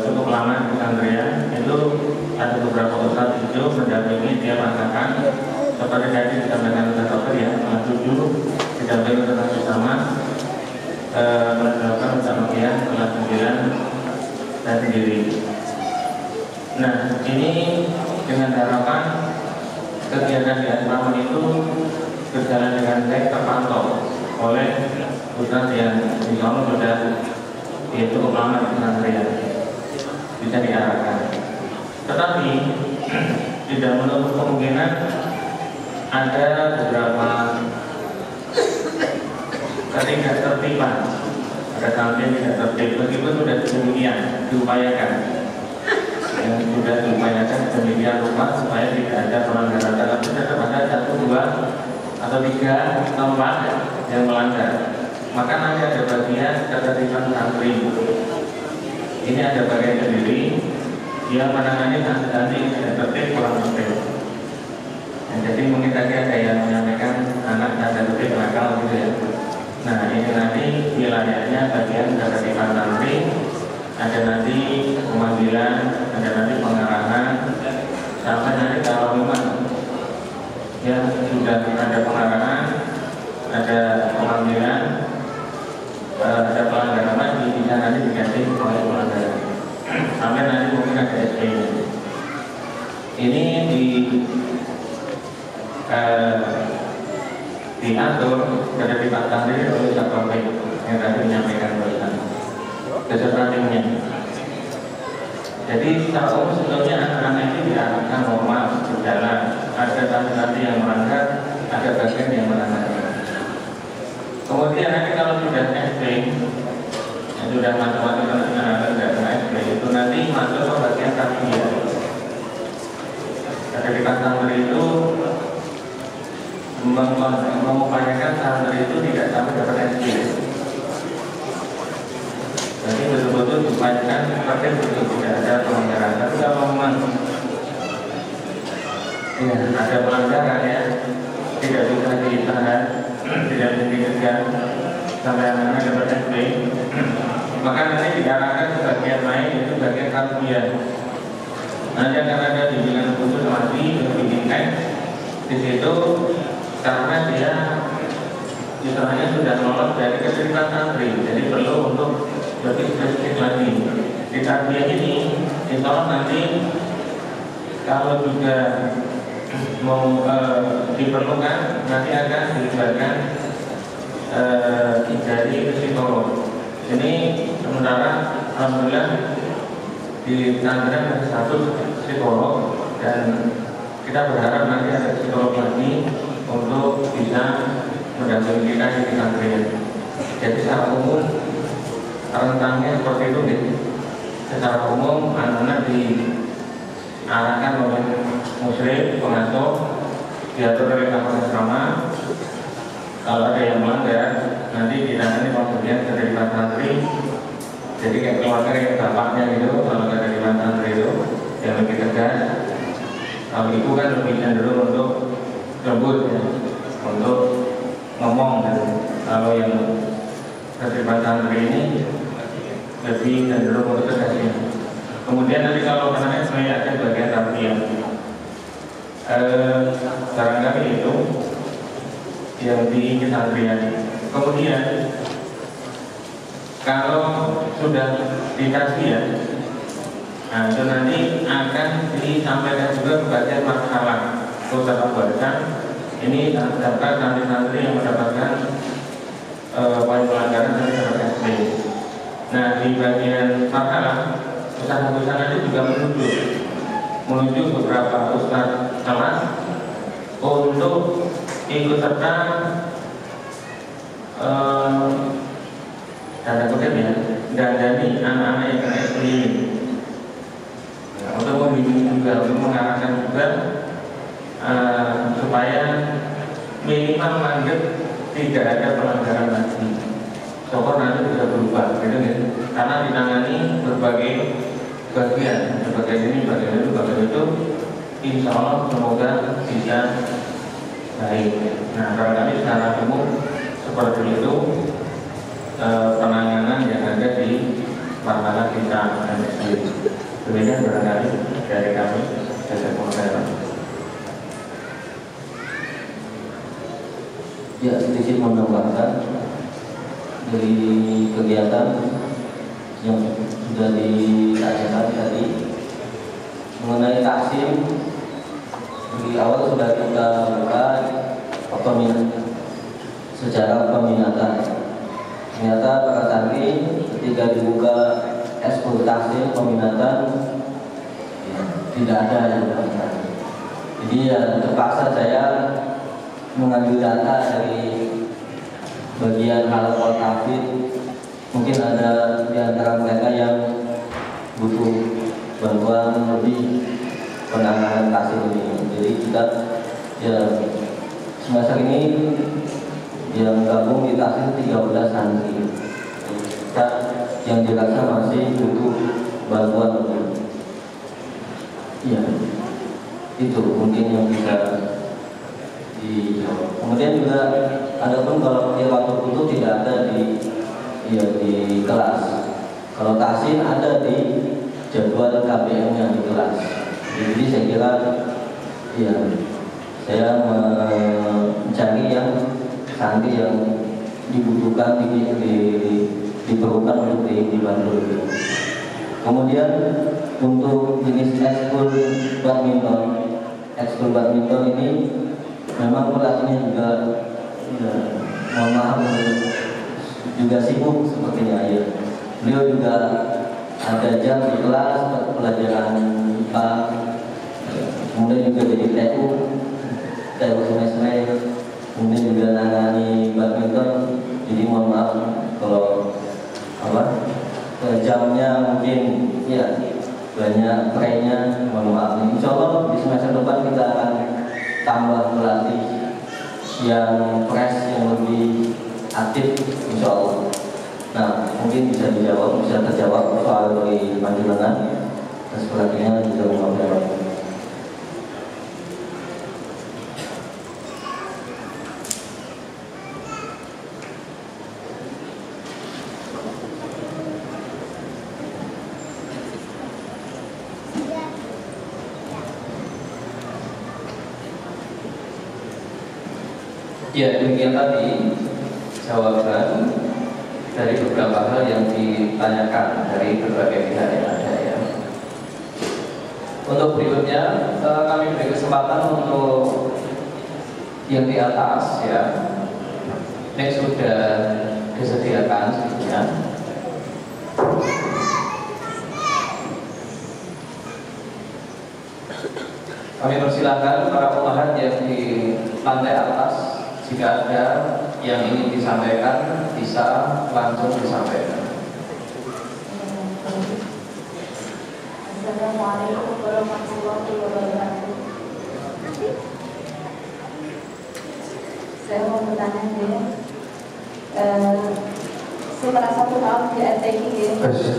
cukup lama di pesantren itu ada beberapa ustadz itu mendampingi dia mengatakan seperti tadi disampaikan oleh dokter ya tujuh didampingi tentang bersama kelas delapan bersama dia kelas sembilan dan sendiri. Nah ini dengan harapan kegiatan di asrama itu berjalan dengan baik terpantau oleh Ustaz yang insya Allah sudah ya, cukup lama di pesantren bisa diarahkan. Tetapi tidak menutup kemungkinan ada beberapa ketidaktertiban ada sampai tidak tertib. Meskipun sudah demikian diupayakan. Yang sudah diupayakan demikian rupa supaya tidak ada pelanggaran. Tapi tetap ada satu dua atau tiga atau empat yang melanggar. Maka nanti ada bagian ketertiban santri ini ada bagian sendiri. Yang menangani santri tidak tertib kurang tertib jadi mungkin tadi ada yang menyampaikan anak tanda tertib nakal gitu ya. Nah ini nanti wilayahnya bagian ketertiban santri ada nanti pemanggilan ada nanti pengarahan. Sampai nanti kalau memang ya sudah ada pengarahan ada pemanggilan uh, ada pelanggaran lagi bisa nanti diganti oleh pelanggaran. Sampai nanti mungkin ada SP ini di uh, diatur pada di tadi oleh Satpol yang tadi menyampaikan barusan beserta timnya. Jadi umum sebetulnya anak-anak ini diarahkan normal berjalan. Ada tadi-tadi yang melanggar ada bagian yang melanggar. Kemudian nanti kalau sudah SP, yang sudah masuk-masuk dengan dan SP itu nanti masuk ke bagian takbir. Ketika santri itu mengupayakan santri itu tidak sampai dapat SP. Jadi betul-betul diupayakan seperti itu tidak ada pelanggaran. Tapi kalau memang ya, ada pelanggaran ya tidak bisa ditahan tidak bisa dicegah sampai anak-anak dapat SP maka nanti diarahkan ke bagian lain yaitu bagian tarbiyah nanti akan ada bimbingan khusus lagi lebih intens di situ karena dia istilahnya sudah lolos dari kesulitan santri jadi perlu untuk lebih spesifik lagi. Di tarbiyah ini insya Allah nanti kalau juga mau e, diperlukan nanti akan dilibatkan e, dari psikolog. Ini sementara alhamdulillah di pesantren ada satu psikolog dan kita berharap nanti ada psikolog lagi untuk bisa mendampingi kita di pesantren. Jadi secara umum rentangnya seperti itu gitu. Secara umum anak-anak diarahkan oleh muslim pengasuh diatur oleh kapal asrama kalau ada yang melanggar nanti ditangani kemudian dari santri jadi kayak keluarga yang bapaknya gitu kalau ada dari santri itu yang lebih tegas kalau ibu kan lebih cenderung untuk lembut ya untuk ngomong gitu. kalau yang keterlibatan santri ini lebih cenderung untuk tegasnya kemudian nanti kalau misalnya saya ada bagian tarbiyah eh, barangkali itu yang di kesantrian. Kemudian kalau sudah dikasih ya, nah itu nanti akan disampaikan juga bagian masalah Ustaz barusan ini daftar santri-santri yang mendapatkan uh, poin pelanggaran dari sahabat SD. Nah di bagian masalah Ustaz-Ustaz nanti juga menuju menuju beberapa Ustaz kelas untuk ikut serta uh, tanda kutip ya dandani anak-anak yang kena SPI ya, untuk membimbing juga untuk mengarahkan juga uh, supaya minimal lanjut tidak ada pelanggaran lagi Sokor nanti bisa berubah gitu ya karena ditangani berbagai bagian sebagai ini bagian itu bagian itu insya Allah semoga bisa baik. Nah, barangkali secara umum seperti itu eh, penanganan yang ada di masalah kita sendiri. Demikian barangkali dari kami. Saya Ya, sedikit menambahkan dari kegiatan yang sudah ditanyakan tadi mengenai taksim di awal sudah kita buka peminat secara peminatan. Ternyata para santri ketika dibuka eksploitasi peminatan tidak ada yang. Jadi ya terpaksa saya mengambil data dari bagian hal tafid mungkin ada di antara mereka yang butuh bantuan lebih penanganan kasus ini. Jadi kita ya semester ini yang gabung di Tasik 13 santri kita yang dirasa masih butuh bantuan. Ya itu mungkin yang bisa dijawab kemudian juga ada pun kalau waktu itu tidak ada di ya di kelas. Kalau tasin ada di jadwal KBM nya di kelas. Jadi saya kira ya saya mencari yang santri yang dibutuhkan di, di, diperlukan untuk di, dibantu. Kemudian untuk jenis ekskul badminton, ekskul badminton ini memang pelatihnya juga ya, mohon maaf juga sibuk sepertinya ya. Beliau juga ada jam di kelas pelajaran IPA kemudian juga jadi TU TU semester kemudian juga nangani badminton. Jadi mohon maaf kalau apa jamnya mungkin ya banyak trennya mohon maaf. Insya Allah di semester depan kita akan tambah pelatih yang fresh yang lebih aktif insya Allah. Nah mungkin bisa dijawab bisa terjawab soal dari panjenengan dan sebagainya juga menjawab Ya, demikian tadi jawaban dari beberapa hal yang ditanyakan dari berbagai pihak yang ada ya. Untuk berikutnya eh, kami beri kesempatan untuk yang di atas ya. Next sudah disediakan sebetulnya. Kami persilahkan para pemahat yang di lantai atas jika ada yang ingin disampaikan bisa langsung disampaikan. Assalamualaikum warahmatullahi wabarakatuh. Saya mau bertanya nih, eh, setelah satu tahun di RTI ya,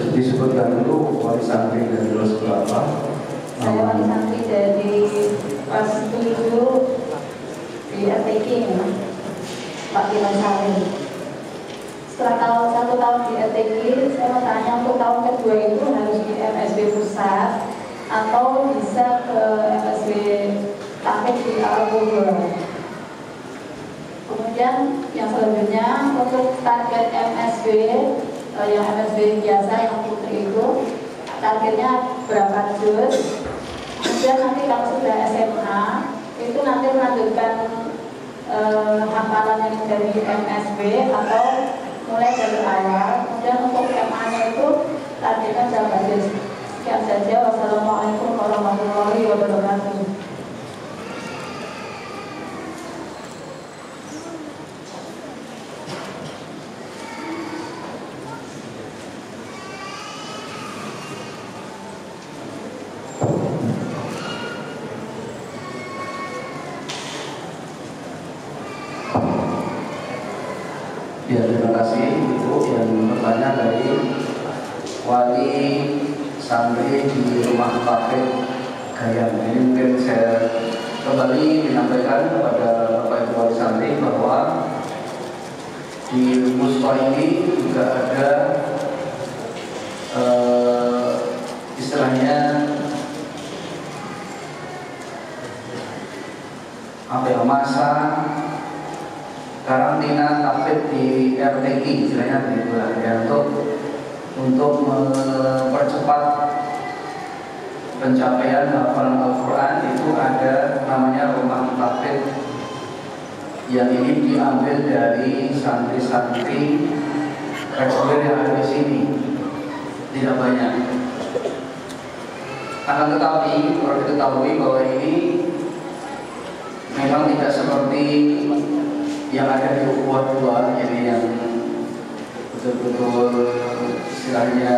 Disebutkan dulu wali santri dan lulus berapa? saya wali santri dari kelas 7 di RTI ya, Pak Salim. Setelah tahun satu tahun di RTI, saya mau tanya untuk tahun kedua itu harus di MSB pusat atau bisa ke MSB Tampil di Al Kemudian yang selanjutnya untuk target MSB eh, yang MSB biasa yang putri itu targetnya berapa juz? Kemudian nanti kalau sudah SMA itu nanti melanjutkan eh, hafalan yang dari MSB atau mulai dari awal. Kemudian untuk MA-nya itu targetnya berapa juz? Sekian saja. Wassalamualaikum warahmatullahi wabarakatuh. Ya terima kasih Ibu yang bertanya dari wali santri di rumah kafe Gayam. Ini mungkin saya kembali menyampaikan kepada Bapak Ibu wali santri bahwa di Muspa ini juga ada eh, istilahnya apa ya masa karantina covid di RTI istilahnya begitu lah ya untuk untuk mempercepat pencapaian hafalan Al-Quran itu ada namanya rumah covid yang ini diambil dari santri-santri reguler yang ada di sini tidak banyak akan tetapi perlu diketahui bahwa ini memang tidak seperti yang ada di Ukhuwah dua ini yang betul-betul istilahnya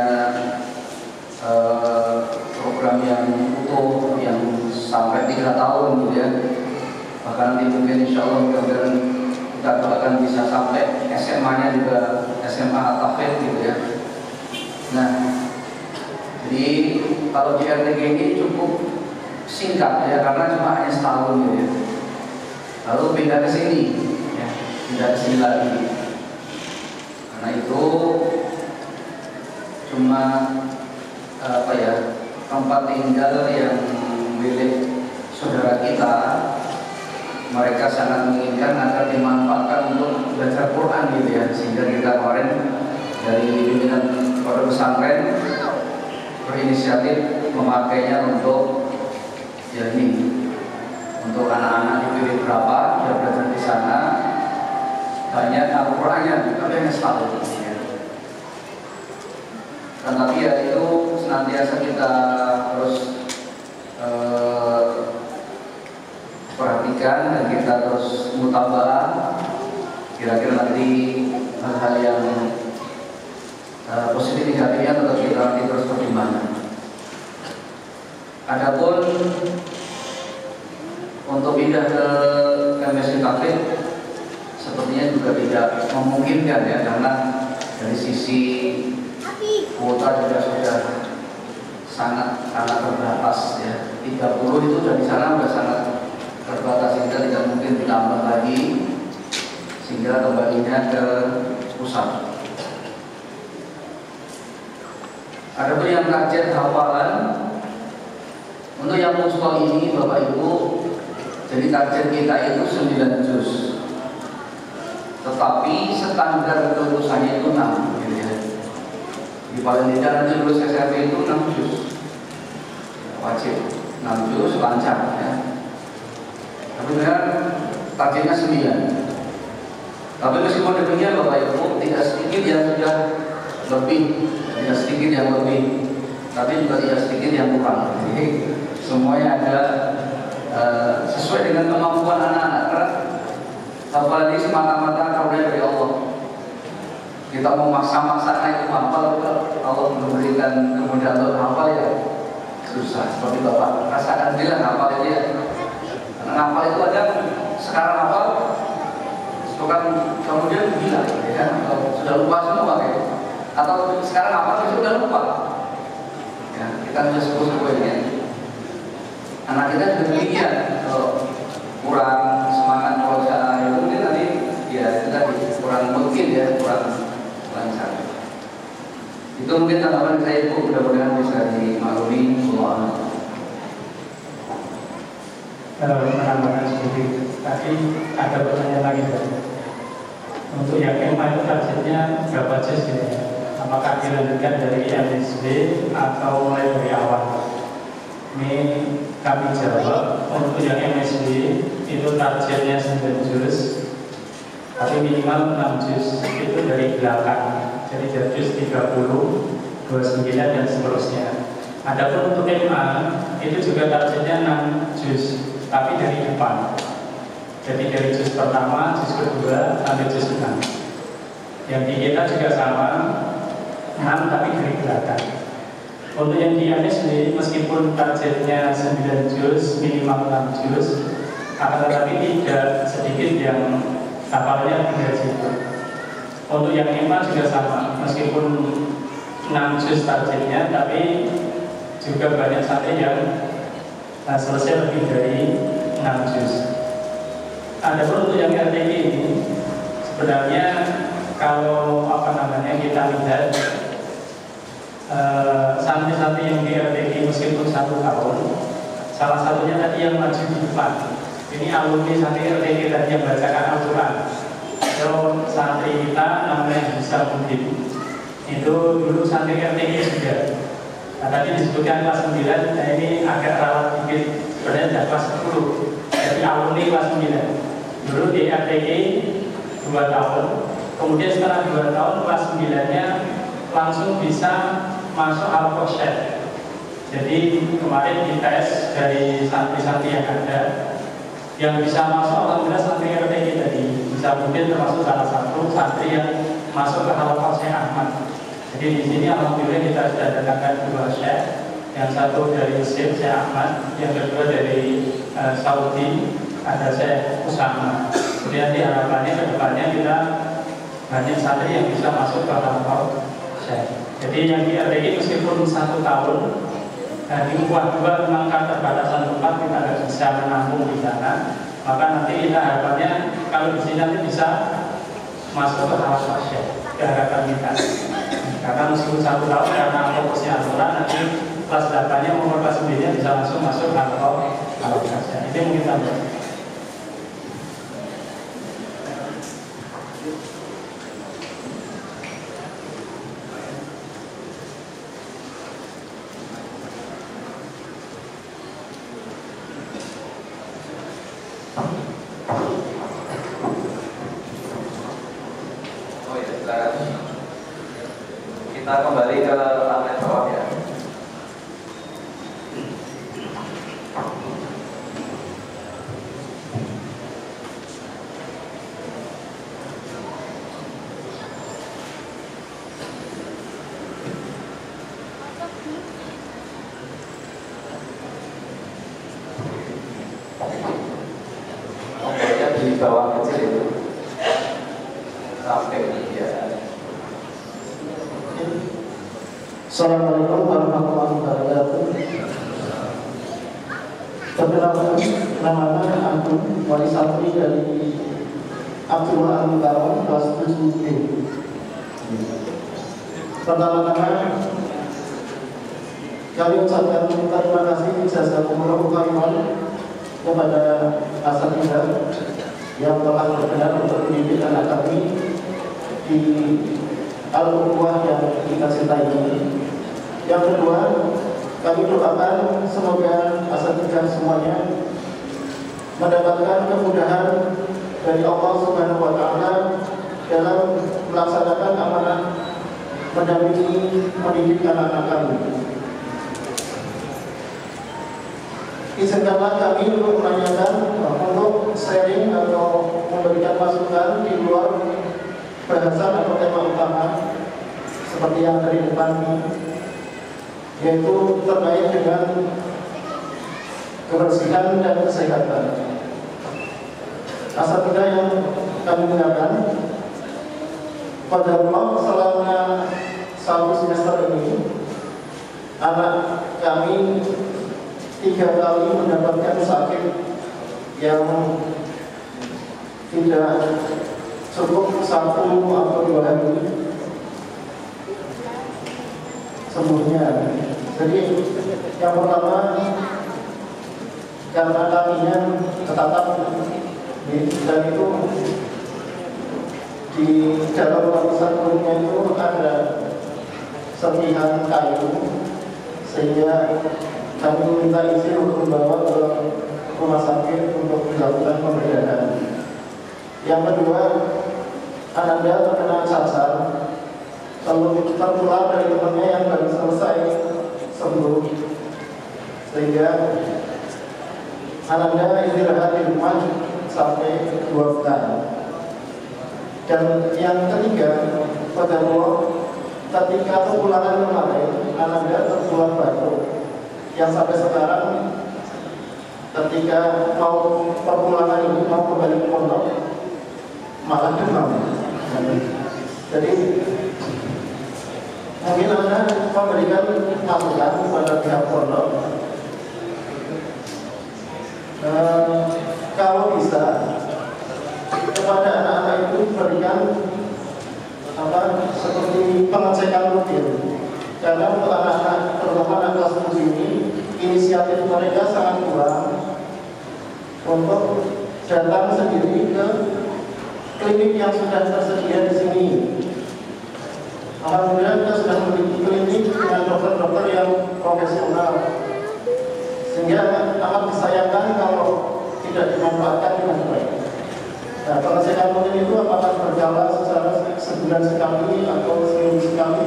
eh, program yang utuh yang sampai tiga tahun gitu ya. Bahkan nanti mungkin insya Allah mudah-mudahan kita doakan bisa sampai SMA-nya juga SMA Atafid gitu ya. Nah jadi kalau di RTG ini cukup singkat ya karena cuma hanya setahun gitu ya lalu pindah ke sini. Ya pindah ke sini lagi. Karena itu cuma apa ya tempat tinggal yang milik saudara kita. Mereka sangat menginginkan agar dimanfaatkan untuk belajar Quran gitu ya. Sehingga kita kemarin dari pimpinan pondok pesantren berinisiatif memakainya untuk ya ini untuk anak-anak dipilih berapa dia belajar di sana banyak Al-Qurannya tapi hanya setahun ya. dan tapi ya itu senantiasa kita terus eh, perhatikan dan kita terus mutabaah kira-kira nanti hal-hal yang uh, positif negatifnya tetap kita nanti terus pertimbangkan. Adapun untuk pindah ke MSC Cafe sepertinya juga tidak memungkinkan ya karena dari sisi kuota juga sudah sangat sangat terbatas ya 30 itu dari sana sudah sangat terbatas sehingga tidak mungkin ditambah lagi sehingga kembalinya ke pusat. Adapun yang target hafalan untuk yang muskol ini Bapak Ibu jadi target kita itu 9 juz tetapi standar kelulusannya itu 6 gitu ya. Di paling tidak nanti lulus SMP itu 6 juz wajib 6 juz lancar ya. Tapi dengan targetnya 9 Tapi meskipun demikian Bapak Ibu tidak sedikit yang sudah lebih tidak sedikit yang lebih tapi juga tidak sedikit yang kurang jadi semuanya ada uh, sesuai dengan kemampuan anak-anak. Karena semata-mata karunia dari Allah. Kita mau maksa-maksa itu hafal Allah belum berikan kemudian untuk hafal ya. Susah. Seperti bapak rasakan bilang hafal itu ya. Karena hafal itu ada sekarang hafal bukan kemudian gila. Ya sudah lupa semua kayak atau sekarang apa itu sudah lupa. Ya kita sudah sepuh sepuh ini anak kita juga demikian kalau kurang semangat kalau itu mungkin nanti ya tadi kurang mungkin ya kurang lancar. Itu mungkin tanggapan saya ibu mudah-mudahan bisa dimaklumi Allah kalau menambahkan sedikit tadi ada pertanyaan lagi kan untuk yang kemah itu targetnya berapa gitu ya apakah dilanjutkan dari MSB atau mulai dari awal ini kami jawab. Untuk yang MSB itu targetnya 9 juz tapi minimal 6 juz itu dari belakang. Jadi dari juz 30 29 dan seterusnya. Adapun untuk MA itu juga targetnya 6 juz tapi dari depan. Jadi dari juz pertama, juz kedua, sampai juz 6 yang di kita juga sama 6 tapi dari belakang untuk yang di MSB meskipun targetnya 9 juz minimal 6 juz akan tetapi tidak sedikit yang hafalnya 3 juz untuk yang IMA juga sama meskipun 6 juz targetnya tapi juga banyak santri yang nah, selesai lebih dari 6 juz ada pun untuk yang RTG ini sebenarnya kalau apa namanya kita lihat santri-santri uh, yang di RTG meskipun satu tahun. Salah satunya tadi yang maju di depan. Ini alumni santri RTG tadi yang bacakan Al-Quran. So santri kita namanya bisa mungkin itu dulu santri RTG juga. Nah tadi disebutkan kelas 9 nah ini agak rawan sedikit sebenarnya sudah kelas 10 jadi alumni kelas 9 dulu di RTG 2 tahun. Kemudian setelah 2 tahun kelas 9 nya langsung bisa masuk al Jadi kemarin di tes dari santri-santri yang ada yang bisa masuk alhamdulillah santri RTG tadi bisa mungkin termasuk salah satu santri yang masuk ke al Syekh Ahmad. Jadi di sini alhamdulillah kita sudah datangkan dua syekh yang satu dari Mesir Syekh Ahmad, yang kedua dari uh, Saudi ada Syekh Usama. Kemudian harapannya ke depannya kita banyak santri yang bisa masuk ke al Syekh. Jadi yang di RTI meskipun satu tahun di UPA dua memang keterbatasan tempat kita tidak bisa menampung di sana. Maka nanti kita harapannya kalau di sini nanti bisa masuk ke hal sosial ke harapan kita. Karena meskipun satu tahun karena fokusnya aturan nanti kelas 8 nya umur kelas 9 nya bisa langsung masuk atau kalau sosial itu mungkin tambah Izinkanlah kami untuk menanyakan untuk sharing atau memberikan masukan di luar bahasan atau tema utama seperti yang dari depan yaitu terkait dengan kebersihan dan kesehatan. Asatidah yang kami gunakan pada Allah selama satu semester ini anak kami tiga kali mendapatkan sakit yang tidak cukup satu atau dua hari sembuhnya. Jadi yang pertama karena kakinya ketatap dan itu di dalam lapisan kulitnya itu ada serpihan kayu sehingga kami minta izin untuk membawa ke rumah sakit untuk dilakukan pembedahan. Yang kedua, Ananda terkena cacar, lalu tertular dari temannya yang baru selesai sembuh, sehingga Ananda istirahat di rumah sampai dua bulan. Dan yang ketiga, pada ketika kepulangan kemarin, Ananda tertular batuk yang sampai sekarang ketika mau perpulangan ini mau kembali ke pondok malah demam. Jadi mungkin anda memberikan masukan kepada pihak pondok e, kalau bisa kepada anak-anak itu berikan apa seperti pengecekan rutin karena untuk anak-anak terutama anak kelas 7 ini inisiatif mereka sangat kurang untuk datang sendiri ke klinik yang sudah tersedia di sini. Alhamdulillah kita sudah memiliki klinik dengan dokter-dokter yang profesional. Sehingga amat disayangkan kalau tidak dimanfaatkan dengan baik. Nah, pengecekan rutin itu apakah berjalan secara sebulan sekali atau seminggu sekali?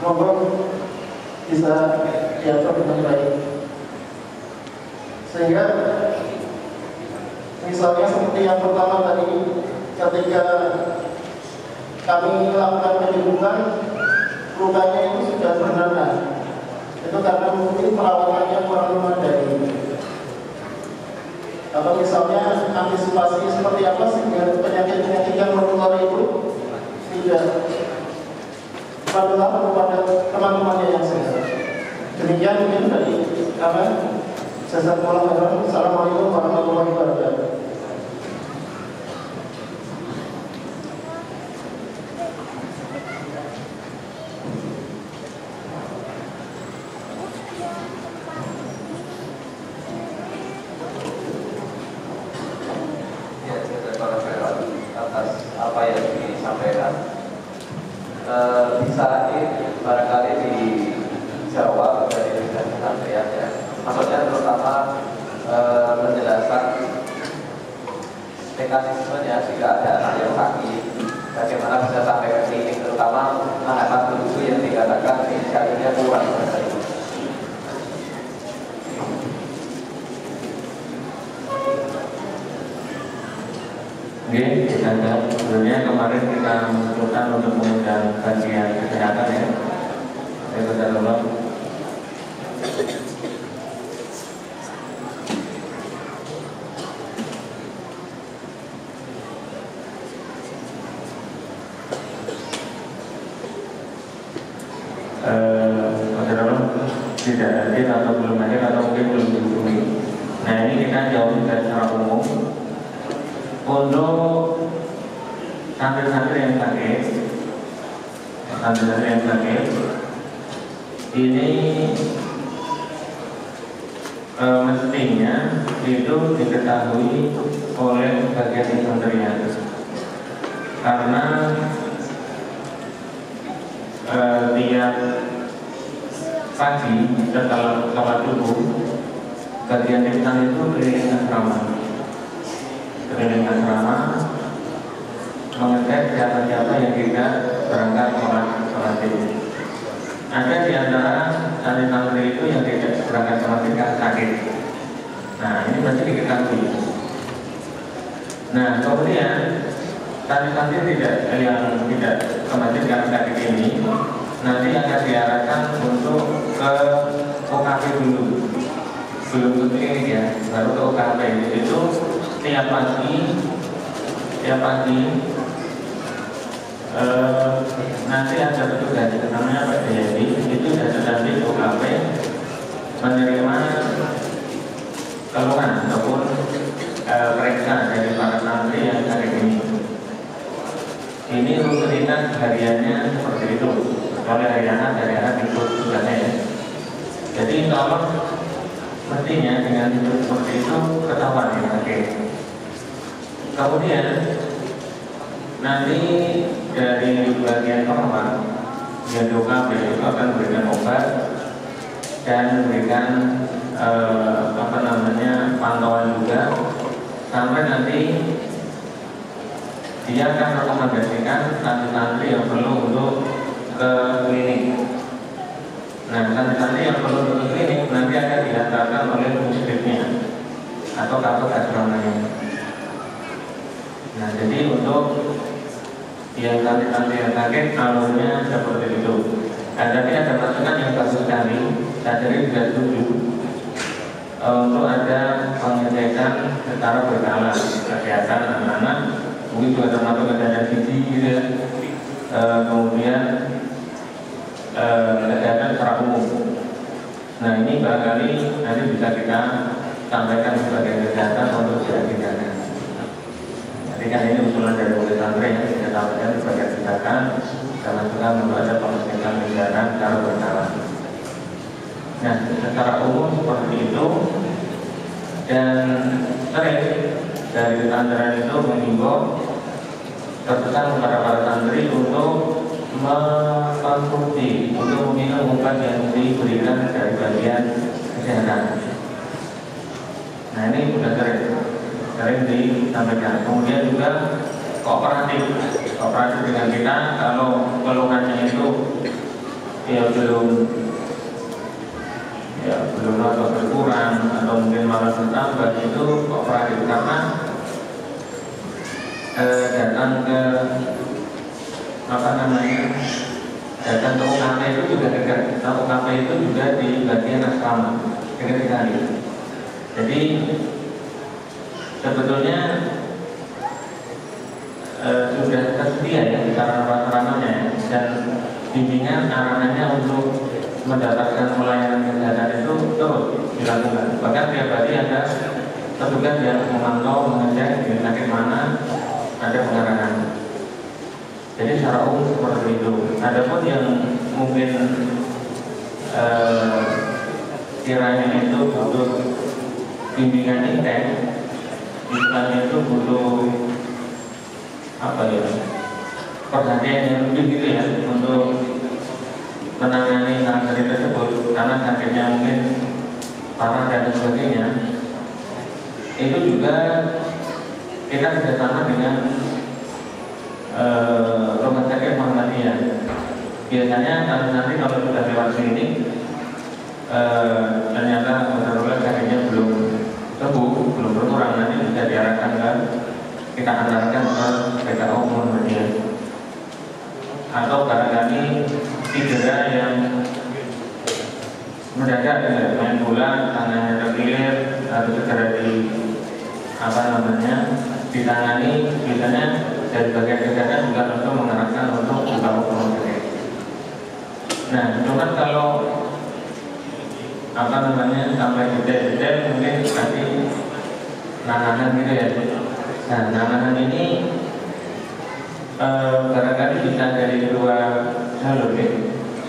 Moga bisa diatur dengan baik. Sehingga misalnya seperti yang pertama tadi ketika kami melakukan penyembuhan lukanya itu sudah bernanah itu karena mungkin perawatannya kurang memadai atau misalnya antisipasi seperti apa sehingga penyakit-penyakit yang menular itu tidak menular kepada teman-temannya yang sehat demikian mungkin dari kami saya Assalamualaikum warahmatullahi wabarakatuh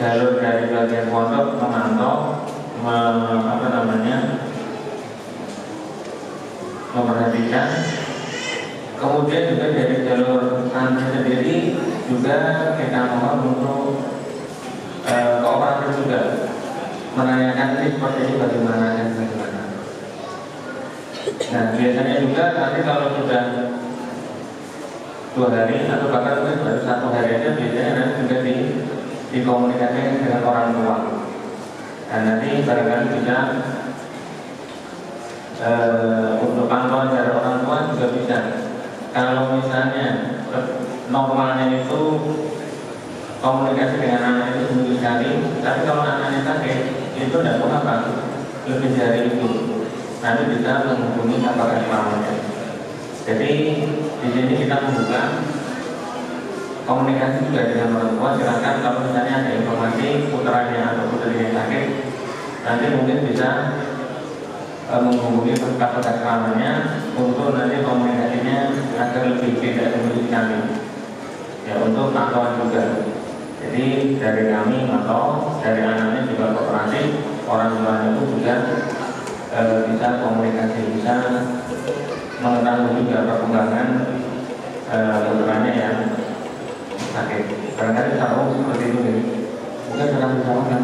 Jalur dari bagian pondok memantau, me, apa namanya, memperhatikan kemudian juga dari jalur santri sendiri juga kita mohon untuk uh, kooperatif juga menanyakan ini seperti ini bagaimana dan bagaimana. Nah biasanya juga nanti kalau sudah dua hari atau bahkan mungkin baru satu hari aja biasanya nanti juga di dikomunikasikan dengan orang tua. Dan nanti barangkali bisa e, untuk pantauan dari orang tua juga bisa. Kalau misalnya normalnya itu komunikasi dengan anak itu seminggu sekali tapi kalau anaknya sakit itu tidak mengapa lebih dari itu. Nanti bisa menghubungi apakah imamnya jadi di sini kita membuka komunikasi juga dengan orang tua. Silakan kalau misalnya ada informasi putranya atau putrinya sakit, nanti mungkin bisa e, menghubungi petugas keamanan untuk nanti komunikasinya agar lebih tidak kami. Ya untuk pantauan juga. Jadi dari kami atau dari anaknya juga kooperatif, orang tuanya itu juga e, bisa komunikasi, bisa mengetahui juga perkembangan putranya eh, yang sakit. Barangkali tahu seperti itu nih. Mungkin sedang bersama kan?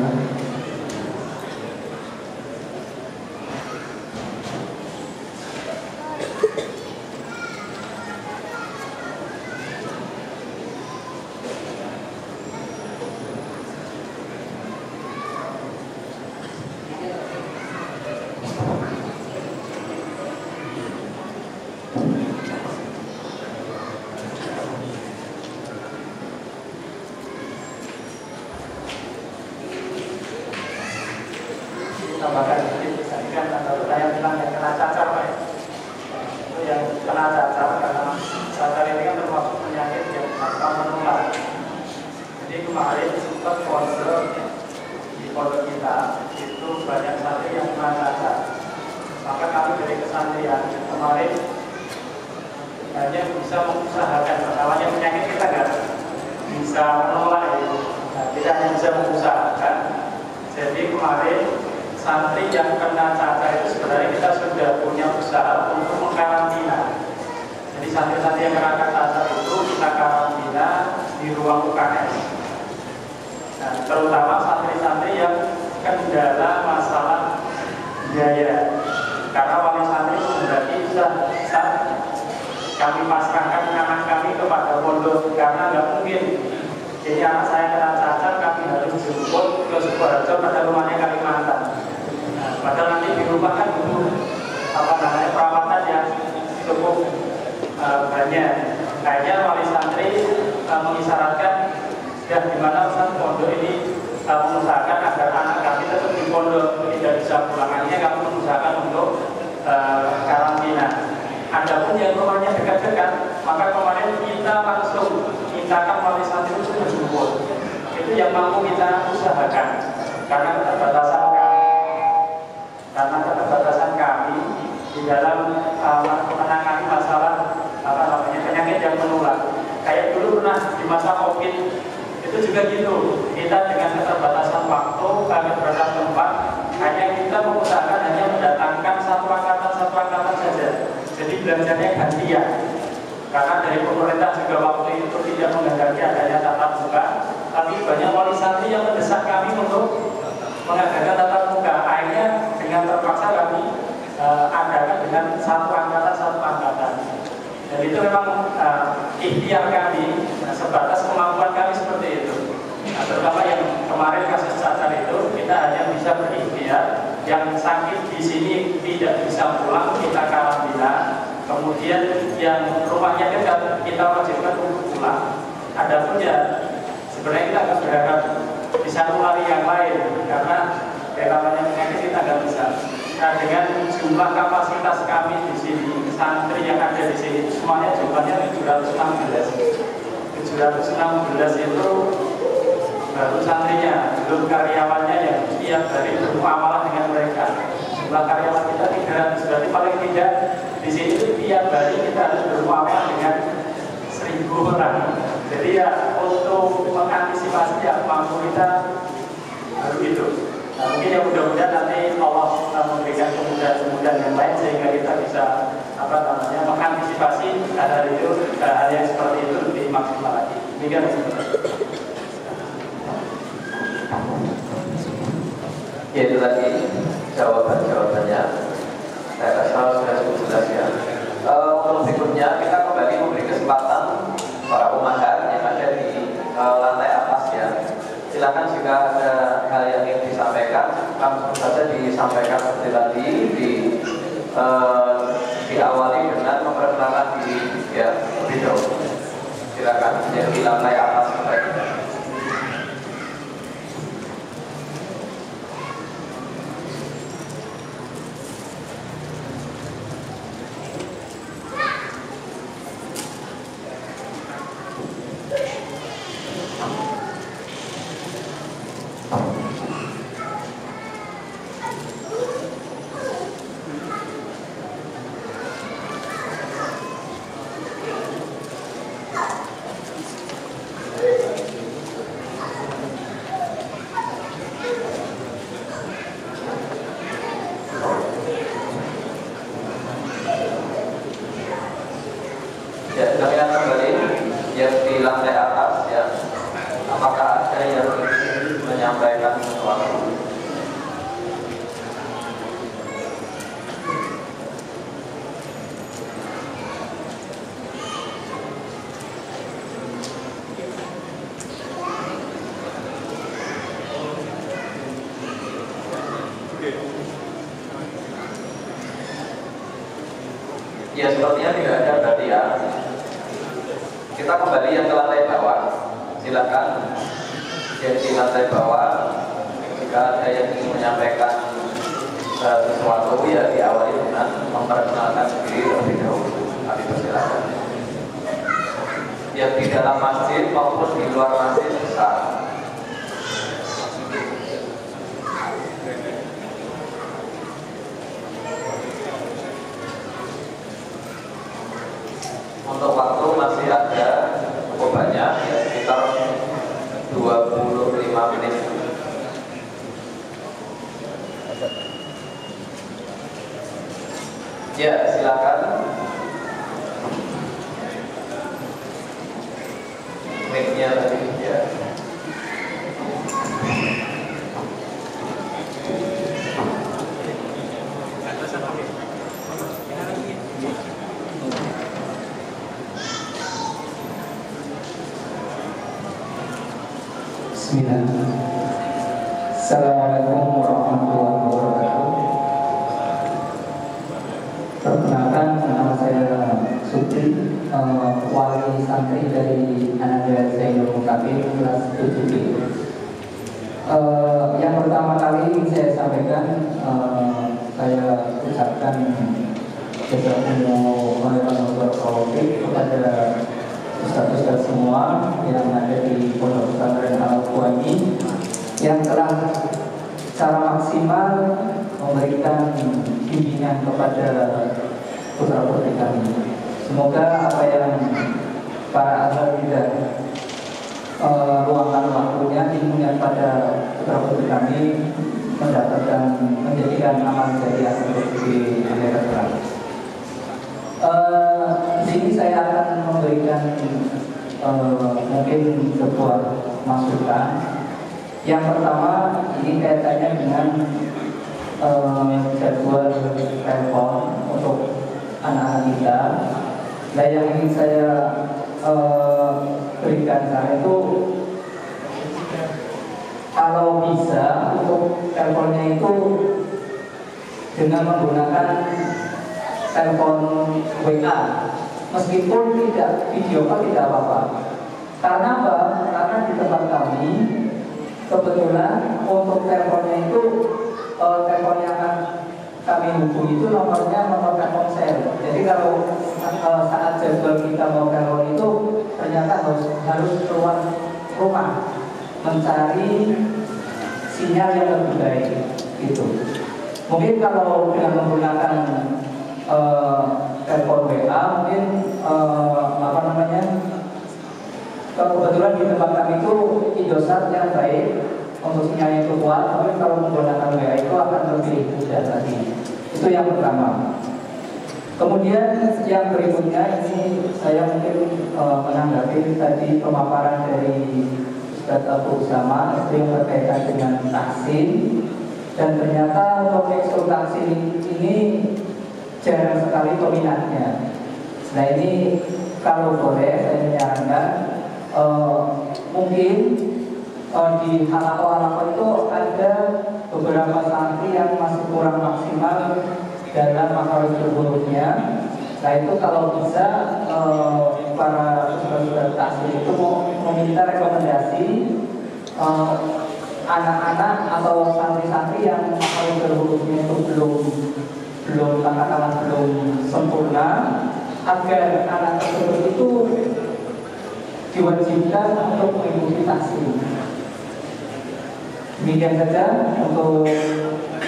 Demikian saja untuk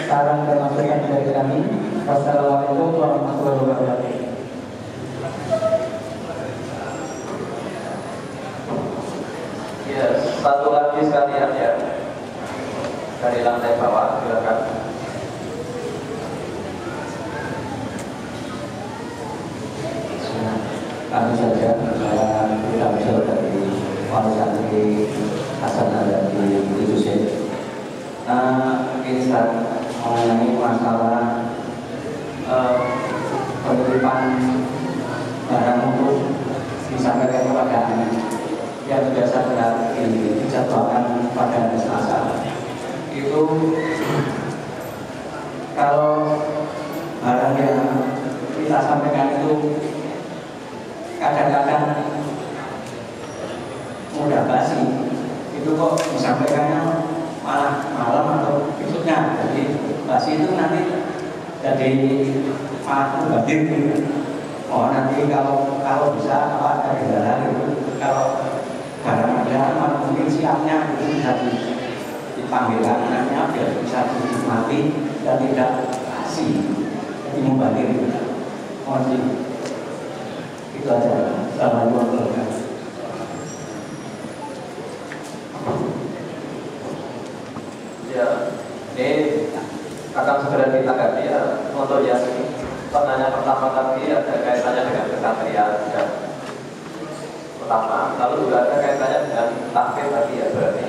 saran dan masukan dari kami. Wassalamualaikum akan segera ditanggapi ya untuk yang Pertanyaan pertama tadi ya, ada kaitannya dengan kesatria yang pertama, lalu juga ada kaitannya dengan takdir tadi ya berarti.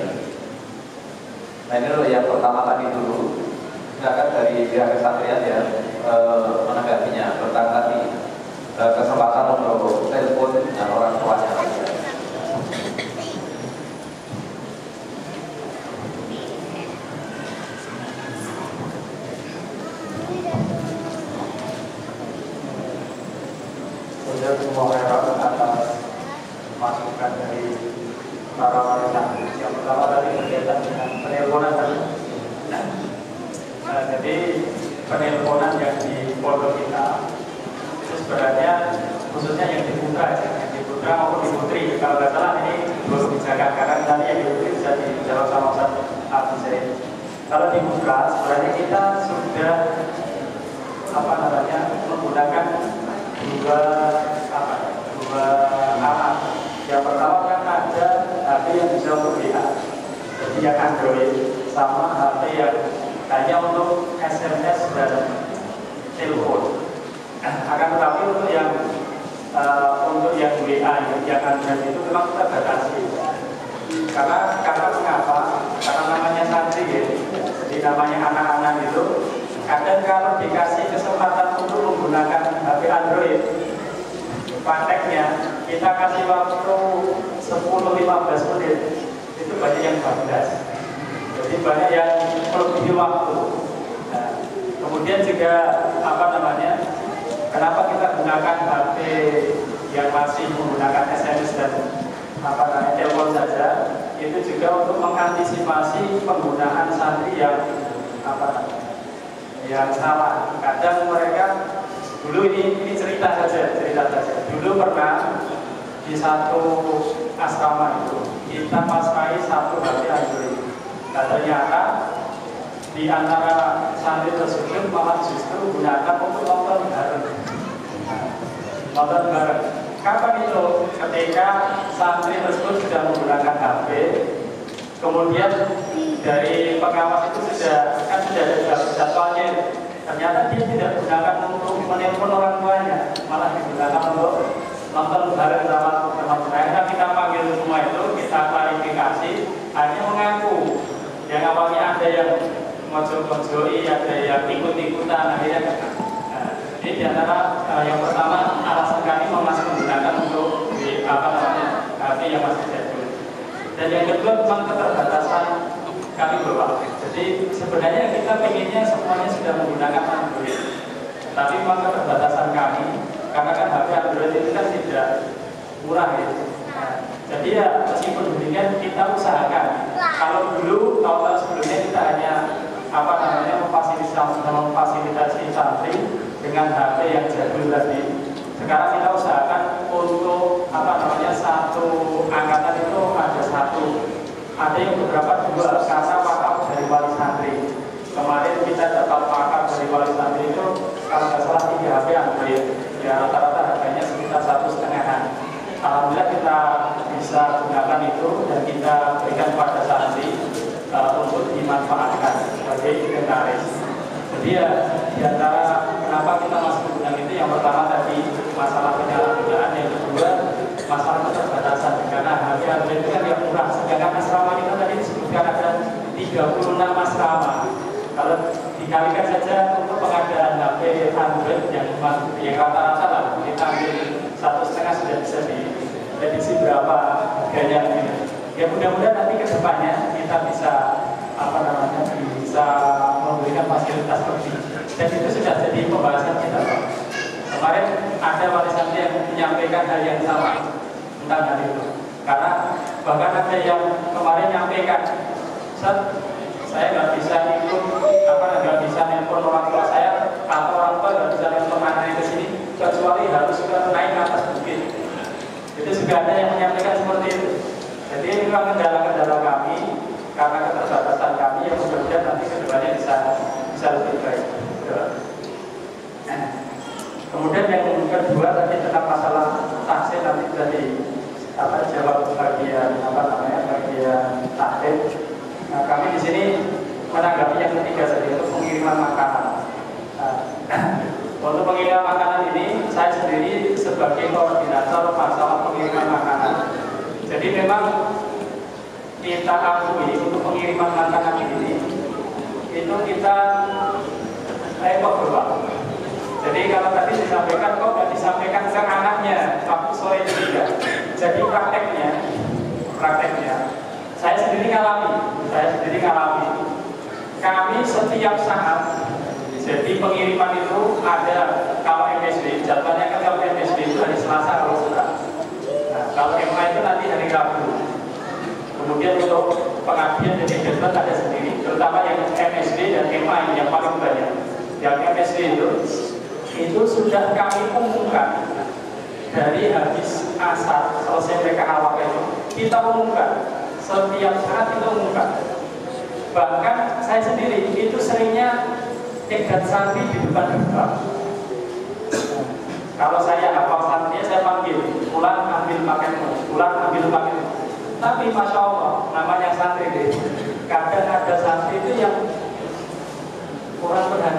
Nah ini loh yang pertama tadi dulu. Nah dari pihak kesatria ya e, menanggapinya tentang tadi e, kesempatan untuk telepon dengan orang tuanya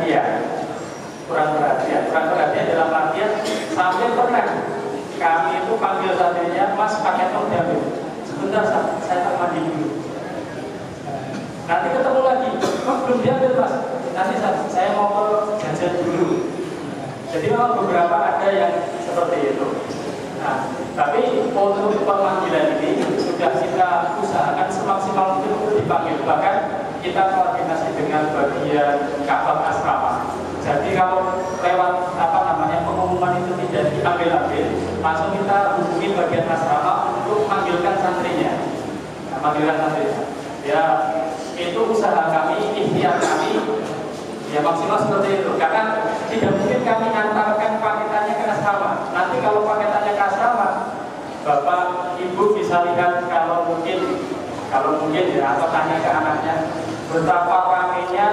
perhatian. Kurang perhatian. Kurang perhatian dalam artian sampai pernah. Kami itu panggil satunya mas pakai tong diambil sebentar saya tak mandi dulu. Nanti ketemu lagi. Mas belum diambil mas? Nanti saya mau ke jajan dulu. Jadi memang beberapa ada yang seperti itu. Nah tapi untuk pemanggilan ini sudah kita usahakan semaksimal mungkin untuk dipanggil. Bahkan kita koordinasi dengan bagian kabar asrama. Jadi kalau lewat apa namanya pengumuman itu tidak diambil-ambil, langsung kita hubungi bagian asrama untuk panggilkan santrinya. Nah, panggilkan santrinya. Ya, itu usaha kami, ikhtiar kami, ya maksimal seperti itu. Karena tidak mungkin kami antarkan paketannya ke asrama. Nanti kalau paketannya ke asrama, Bapak, Ibu bisa lihat kalau mungkin, kalau mungkin ya, atau tanya ke anaknya, betapa ramainya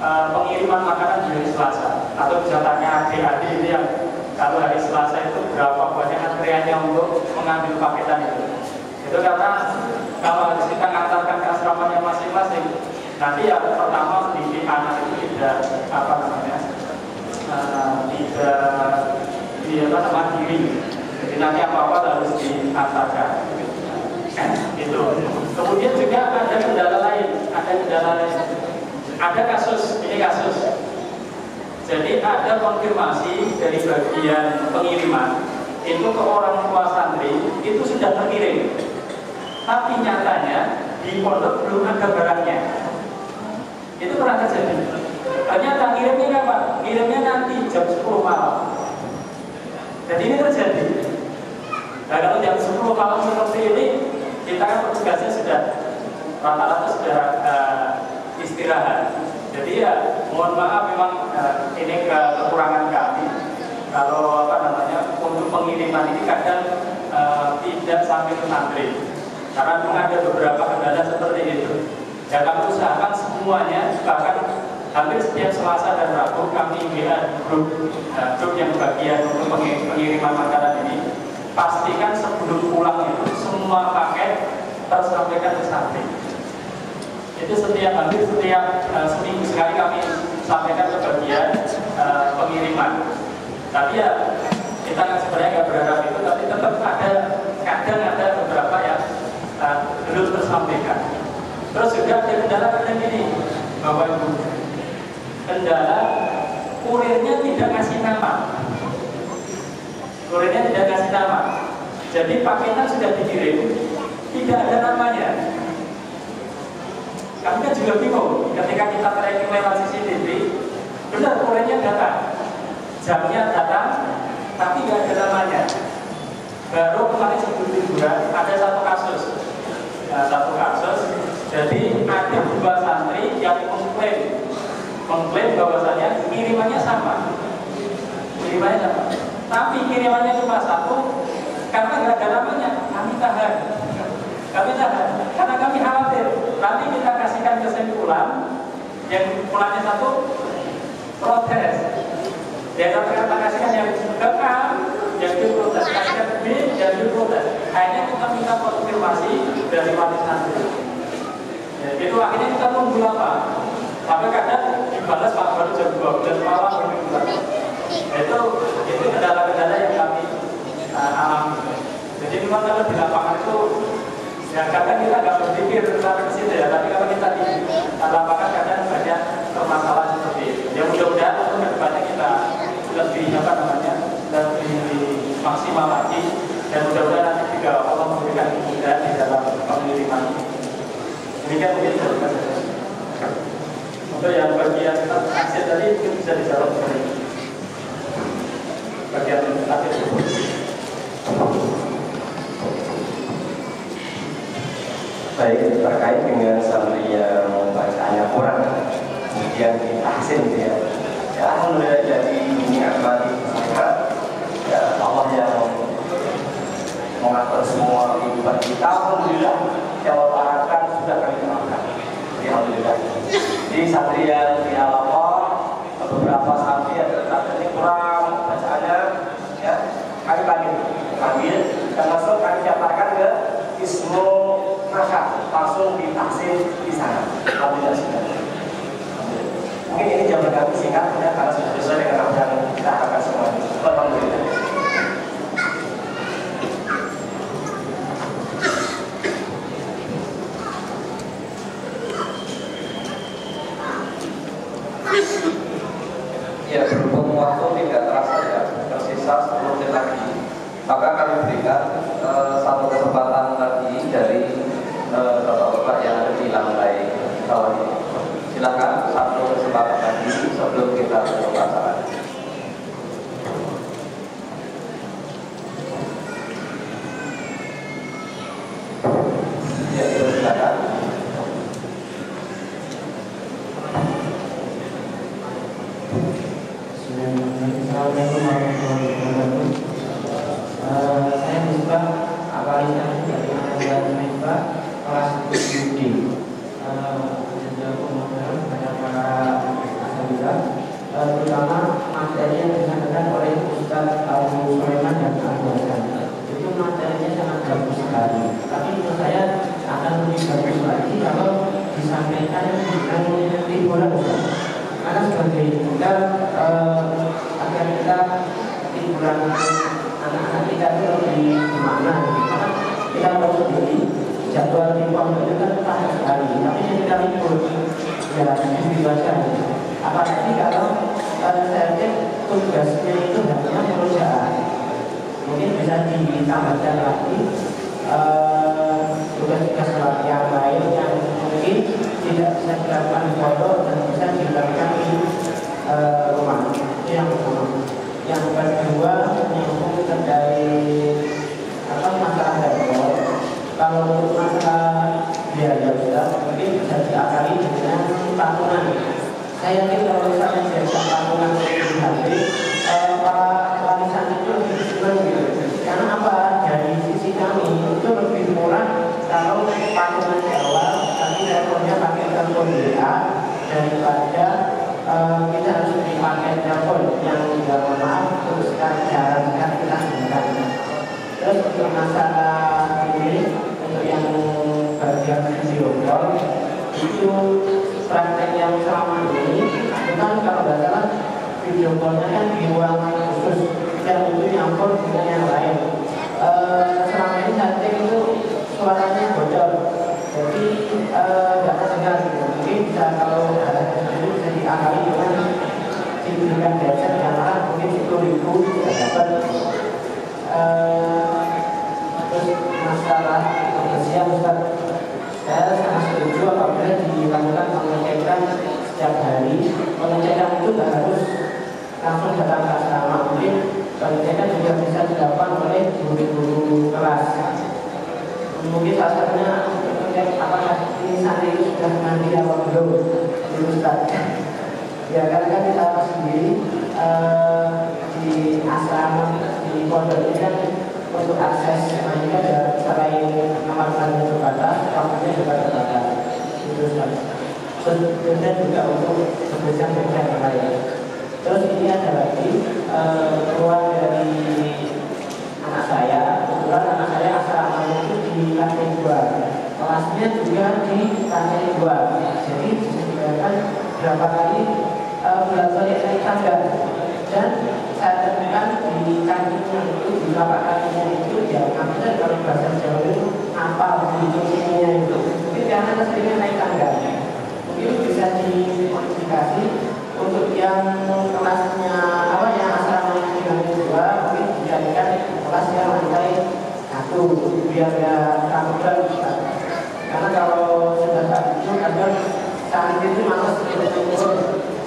uh, eh, pengiriman makanan di hari Selasa. Atau jatahnya adik-adik ya yang kalau hari Selasa itu berapa banyak antriannya untuk mengambil paketan itu? Itu karena kalau harus kita ngantarkan ke asramanya masing-masing. Nanti ya pertama sedikit anak itu tidak apa namanya uh, tidak tidak sama diri. Jadi nanti apa apa harus diantarkan. Kemudian juga ada kendala lain, ada kendala lain. Ada kasus, ini kasus. Jadi ada konfirmasi dari bagian pengiriman itu ke orang tua santri itu sudah terkirim. Tapi nyatanya di pondok belum ada barangnya. Itu pernah terjadi. Ternyata kirimnya kapan? Kirimnya nanti jam 10 malam. Jadi ini terjadi. Nah kalau jam 10 malam seperti ini, kita kan petugasnya sudah rata-rata sudah uh, istirahat. Jadi ya mohon maaf memang uh, ini ke kekurangan kami. Kalau apa namanya untuk pengiriman ini kadang uh, tidak sampai ke santri. Karena memang ada beberapa kendala seperti itu. Ya kami usahakan semuanya, bahkan hampir setiap Selasa dan Rabu kami WA grup, uh, grup yang bagian untuk pengiriman makanan ini. Pastikan sebelum pulang itu semua paket tersampaikan ke santri. Itu setiap hampir setiap uh, seminggu sekali kami sampaikan ke bagian uh, pengiriman. Tapi ya kita sebenarnya nggak berharap itu, tapi tetap ada kadang ada beberapa yang uh, belum tersampaikan. Terus juga ada kendala kadang ini, bahwa ibu kendala kurirnya tidak kasih nama. Kurirnya tidak kasih nama. Jadi paketan sudah dikirim, tidak ada namanya. Kami kan juga bingung ketika kita tracking lewat CCTV, benar kurirnya datang, jamnya datang, tapi nggak ada namanya. Baru kemarin sebelum liburan ada satu kasus, nah, satu kasus. Jadi ada dua santri yang mengklaim, mengklaim bahwasanya kirimannya sama, kirimannya sama. Tapi kirimannya cuma satu, karena nggak ada namanya, kami tahan. Kami tahan, karena kami khawatir nanti kita kasihkan kesimpulan yang kesimpulannya satu protes. Dia kata kasihkan yang ke A, yang diprotes, kasihkan B, yang diprotes. Akhirnya kita minta konfirmasi dari wali santri. Ya, itu akhirnya kita tunggu lama. Sampai kadang dibalas Pak baru jam 12 malam baru Itu itu kendala-kendala yang kami uh, alami. Jadi memang kalau di lapangan itu ya kadang kita nggak berpikir sampai ke situ ya, tapi kalau kita di lapangan kadang banyak permasalahan seperti itu. Ya mudah-mudahan untuk ke depannya kita lebih apa namanya lebih maksimal lagi dan mudah-mudahan nanti juga Allah memberikan kemudahan di dalam pengiriman. Demikian mungkin Untuk yang bagian akhir tadi mungkin bisa dijawab dari Baik, terkait dengan santri yang bacaannya kurang, kemudian ditahsin gitu ya. Ya, jadi nikmati mereka. Ya, Allah yang mengatur semua kehidupan kita. Alhamdulillah, yang sudah kami. Alhamdulillah. Di santri yang di Alapa, beberapa santri ada ini kurang bacaannya, ya kami panggil dan langsung kami daftarkan ke Ismu Nasya, langsung ditafsir di sana. Alhamdulillah sudah. Mungkin ini jawaban kami singkat, ya, karena sudah sesuai dengan apa yang kita harapkan semuanya. Alhamdulillah. Ya, berhubung waktu tidak terasa ya, tersisa 10 menit lagi. Maka kami berikan uh, satu kesempatan lagi dari bapak-bapak uh, yang ada di lantai bawah ini. Silakan satu kesempatan lagi sebelum kita tutup acara. Ya, silakan. Assalamualaikum warahmatullahi wabarakatuh. Uh, saya Misbah Akalisa dari Mahasiswa Misbah kelas 7D. Jazakumullah kepada para asabila uh, terutama materi yang disampaikan oleh Ustaz Abu Sulaiman dan Abu Hasan. Itu materinya sangat bagus sekali. Tapi menurut saya akan lebih bagus lagi kalau disampaikan dengan liburan Ustaz karena sebagai kita uh, agar kita liburan anak-anak kita itu gitu. karena kita tahu sendiri jadwal di pondok itu kan padat sekali tapi ketika libur ya di baca apalagi kalau uh, saya cek tugasnya itu hanya perusahaan mungkin bisa ditambahkan lagi uh, tugas-tugas yang lain yang mungkin tidak bisa dilakukan di dan bisa dilakukan di uh, rumah itu yang pertama yang kedua menyambung terkait apa masalah dapur kalau untuk masalah biaya sudah mungkin bisa diakali dengan patungan. Saya yakin kalau misalnya biasa patungan di HP eh, para warisan itu lebih senang gitu karena apa? Dari sisi kami itu lebih murah kalau patungan di awal tapi teleponnya pakai telepon WA daripada uh, kita harus dipakai telepon yang tidak maaf terus jarang kan kita gunakan terus untuk masalah ini untuk yang bagian video call itu praktek yang selama ini. Kan kalau nggak salah video callnya kan di ruang khusus yang itu nyampur dengan yang lain. Uh, selama ini cek itu suaranya bocor. Jadi nggak uh, terdengar gitu. Mungkin bisa kalau ada diakali dengan signifikan dasar mana mungkin sepuluh ribu bisa dapat. Uh, terus masalah kebersihan Ustaz. Saya sangat setuju apabila dilakukan pengecekan setiap hari. Pengecekan itu nggak harus langsung datang ke asrama mungkin pengecekan juga bisa dilakukan oleh guru-guru kelas. Mungkin salah satunya apakah ini santri itu sudah mandi atau belum Ustaz ya karena kita tahu sendiri uh, di asrama di pondok ini kan untuk akses mandi kan ya selain kamar mandi terbatas waktunya juga terbatas. Itu kemudian juga untuk sebesar yang lain. Terus ini ada lagi uh, keluar dari anak saya. Kebetulan anak saya asrama itu di lantai dua kelasnya juga di lantai dua jadi bisa dibayangkan berapa kali balik naik tangga. Dan saya temukan di kakinya itu di lapak kakinya itu ya maksudnya kalau bahasa Jawa itu apa di kakinya itu. Mungkin karena seringnya naik tangga. Mungkin bisa dimodifikasi untuk yang kelasnya apa yang asrama yang lantai dua mungkin dijadikan kelas yang lantai satu biar ya kamera karena kalau sudah saat itu kadang saat itu malas untuk turun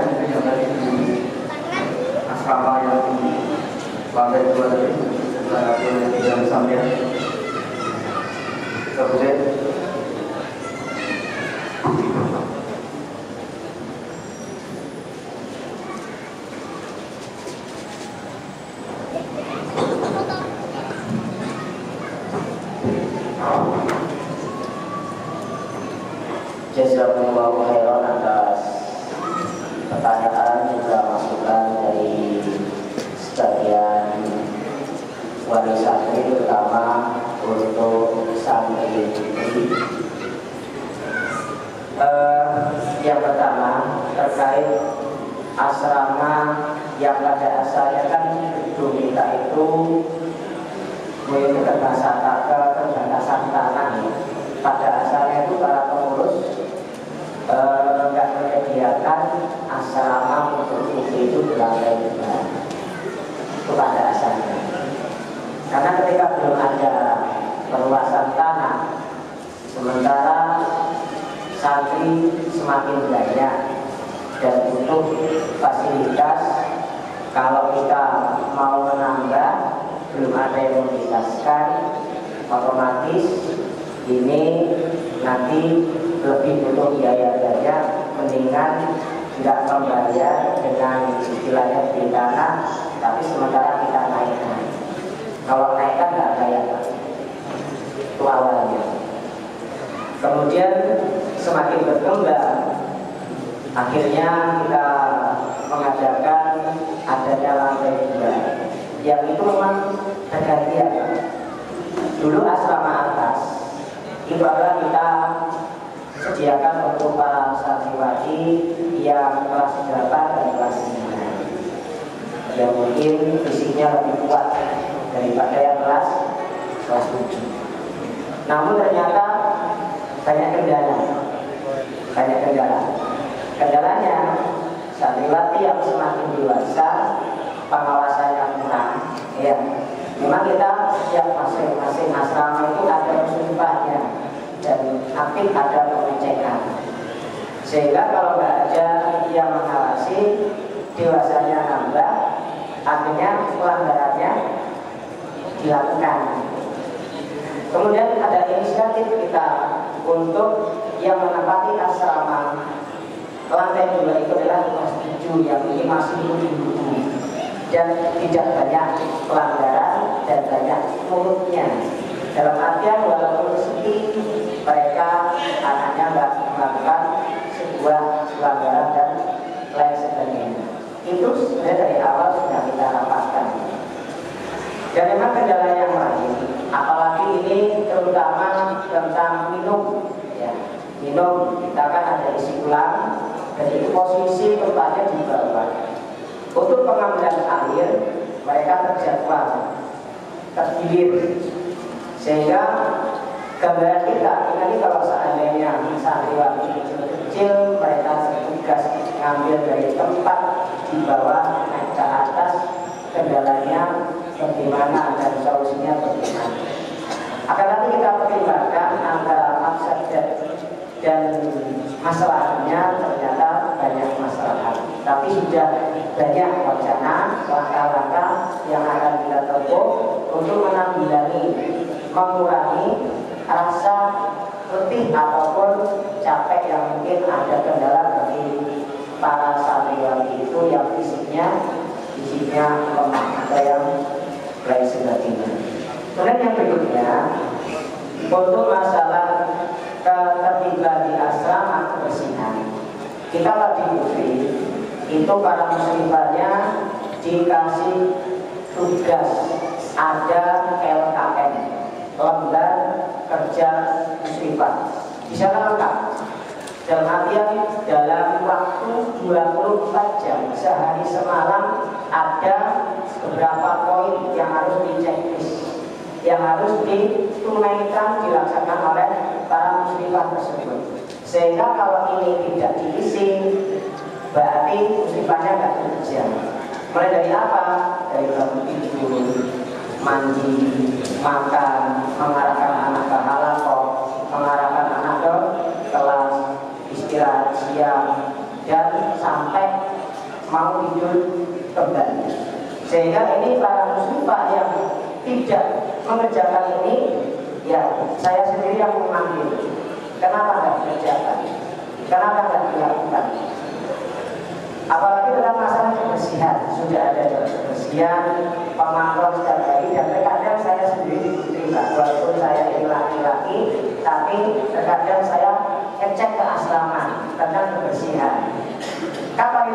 mungkin yang asrama yang dua dua. Kemudian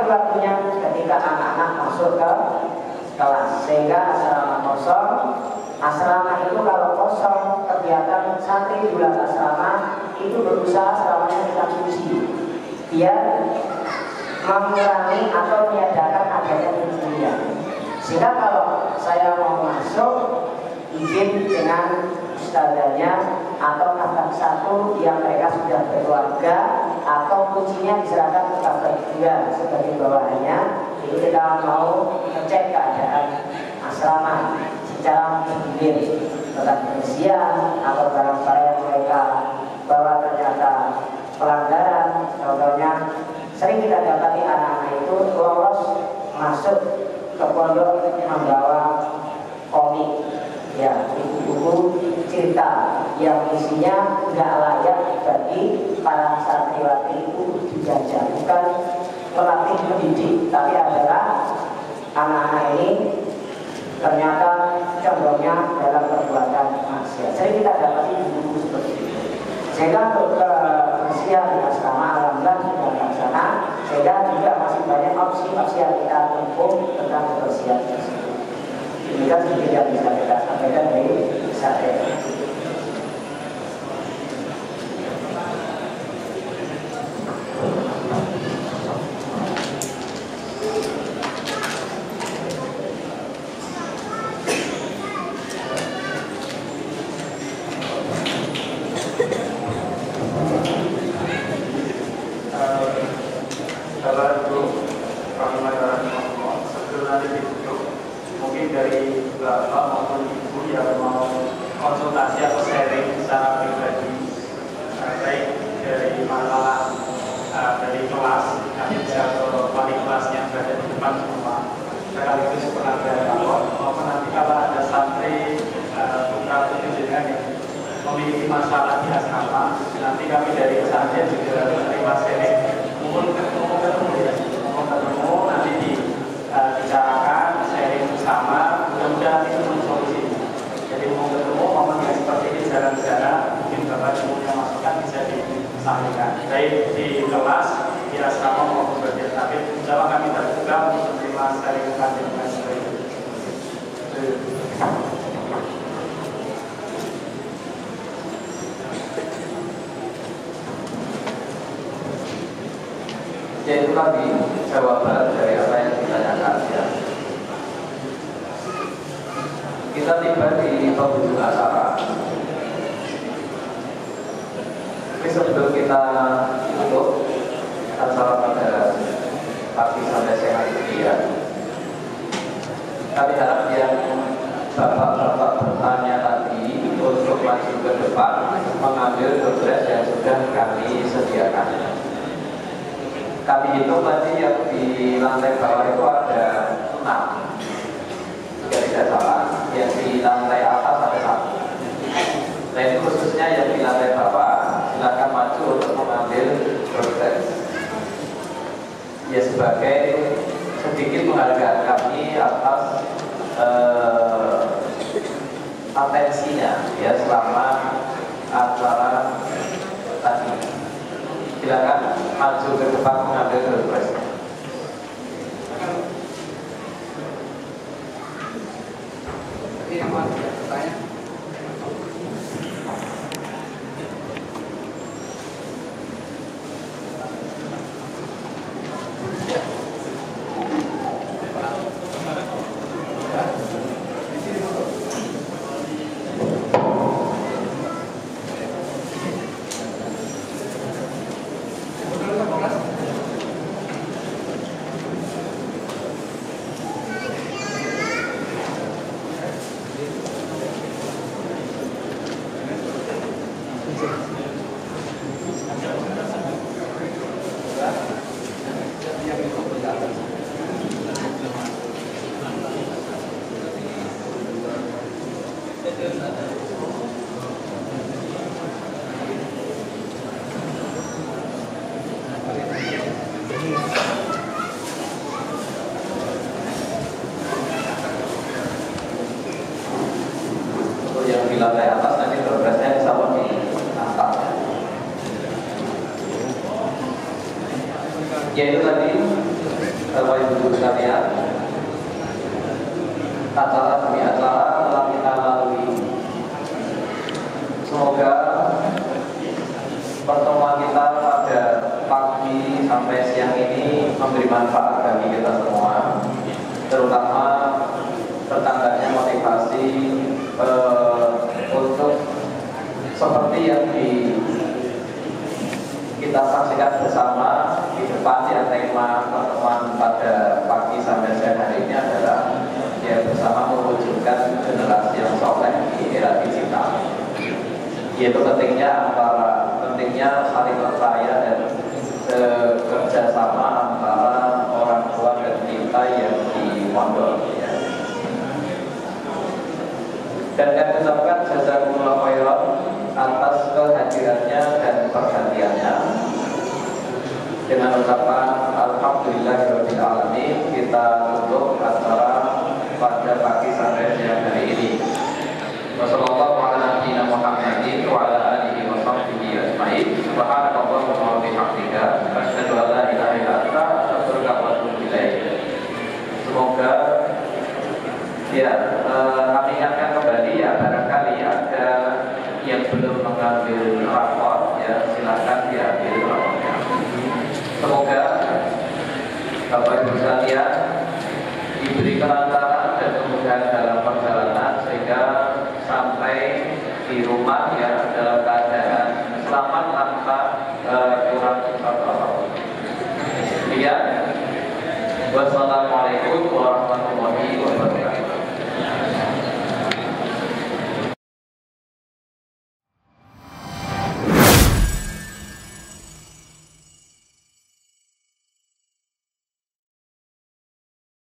waktunya ketika anak-anak masuk ke kelas. Sehingga asrama kosong. Asrama itu kalau kosong kegiatan santri bulan asrama itu berusaha asramanya kita kunci biar mengurangi atau meniadakan adanya pencurian sehingga kalau saya mau masuk izin dengan saudaranya atau kakak satu yang mereka sudah berkeluarga atau kuncinya diserahkan ke kakak ketiga sebagai bawahannya. Itu kita mau ngecek keadaan asrama secara sendiri tentang kebersihan atau barang-barang yang mereka bawa ternyata pelanggaran. Contohnya sering kita dapati anak-anak itu lolos masuk ke pondok membawa komik. Ya buku-buku cerita yang isinya nggak layak bagi para santriwati itu dijajah. Bukan pelatih pendidik tapi adalah anak-anak ini ternyata contohnya dalam perbuatan maksiat. Jadi kita dapat ibu seperti itu. Sehingga untuk eh, usia di asrama alhamdulillah sudah sana, sehingga juga masih banyak opsi-opsi yang kita tempuh tentang kebersihan tersebut. Kan sedikit yang bisa kita sampaikan dari esa